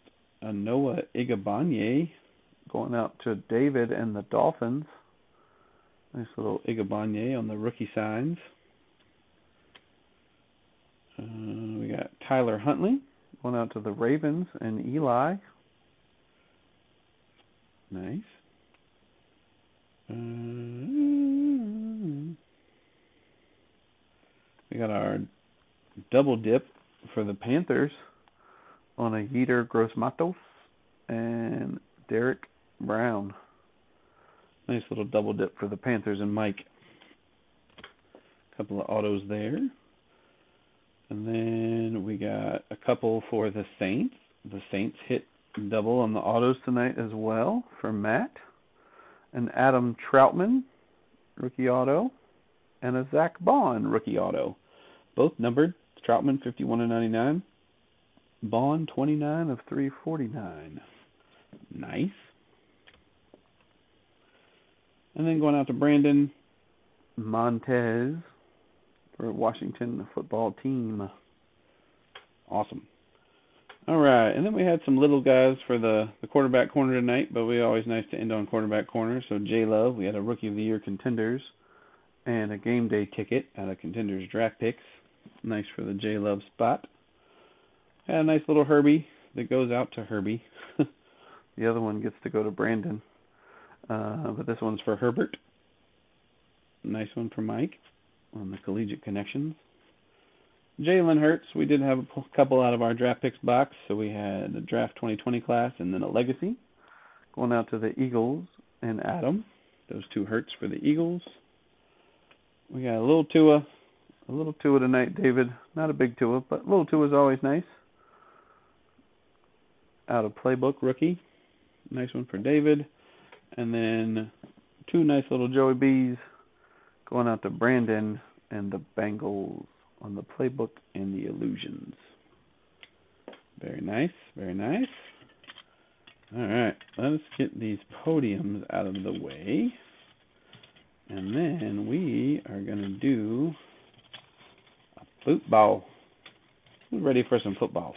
a Noah Igbinoghene going out to David and the Dolphins. Nice little Igbinoghene on the rookie signs. Uh, we got Tyler Huntley going out to the Ravens and Eli. Nice. Uh, we got our double dip for the Panthers on a Yetur Gross-Matos and Derrick Brown. Nice little double dip for the Panthers and Mike. A couple of autos there. And then we got a couple for the Saints. The Saints hit double on the autos tonight as well for Matt. And Adam Trautman rookie auto. And a Zack Baun rookie auto. Both numbered. Trautman 51 to 99. Baun 29 of 349. Nice. And then going out to Brandon Montez for Washington football team. Awesome. All right, and then we had some little guys for the the quarterback corner tonight, but we always nice to end on quarterback corner. So J Love, we had a rookie of the year contenders, and a game day ticket out of contenders draft picks. Nice for the J Love spot. Had a nice little Herbie that goes out to Herbie. the other one gets to go to Brandon, uh, but this one's for Herbert. Nice one for Mike on the collegiate connections. Jalen Hurts, we did have a couple out of our draft picks box, so we had a draft 2020 class and then a legacy. Going out to the Eagles and Adam. Those two Hurts for the Eagles. We got a little Tua, a little Tua tonight, David. Not a big Tua, but a little Tua is always nice. Out of playbook rookie, nice one for David, and then two nice little Joey B's going out to Brandon and the Bengals on the playbook and the illusions. Very nice, very nice. All right, let's get these podiums out of the way. And then we are going to do a football. Who's ready for some football?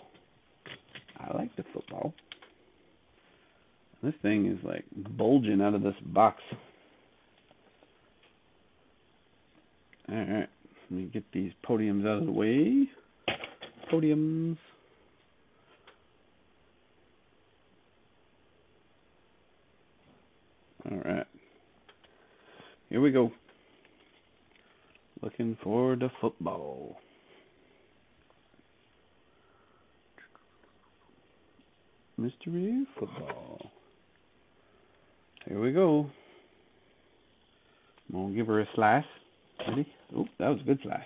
I like the football. This thing is like bulging out of this box. Alright, let me get these podiums out of the way. Podiums. Alright. Here we go. Looking forward to football. Mystery football. Here we go. I'm gonna give her a slice. Ready? Oh, that was a good slice.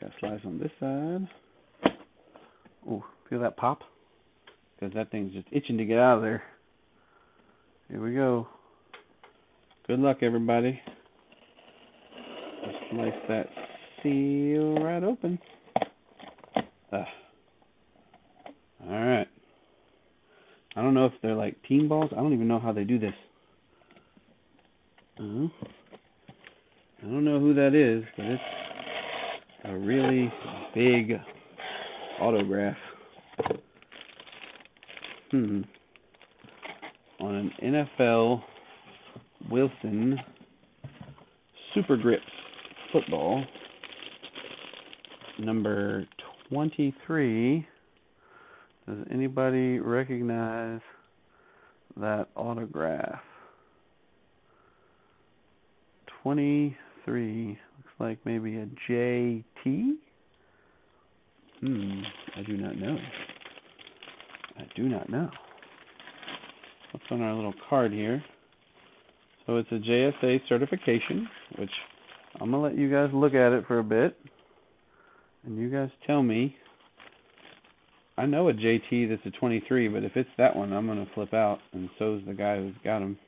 Got a slice on this side. Oh, feel that pop? Because that thing's just itching to get out of there. Here we go. Good luck, everybody. Just slice that seal right open. Ah. All right. I don't know if they're like team balls. I don't even know how they do this. Uh, I don't know who that is, but it's a really big autograph. Hmm. On an NFL Wilson Super Grips football, number 23. Does anybody recognize that autograph? 23. Looks like maybe a JT? Hmm, I do not know. I do not know. What's on our little card here? So it's a JSA certification, which I'm going to let you guys look at it for a bit. And you guys tell me. I know a JT that's a 23, but if it's that one, I'm going to flip out. And so's the guy who's got him.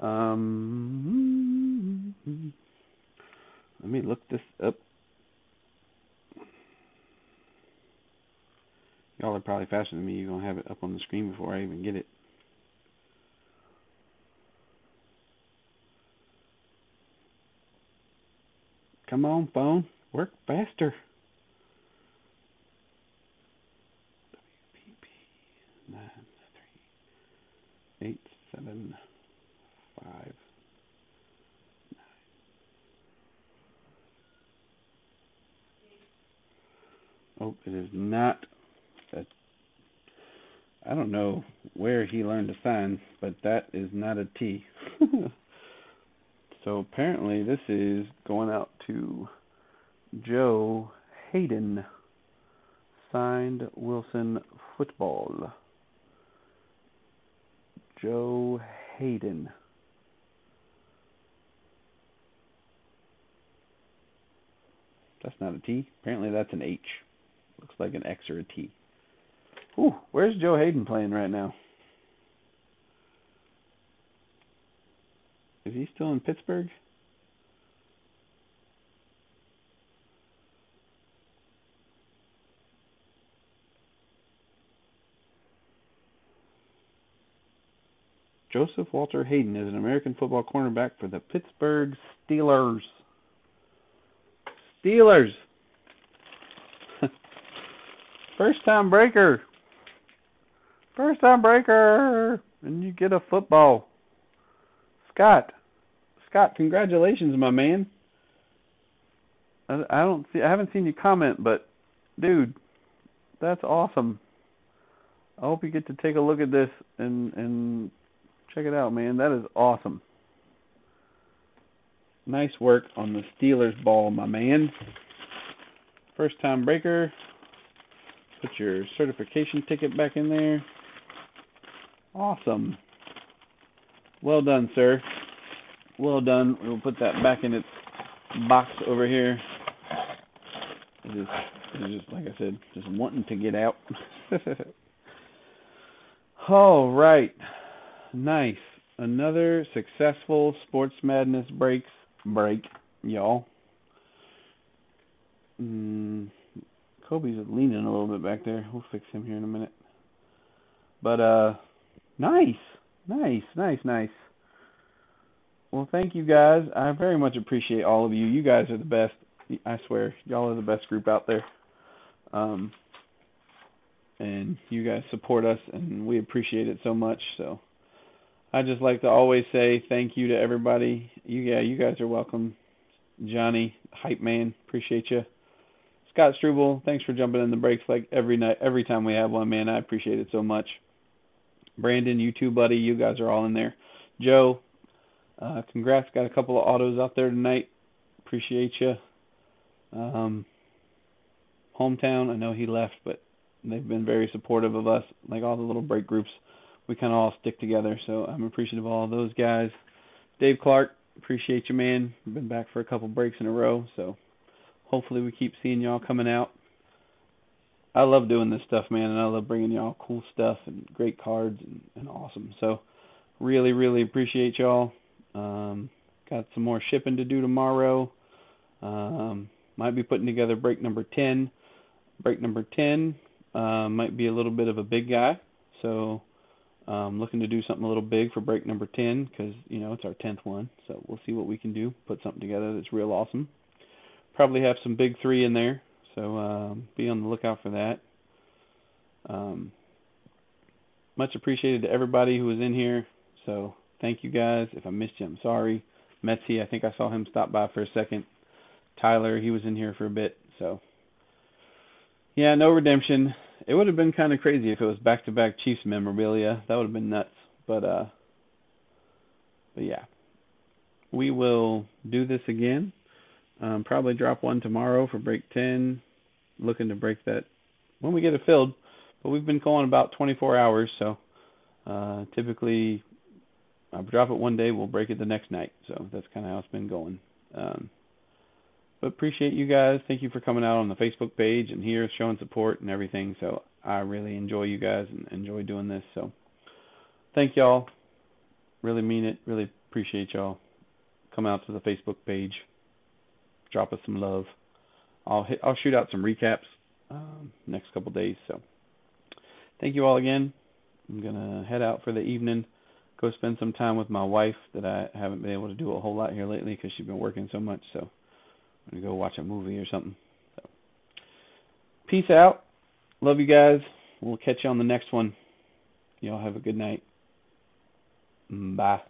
Um, let me look this up. Y'all are probably faster than me. You're going to have it up on the screen before I even get it. Come on, phone. Work faster. WPP nine three eight seven five nine. Oh, it is not a I don't know where he learned to sign, but that is not a T. So apparently this is going out to Joe Haden, signed Wilson Football. Joe Haden. That's not a T. Apparently that's an H. Looks like an X or a T. Ooh, where's Joe Haden playing right now? Is he still in Pittsburgh? Joseph Walter Haden is an American football cornerback for the Pittsburgh Steelers. Steelers. First time breaker. First time breaker. And you get a football. Scott. Scott, congratulations, my man. I, don't see I haven't seen you comment, but dude, that's awesome. I hope you get to take a look at this and and check it out, man. That is awesome. Nice work on the Steelers ball, my man. First time breaker. Put your certification ticket back in there. Awesome. Well done, sir. Well done. We'll put that back in its box over here. It is, it is just like I said, just wanting to get out. All right. Nice. Another successful Sports Madness breaks break, y'all. Mm, Kobe's leaning a little bit back there. We'll fix him here in a minute. But uh, nice, nice, nice, nice. Well, thank you guys. I very much appreciate all of you. You guys are the best. I swear, y'all are the best group out there. Um, and you guys support us, and we appreciate it so much. So, I just like to always say thank you to everybody. You, yeah, you guys are welcome. Johnny, hype man, appreciate you. Scott Struble, thanks for jumping in the breaks like every night, every time we have one, man. I appreciate it so much. Brandon, you too, buddy. You guys are all in there. Joe, uh, congrats. Got a couple of autos out there tonight. Appreciate you. Um, hometown, I know he left, but they've been very supportive of us. Like all the little break groups, we kind of all stick together. So I'm appreciative of all those guys. Dave Clark, appreciate you, man. Been back for a couple breaks in a row, so hopefully we keep seeing y'all coming out. I love doing this stuff, man, and I love bringing y'all cool stuff and great cards and, and awesome. So really, really appreciate y'all. Um, got some more shipping to do tomorrow. Um, might be putting together break number 10. Break number 10 uh, might be a little bit of a big guy, so um, looking to do something a little big for break number 10 because you know it's our 10th one. So we'll see what we can do. Put something together that's real awesome. Probably have some big three in there, so um, be on the lookout for that. Um, much appreciated to everybody who was in here. So thank you guys. If I missed you, I'm sorry. Metsy, I think I saw him stop by for a second. Tyler, he was in here for a bit. So yeah, no redemption. It would have been kind of crazy if it was back-to-back Chiefs memorabilia. That would have been nuts. But uh, but yeah, we will do this again. Um, probably drop one tomorrow for break 10. Looking to break that when we get it filled. But we've been calling about 24 hours, so uh, typically I'll drop it one day, we'll break it the next night. So that's kind of how it's been going. Um, but appreciate you guys. Thank you for coming out on the Facebook page and here showing support and everything. So I really enjoy you guys and enjoy doing this. So thank y'all. Really mean it. Really appreciate y'all. Come out to the Facebook page. Drop us some love. I'll hit, I'll shoot out some recaps um, next couple days. So thank you all again. I'm gonna head out for the evening. Go spend some time with my wife that I haven't been able to do a whole lot here lately because she's been working so much. So I'm gonna go watch a movie or something. So peace out. Love you guys. We'll catch you on the next one. Y'all have a good night. Bye.